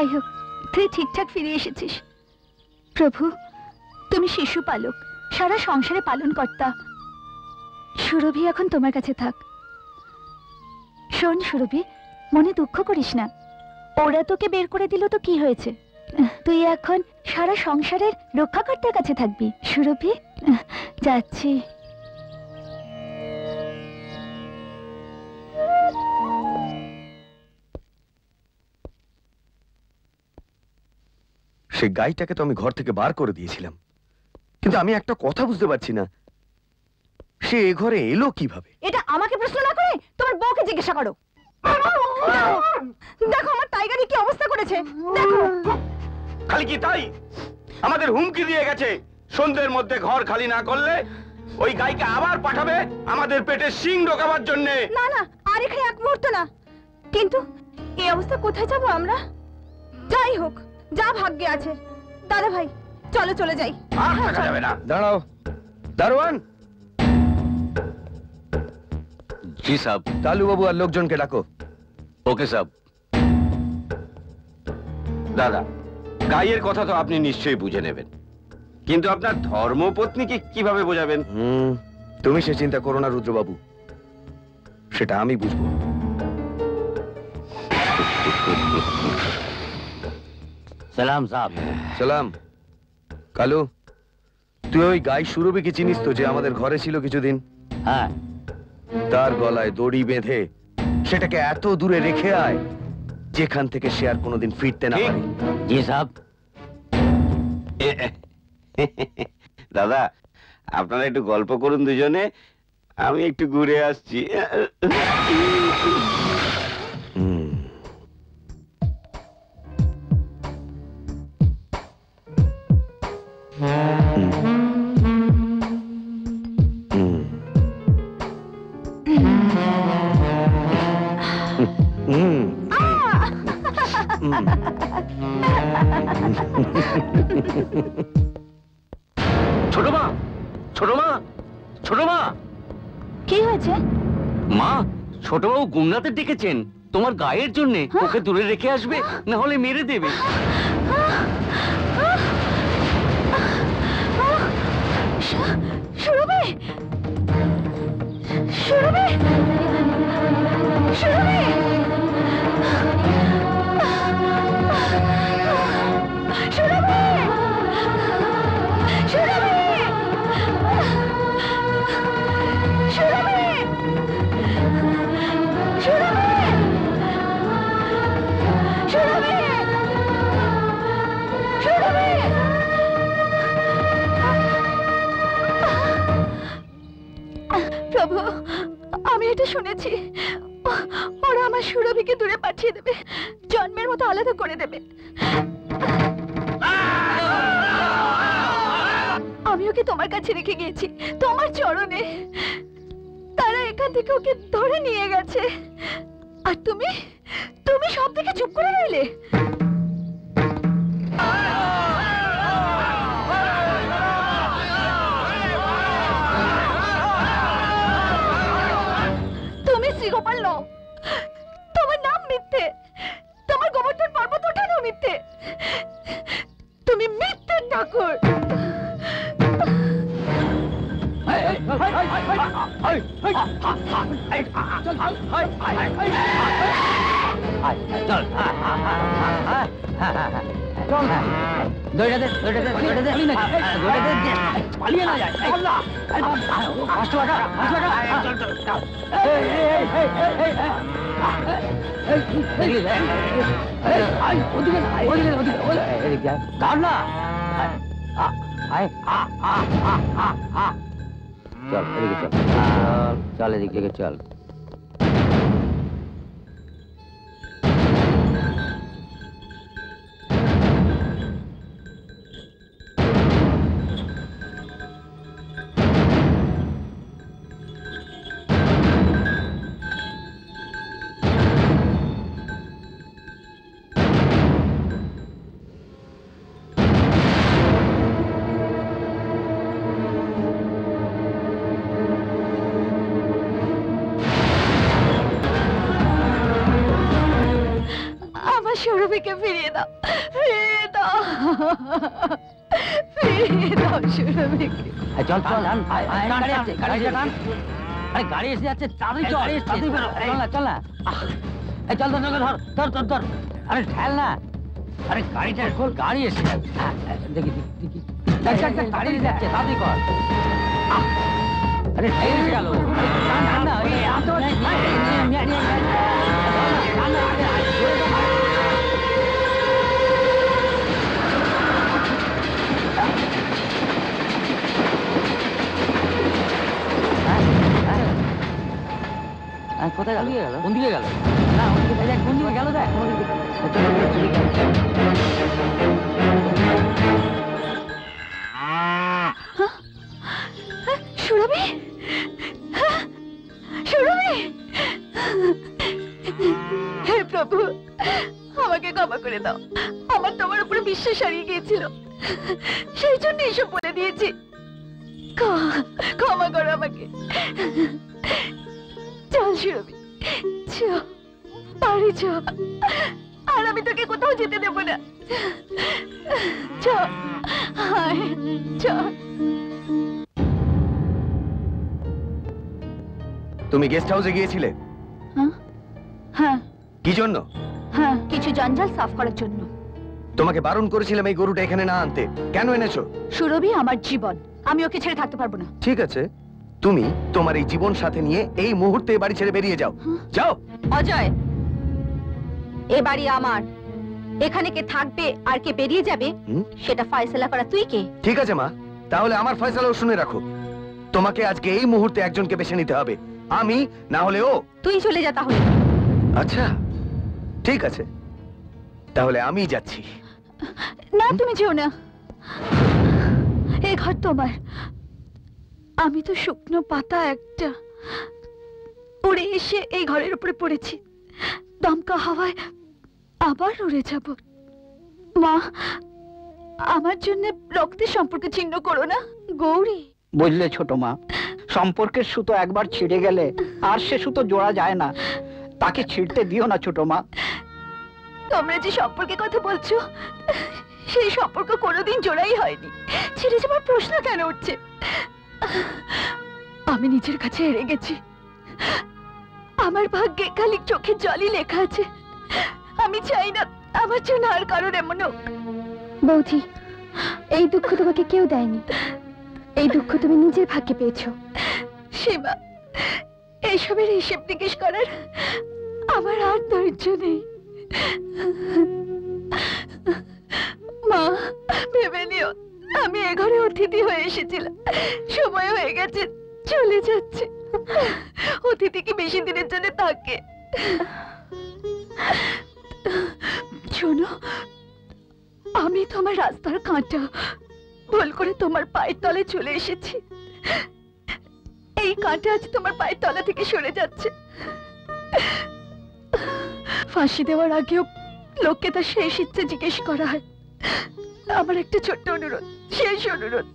যাই হোক তুই ঠিকঠাক ফিরে এসেছিস। প্রভু, তুমি শিশু পালক, সারা সংসারে পালন কর্তা সুরভি, এখন তোমার কাছে থাক। শোন সুরভি, মনে দুঃখ করিস না। ওরা তোকে বের করে দিল তো কি হয়েছে? তুই এখন সারা সংসারের রক্ষাকর্তার কাছে থাকবি। সুরভি, যাচ্ছি। সেই গাইটাকে তো আমি ঘর থেকে বার করে দিয়েছিলাম। কিন্তু আমি একটা কথা বুঝতে পারছি না। সে এ ঘরে এলো কীভাবে? এটা আমাকে প্রশ্ন না করে তোমার বউকে জিজ্ঞাসা করো। দেখো আমার টাইগারি কি অবস্থা করেছে। দেখো। খালি কি তাই? আমাদের হুমকি দিয়ে গেছে। সন্ধ্যের মধ্যে ঘর খালি না করলে ওই গাইকে আবার পাঠাবে আমাদের পেটে শিং ঢোকাবার জন্যে। না না আর এখানে এক মুহূর্ত না। কিন্তু এই অবস্থা কোথায় যাব আমরা? যাই হোক। যা ভাগ্যে আছে। দাদা ভাই চলো চলে যাই। যাবে না। দাঁড়াও। দারোয়ান! জি সাহেব বাবু আর লোকজনকে ডাকো। ওকে সাহেব দাদা গাইয়ের কথা তো আপনি নিশ্চয়ই বুঝে নেবেন। কিন্তু আপনার ধর্মপত্নীকে কীভাবে বোঝাবেন? হুম তুমি সে চিন্তা করো না রুদ্রবাবু। সেটা আমি বুঝব। সালাম সাহেব। সালাম। কালু তুই ওই গাই সুরভিকে চিনিস তো যে আমাদের ঘরে ছিল কিছুদিন? হ্যাঁ। তার গলায় দড়ি বেঁধে সেটাকে এত দূরে রেখে আয় যেখান থেকে সে আর কোনোদিন ফিরতে না পারে। জি সাহেব। *laughs* দাদা আপনারা একটু গল্প করুন দুজনে। আমি একটু ঘুরে আসছি। *laughs* ছোটবাবু গঙ্গাতে ডেকেছেন। তোমার গায়ের জন্য ওকে দূরে রেখে আসবে না হলে মেরে দেবে। মতো আলাদা করে দেবে। আমি ওকে তোমার কাছে রেখে গিয়েছি? তোমার চরণে। তারা এখান থেকে ওকে ধরে নিয়ে গেছে। আর তুমি? তুমি সব থেকে চুপ করে রইলে। মিথ্যে। তুমি মিথ্যে ঠাকুর। না আয় আ আ আ আ আ চল এদিকে চল চল চল এদিকে চল আরে গাড়ি এসে যাচ্ছে তাড়াতাড়ি চল তাড়াতাড়ি বেরো চল না চল না এই চল তোর ধর ধর ধর ধর আরে ঠেল না আরে গাড়িটা খোল গাড়ি এসে যাবে দেখি দেখি গাড়ি যাচ্ছে তাড়াতাড়ি কর আরে ঠেল গেল না না না কোথায় গেল? কোন দিকে গেল? না দেখ কোন দিকে গেল দেখ চল, চল। সুরভি? সুরভি? হে প্রভু আমাকে ক্ষমা করে দাও। আমার তোমার উপরে বিশ্বাস হারিয়ে গিয়েছিল। সেই জন্য এসব বলে দিয়েছি। ক্ষমা করো আমাকে। চল সুরভি চল বাড়ি চ আর আমি তোকে কোথাও যেতে দেব না। আয়, চল। তুমি গেস্ট হাউসে গিয়েছিলে? হ্যাঁ কি জন্য? হ্যাঁ কিছু জঞ্জাল সাফ করার জন্য। তোমাকে বারণ করেছিলাম এই গরুটা এখানে না আনতে। কেন এনেছো? সুরভি আমার জীবন। আমি ওকে ছেড়ে থাকতে পারব না। ঠিক আছে। তুমি তোমার এই জীবন সাথে নিয়ে এই মুহূর্তে বাড়ি ছেড়ে বেরিয়ে যাও। যাও। অজয় এ বাড়ি আমার। এখানে কে থাকবে আর কে বেরিয়ে যাবে সেটা ফয়সলা করা। তুই কে? ঠিক আছে মা। তাহলে আমার ফয়সালাও শুনে রাখো। তোমাকে আজকে এই মুহূর্তে একজনকে বেছে নিতে হবে। আমি না হলে ও। তুই চলে যা তাহলে। আচ্ছা ঠিক আছে। তাহলে আমি যাচ্ছি। না তুমি যেও না। এই ঘর তোমার। আমি তো শুকনো পাতা একটা উড়ে এসে এই ঘরের উপরে পড়েছি। দমকা হাওয়ায় আবার উড়ে যাব। মা আমার জন্য রক্তের সম্পর্ক ছিন্ন করো না গৌরী। বুঝলে ছোট মা সম্পর্কের সুতো একবার ছিঁড়ে গেলে আর সে সুতো জোড়া যায় না। তাকে ছিঁড়তে দিও না ছোট মা। তোমরা যে সম্পর্কে কথা বলছো সেই সম্পর্ক কোনোদিন জোড়াই হয়নি। ছিঁড়ে যাবার প্রশ্ন কেন উঠছে? আমি নিজের কাছে হেরে গেছি। আমার ভাগ্যে খালি চোখের জলই লেখা আছে। আমি চাই না আমার জন্য আর কারোর এমন হোক। বৌদি এই দুঃখ তোমাকে কেউ দেয়নি। এই দুঃখ তুমি নিজের ভাগ্যে পেয়েছ। সীমা এইসবের হিসেব নিকেশ করার আমার আর ধৈর্য নেই। মা ভেবে নিও। আমি এ ঘরে অতিথি হয়ে এসেছিলাম। সময় হয়ে গেছে, চলে যাচ্ছে। অতিথি কি বেশি দিনের জন্য থাকে? শোনো, আমি তোমার রাস্তার কাঁটা, ভুল করে তোমার পায়ের তলে চলে এসেছি। এই কাঁটা আজ তোমার পায়ের তলা থেকে সরে যাচ্ছে। ফাঁসি দেওয়ার আগেও লোককে তার শেষ ইচ্ছে জিজ্ঞেস করা হয়। আমার একটা ছোট্ট অনুরোধ। শেষ অনুরোধ।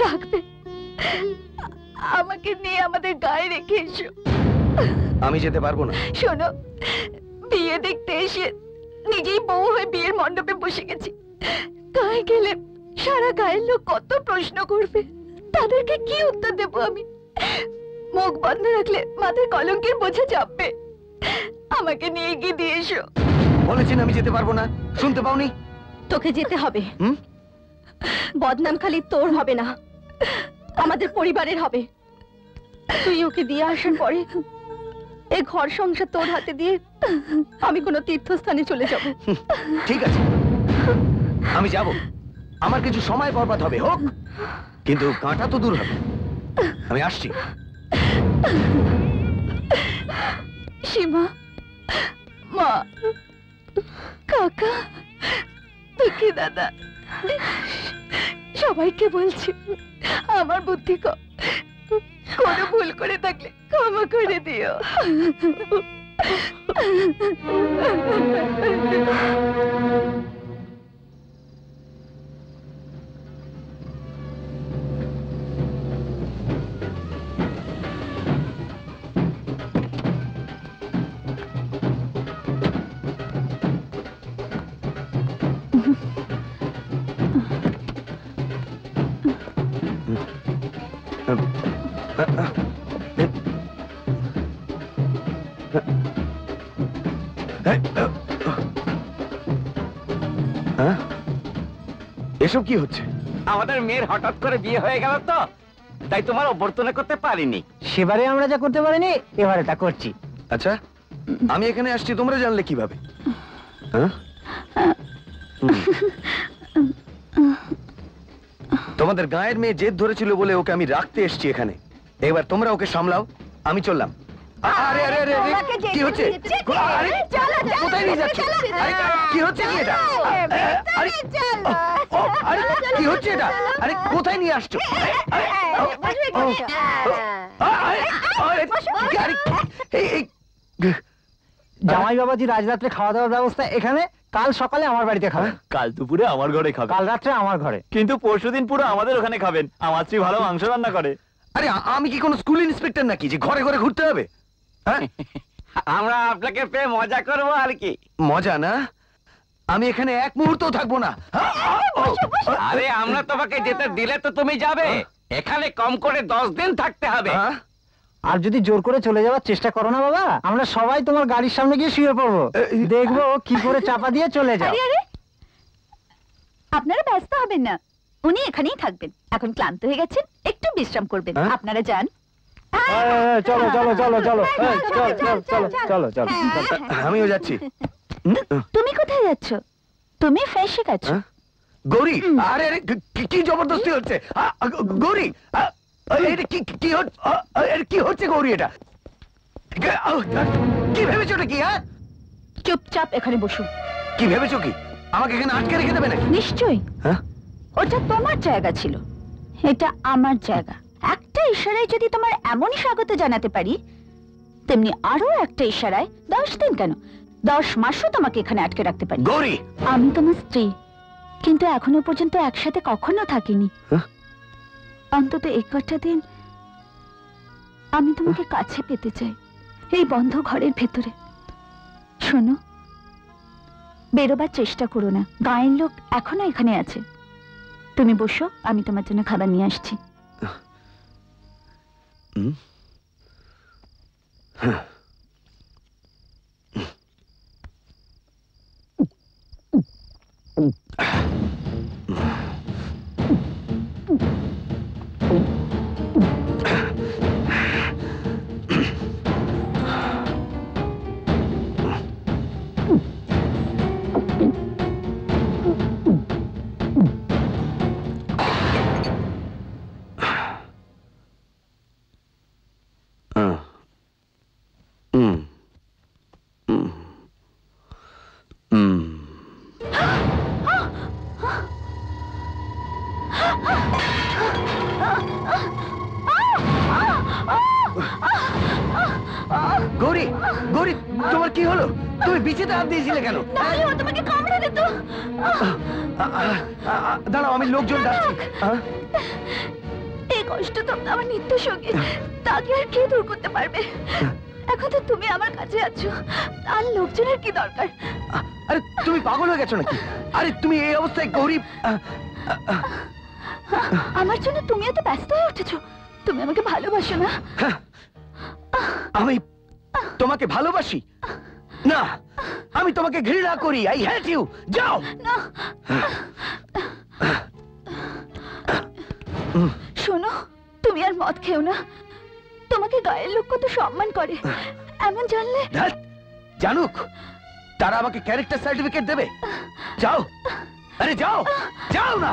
রাখবে। আমাকে নিয়ে আমাদের গায়ে রেখে এসো। আমি যেতে পারব না। শোনো বিয়ে দেখতে এসে নিজেই বউ হয়ে বিয়ের মণ্ডপে বসে গেছি। গায়ে গেলে সারা গায়ের লোক কত প্রশ্ন করবে। তাদেরকে কি উত্তর দেবো আমি? মুখ বন্ধ রাখলে মাথায় কলঙ্কের বোঝা চাপবে। আমাকে নিয়ে গিয়ে দিয়ে এসো। বলেছেন আমি যেতে পারব না। শুনতে পাওনি? তোকে যেতে হবে। হুম? বদনাম খালি তোর হবে না আমাদের পরিবারের হবে। তুই ওকে দিয়ে আসার পরে এই ঘর সংসার তোর হাতে দিয়ে আমি কোনো তীর্থস্থানে চলে যাব। ঠিক আছে আমি যাব। আমার কিছু সময় বরবাদ হবে হোক। কিন্তু কাঁটা তো দূর হবে। আমি আসছি। সীমা মা কাকা দুঃখী দাদা? সবাইকে বলছি আমার বুদ্ধি কোনো ভুল করে থাকলে ক্ষমা করে দিও? এসব কি হচ্ছে? আমাদের মেয়ের হঠাৎ করে বিয়ে হয়ে গেল তো তাই তোমার অভ্যর্থনা করতে পারিনি। সেবারে আমরা যা করতে পারিনি এবারে তা করছি। আচ্ছা আমি এখানে আসছি তোমরা জানলে কীভাবে? হ্যাঁ? তোমাদের গায়ের মেয়ে জেদ ধরেছিল বলে ওকে আমি রাখতে এসেছি এখানে। এবার তোমরা ওকে সামলাও আমি চললাম। আরে আরে আরে কি হচ্ছে? আরে চলো, চলো, কোথায় নিয়ে যাচ্ছ? আরে কি হচ্ছে কি এটা? আরে ও, আরে কি হচ্ছে এটা? আরে কোথায় নিয়ে আসছো? জামাই বাবাজি রাজরাত্রে খাওয়া দাওয়ার ব্যবস্থা এখানে? কাল সকালে আমার বাড়িতে খাবেন কাল দুপুরে আমার ঘরে খাবে। কাল রাত্রে আমার ঘরে। কিন্তু পরশুদিন পুরো আমাদের ওখানে খাবেন। আমার স্ত্রী ভালো মাংস রান্না করে। আরে আমি কি কোনো স্কুল ইন্সপেক্টর নাকি যে ঘরে ঘরে ঘুরতে হবে হ্যাঁ আমরা আপনাকে পেয়ে মজা করব আর কি। মজা না? আমি এখানে এক মুহূর্ত থাকব না। আরে আমরা তোমাকে যেতে দিলে তো তুমি যাবে। এখানে কম করে দশ দিন থাকতে হবে। হ্যাঁ? আর যদি জোর করে চলে যাওয়ার চেষ্টা করো না বাবা আমরা সবাই তোমার গাড়ির সামনে গিয়ে শুয়ে পড়ব। দেখব কি করে চাপা দিয়ে চলে যাও। আরে আরে! আপনারা ব্যস্ত হবেন না। উনি এখানেই থাকবেন। এখন ক্লান্ত হয়ে গেছেন একটু বিশ্রাম করবেন। হ্যাঁ? আপনারা যান। চলো চলো চলো চলো এই, চল চল চলো চলো চলো আমিও যাচ্ছি। তুমি কোথায় যাচ্ছ? তুমি ফ্রেশে গেছো। হ্যাঁ? গৌরী আরে আরে কি- জবরদস্তি হচ্ছে? গৌরী কি হচ্ছে গৌরী এটা? কি ভেবেছো এটা কি হ্যাঁ? চুপচাপ এখানে বসুন কি ভেবেছো কি? আমাকে এখানে আটকে রেখে দেবে নাকি? নিশ্চয়ই। হ্যাঁ? ওটা তোমার জায়গা ছিল। এটা আমার জায়গা। একটা ইশারায় যদি তোমার এমনই স্বাগত জানাতে পারি তেমনি আরও একটা ইশারায় দশ দিন কেন? দশ মাসও তোমাকে এখানে আটকে রাখতে পারি। গৌরী! আমি তোমার স্ত্রী কিন্তু এখনও পর্যন্ত একসাথে কখনো থাকিনি। হ্যাঁ? অন্তত এক কটা দিন আমি তোমাকে কাছে পেতে চাই এই বন্ধ ঘরের ভেতরে। শোনো বেরোবার চেষ্টা করো না। গায়ের লোক এখনও এখানে আছে। তুমি বসো আমি তোমার জন্য খাবার নিয়ে আসছি। হুম? আহ। দিয়েছিলে কেন? ও তোমাকে কামড়ে দিত। দাঁড়াও আমি লোকজন ডাকছি? এই কষ্ট তো আমার নিত্য সঙ্গী তাকে আর কে দূর করতে পারবে? এখন তো তুমি আমার কাছে আছো। আর লোকজনের কি দরকার? আরে তুমি পাগল হয়ে গেছো নাকি? আরে তুমি এই অবস্থায় গৌরী আহ, আমার জন্য তুমি এত ব্যস্ত হয়ে উঠেছো। তুমি আমাকে ভালোবাসো না। আমি তোমাকে ভালোবাসি। না আমি তোমাকে ঘৃণা করি আই হ্যাট ইউ যাও শোনো তুমি আর মদ খেও না তোমাকে গায়ের লোক কত সম্মান করে এমন জানলে জানুক তারা আমাকে ক্যারেক্টার সার্টিফিকেট দেবে যাও আরে যাও যাও না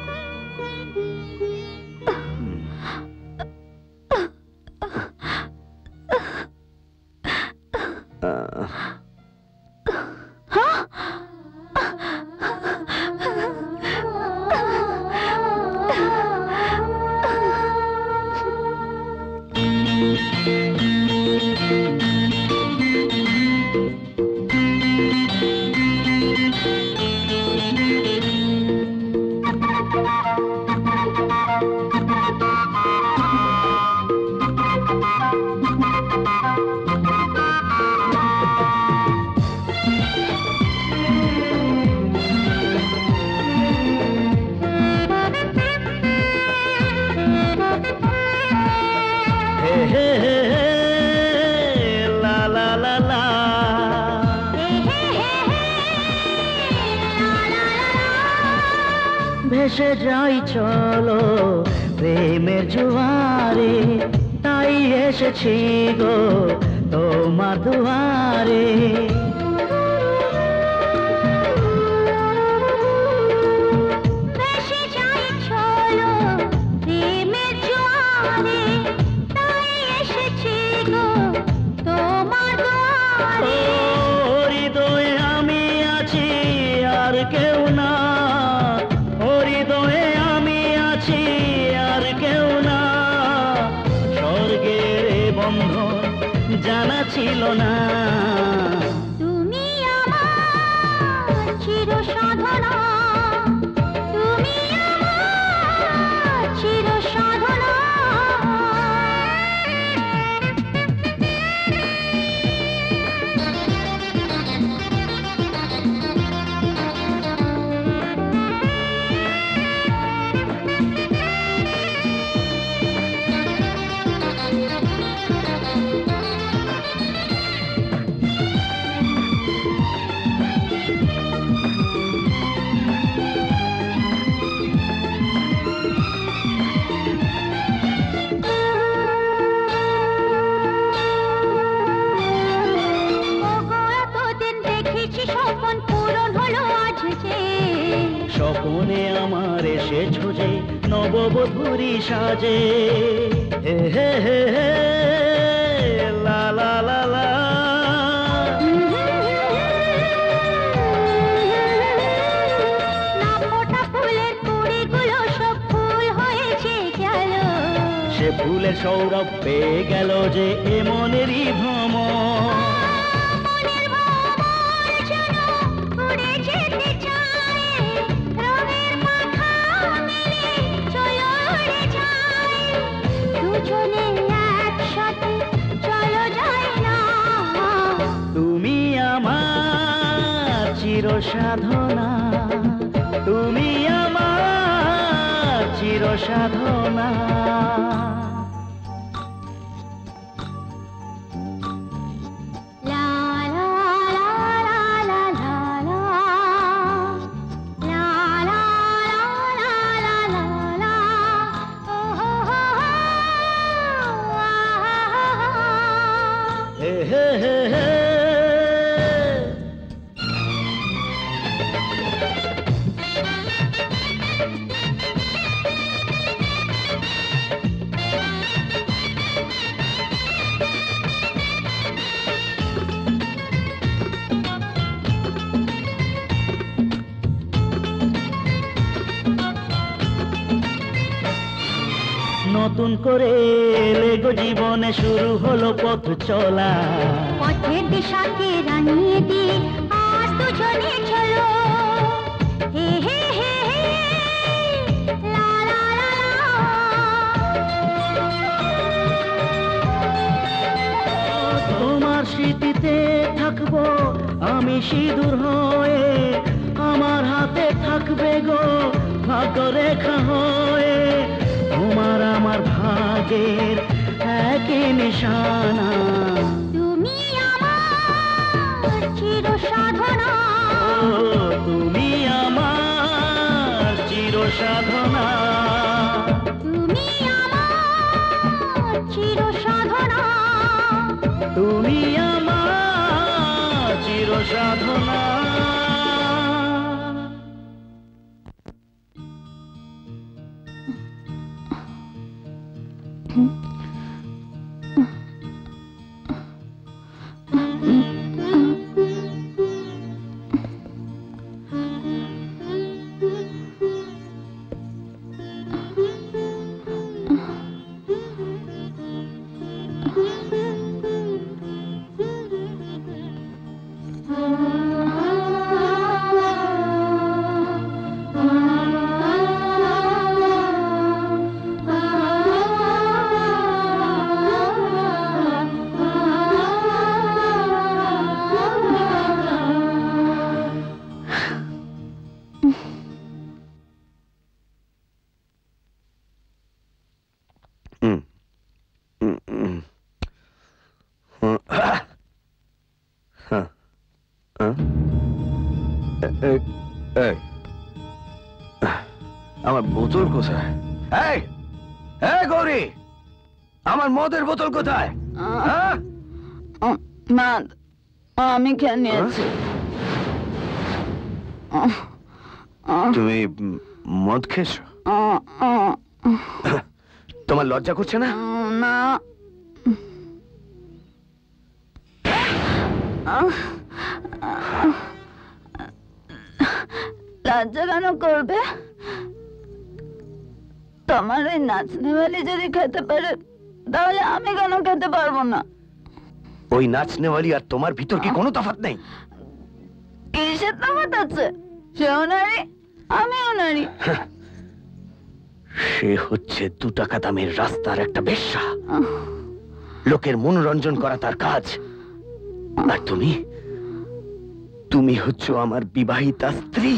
ভেসে যাই চলো প্রেমের জোয়ারে তাই এসেছি গো তোমার দুয়ারে। নববধূরি সাজে। হে হে হে লা লা লা লা। ফুলের কুড়িগুলো সব ফুল হয়েছে গেল সে ফুলের সৌরভ পেয়ে গেল যে এ মনেরই ভ্রমণ। সাধনা তুমি আমার চির সাধনা জীবনে শুরু হলো পথ চলা। পথের দিশাকে রাঙিয়ে দিয়ে আজ দুজনে চলো হে হে হে হে লা লা লা তোমার স্মৃতিতে থাকব আমি সিঁদুর হয়ে আমার হাতে থাকবে গো ভাগ্য রেখা হয়ে। তোমার আমার ভাগের নিশানা। তুমি আমার চির সাধনা তুমি আমার চির সাধনা আমি খেয়ে নিয়েছি। তুমি মদ খেয়েছো? তোমার লজ্জা করছে না? না। লজ্জা কেন করবে? তোমার এই নাচনেওয়ালি যদি খেতে পারে তাহলে আমি কেন খেতে পারব না? ওই নাচনেওয়ালি আর তোমার ভিতর কি কোনো তফাৎ নেই? কিসের তফাৎ আছে? সেও নারী আমিও নারী সে হচ্ছে দু টাকা দামের রাস্তার একটা বেশ্যা। লোকের মনোরঞ্জন করা তার কাজ। আর তুমি? তুমি হচ্ছ আমার বিবাহিতা স্ত্রী।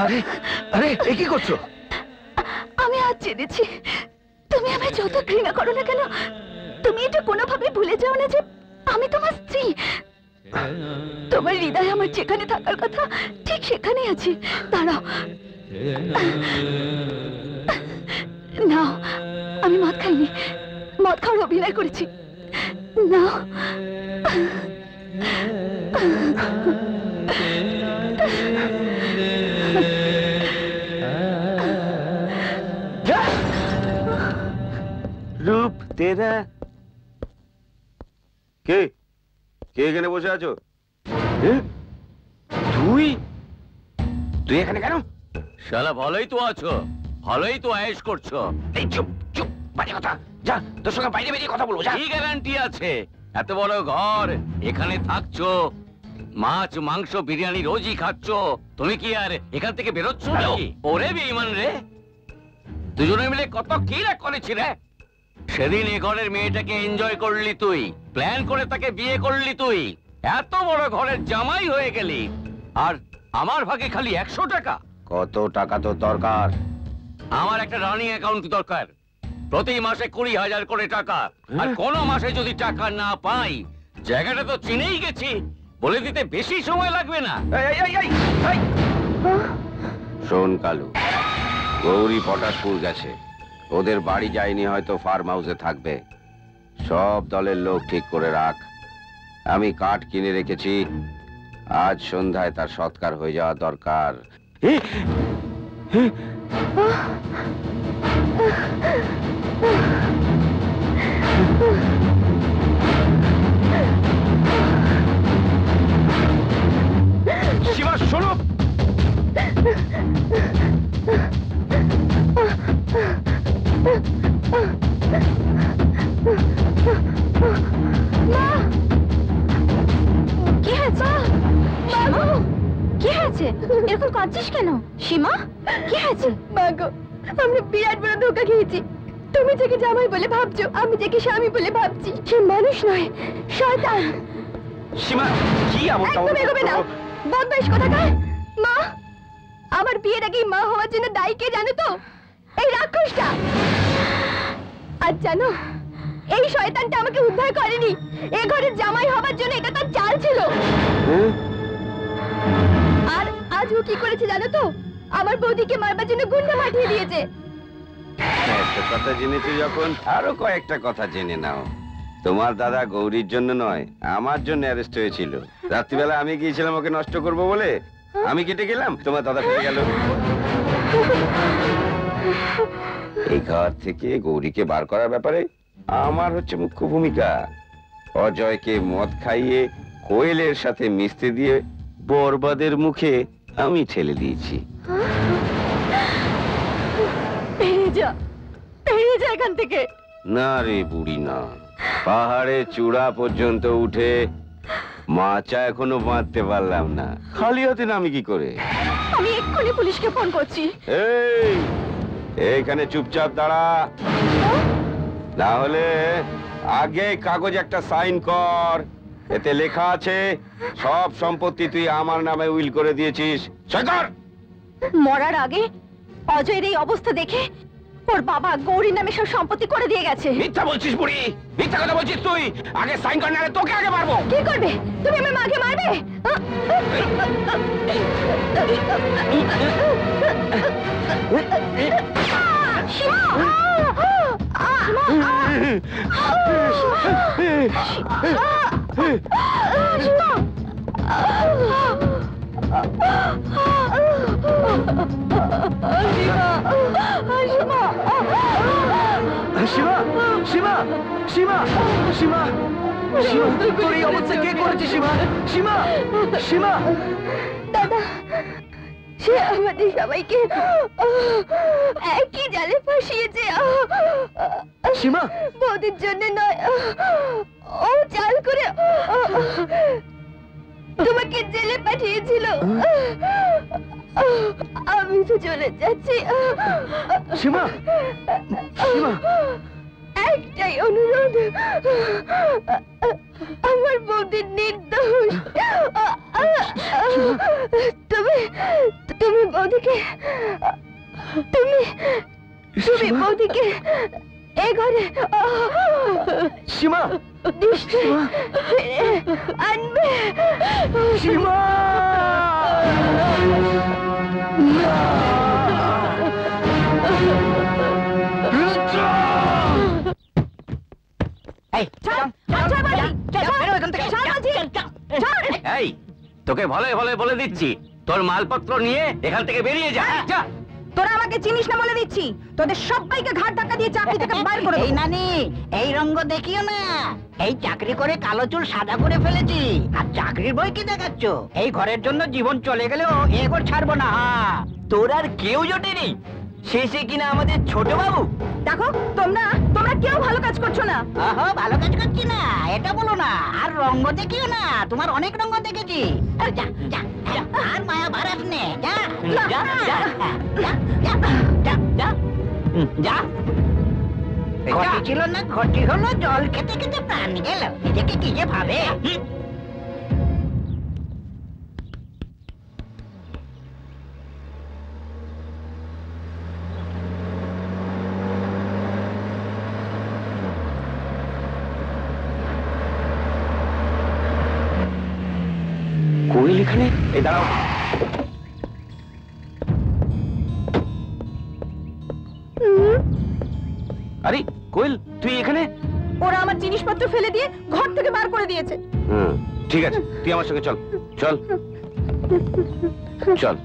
আরে আরে এ কি করছ? আমি আজ জেনেছি। তুমি আমায় যত ঘৃণা করো না কেন তুমি এটা কোনোভাবে ভুলে যাও না যে আমি তোমার স্ত্রী তোমার হৃদয় আমার যেখানে থাকার কথা ঠিক সেখানেই আছি দাঁড়াও নাও আমি মদ খাইনি মদ খাওয়ার অভিনয় করেছি নাও রূপ তেরা কে? কে এখানে বসে আছো? তুই? তুই এখানে কেন? শালা ভালোই তো আছো। ভালোই তো আয়েশ করছ। এই চুপ চুপ বাজে কথা। যা তোর সঙ্গে বাইরে বেরিয়ে কথা বলব যা। কি গ্যারান্টি আছে? এত বড় ঘর এখানে থাকছো। মাছ মাংস বিরিয়ানি রোজই খাচ্ছ। তুমি কি আর এখান থেকে বেরোচ্ছ নাকি? ওরে বেঈমান রে। দুজনে মিলে কত কি রে করেছি রে? সেদিন এ ঘরের মেয়েটাকে এনজয় করলি তুই। প্ল্যান করে তাকে বিয়ে করলি তুই। এত বড় ঘরের জামাই হয়ে গেলি। আর আমার ভাগে খালি একশো টাকা। কত টাকা তোর দরকার? আমার একটা রানিং অ্যাকাউন্ট দরকার। প্রতি মাসে কুড়ি হাজার করে টাকা। আর কোন মাসে যদি টাকা না পাই জায়গাটা তো চিনেই গেছি। বলে দিতে বেশি সময় লাগবে না। শোন কালু গৌরী পটাশপুর গেছে। ওদের বাড়ি যায়নি হয়তো ফার্ম হাউসে থাকবে। সব দলের লোক ঠিক করে রাখ। আমি কাঠ কিনে রেখেছি। আজ সন্ধ্যায় তার সৎকার হয়ে যাওয়া দরকার। শোনো। কি হয়েছে? বাবু কি হয়েছে? এরকম কাঁদছিস কেন? সীমা কি হয়েছে? মাগো আমরা বিরাট বড় ধোকা খেয়েছি। তুমি যাকে জামাই বলে ভাবছ আমি যাকে স্বামী বলে ভাবছি। সে মানুষ নয় শয়তান। সীমা কি একদম এগোবে না। বদমাইশ কোথাকার? মা আমার বিয়ের আগেই মা হওয়ার জন্য দায়ী কে জানো তো? এই রাক্ষসটা! আর জানো এই শয়তানটা আমাকে উদ্ধার করেনি। এ ঘরের জামাই হবার জন্য এটা তার চাল ছিল। আর আজ ও কি করেছে জানো তো? আমার বৌদিকে মারবার জন্য গুন্ডা পাঠিয়ে দিয়েছে। একটা কথা জেনেছো যখন আরও কয়েকটা কথা জেনে নাও। তোমার দাদা গৌরীর জন্য নয় আমার জন্য অ্যারেস্ট হয়েছিল। রাত্রিবেলা আমি গিয়েছিলাম ওকে নষ্ট করব বলে। আমি কেটে গেলাম তোমার দাদা ফিরে গেল। এই ঘর থেকে গৌরীকে বার করার ব্যাপারে আমার হচ্ছে মুখ্য ভূমিকা। অজয়কে মদ খাইয়ে কোয়েলের সাথে মিশতে দিয়ে বরবাদের মুখে আমি ঠেলে দিয়েছি। এখান থেকে। না রে বুড়ি না পাহাড়ে চূড়া পর্যন্ত উঠে মাচা এখনও বাঁধতে পারলাম না। খালি হাতে নামি কি করে? আমি এক্ষুনি পুলিশকে ফোন করছি। এই! এইখানে চুপচাপ দাঁড়া। না হলে আগে কাগজ একটা সাইন কর। এতে লেখা আছে, সব সম্পত্তি তুই আমার নামে উইল করে দিয়েছিস। মরার আগে অজয়ের এই অবস্থা দেখে ওর বাবা গৌরীর নামে সব সম্পত্তি করে দিয়ে গেছে। মিথ্যা বলছিস বুড়ি। মিথ্যা কথা বলছিস তুই। আগে সাইন কর নাহলে তোকে আগে মারবো। কি করবে? তুমি আমার মাকে মারবে? সীমা সীমা তোর এই অবস্থা কে করেছে সীমা? সীমা সীমা। দাদা সে আমাদের সবাইকে একই জালে ফাঁসিয়েছে সীমা। বৌদির জন্য নয় ও চাল করে তোমাকে জেলে পাঠিয়েছিল। আমি তো চলে যাচ্ছি। সীমা সীমা। একটাই অনুরোধ। আমার বৌদির নির্দোষ। তুমি তুমি বৌদিকে তুমি তুমি বৌদিকে এ ঘরে সীমা! আনবে। সীমা! তোকে ভালো ভালো বলে দিচ্ছি। তোর মালপত্র নিয়ে এখান থেকে বেরিয়ে যা। যা। তোরা আমাকে চিনিস না বলে দিচ্ছি। তোদের সবাইকে ঘাট ধাক্কা দিয়ে চাকরি থেকে বাইর করে এই নানি এই রঙ্গ দেখিও না। এই চাকরি করে কালো চুল সাদা করে ফেলেছি। আর চাকরির বই কি দেখাচ্ছ? এই ঘরের জন্য জীবন চলে গেলেও এ ঘর ছাড়বো না। তোর আর কেউ জোটেনি। শেষে কিনা আমাদের ছোট বাবু? দেখো তোমরা তোমরা কেউ ভালো কাজ করছ না। আহো ভালো কাজ করছি না এটা বলো না। আর রঙ্গ দেখিও না তোমার অনেক রঙ্গ দেখেছি। আর যা যা আর মায়া বাড়াস নে যা। যা, যা। যা যা যা যা। ঘটি ছিল না ঘটি হলো জল খেতে খেতে প্রাণ গেল। নিজেকে কি যে ভাবে হুম। কোয়েল এখানে? এই দাঁড়াও। আরে কোয়েল তুই এখানে? ওরা আমার জিনিসপত্র ফেলে দিয়ে ঘর থেকে বার করে দিয়েছে। হুম ঠিক আছে তুই আমার সঙ্গে চল। চল। চল।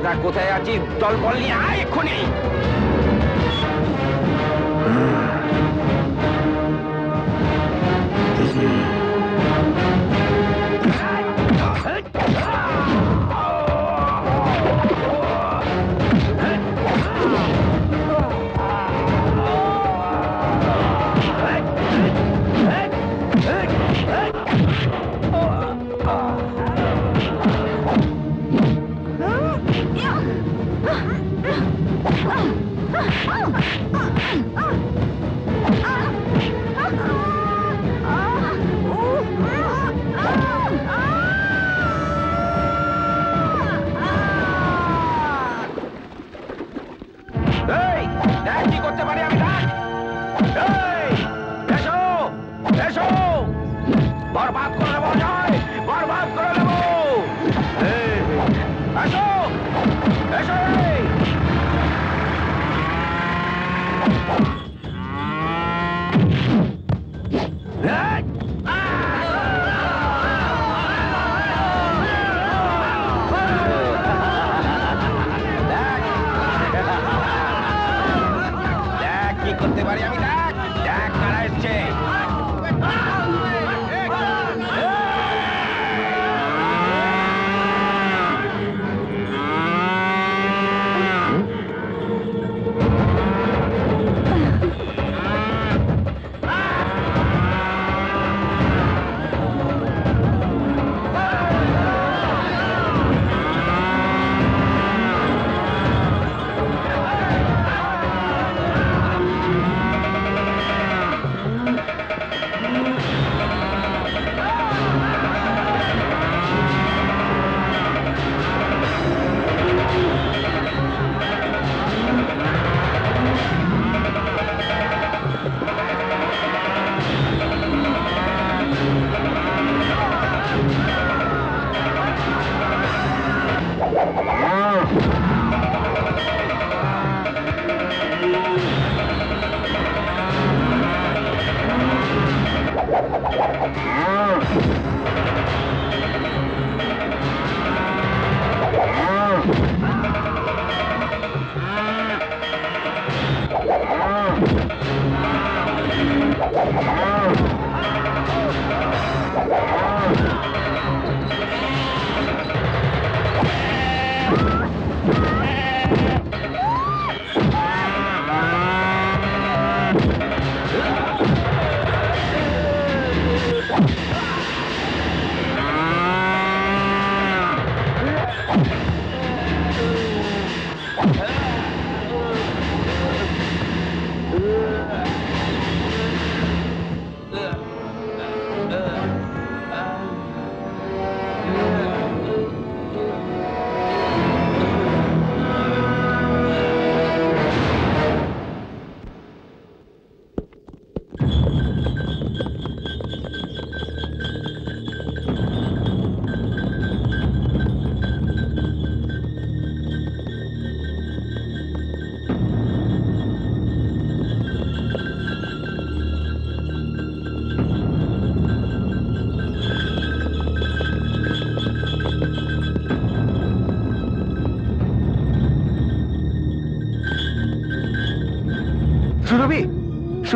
যাত্রা কোথায় আছিস? দল বল নিয়ে আয় এক্ষুনি।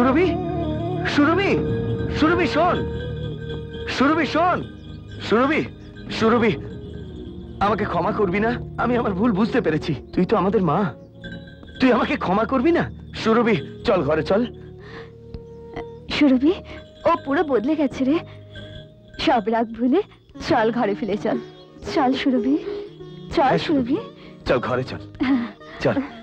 সুরভি? সুরভি? সুরভি শোন। সুরভি শোন। সুরভি সুরভি আমাকে ক্ষমা করবি না? আমি আমার ভুল বুঝতে পেরেছি। তুই তো আমাদের মা। তুই আমাকে ক্ষমা করবি না? সুরভি চল ঘরে চল। সুরভি ও পুরো বদলে গেছে রে। সব রাগ ভুলে চল ঘরে ফিরে চল। চল সুরভি। চল হ্যাঁ, সুরভি। চল ঘরে চল। চল। মা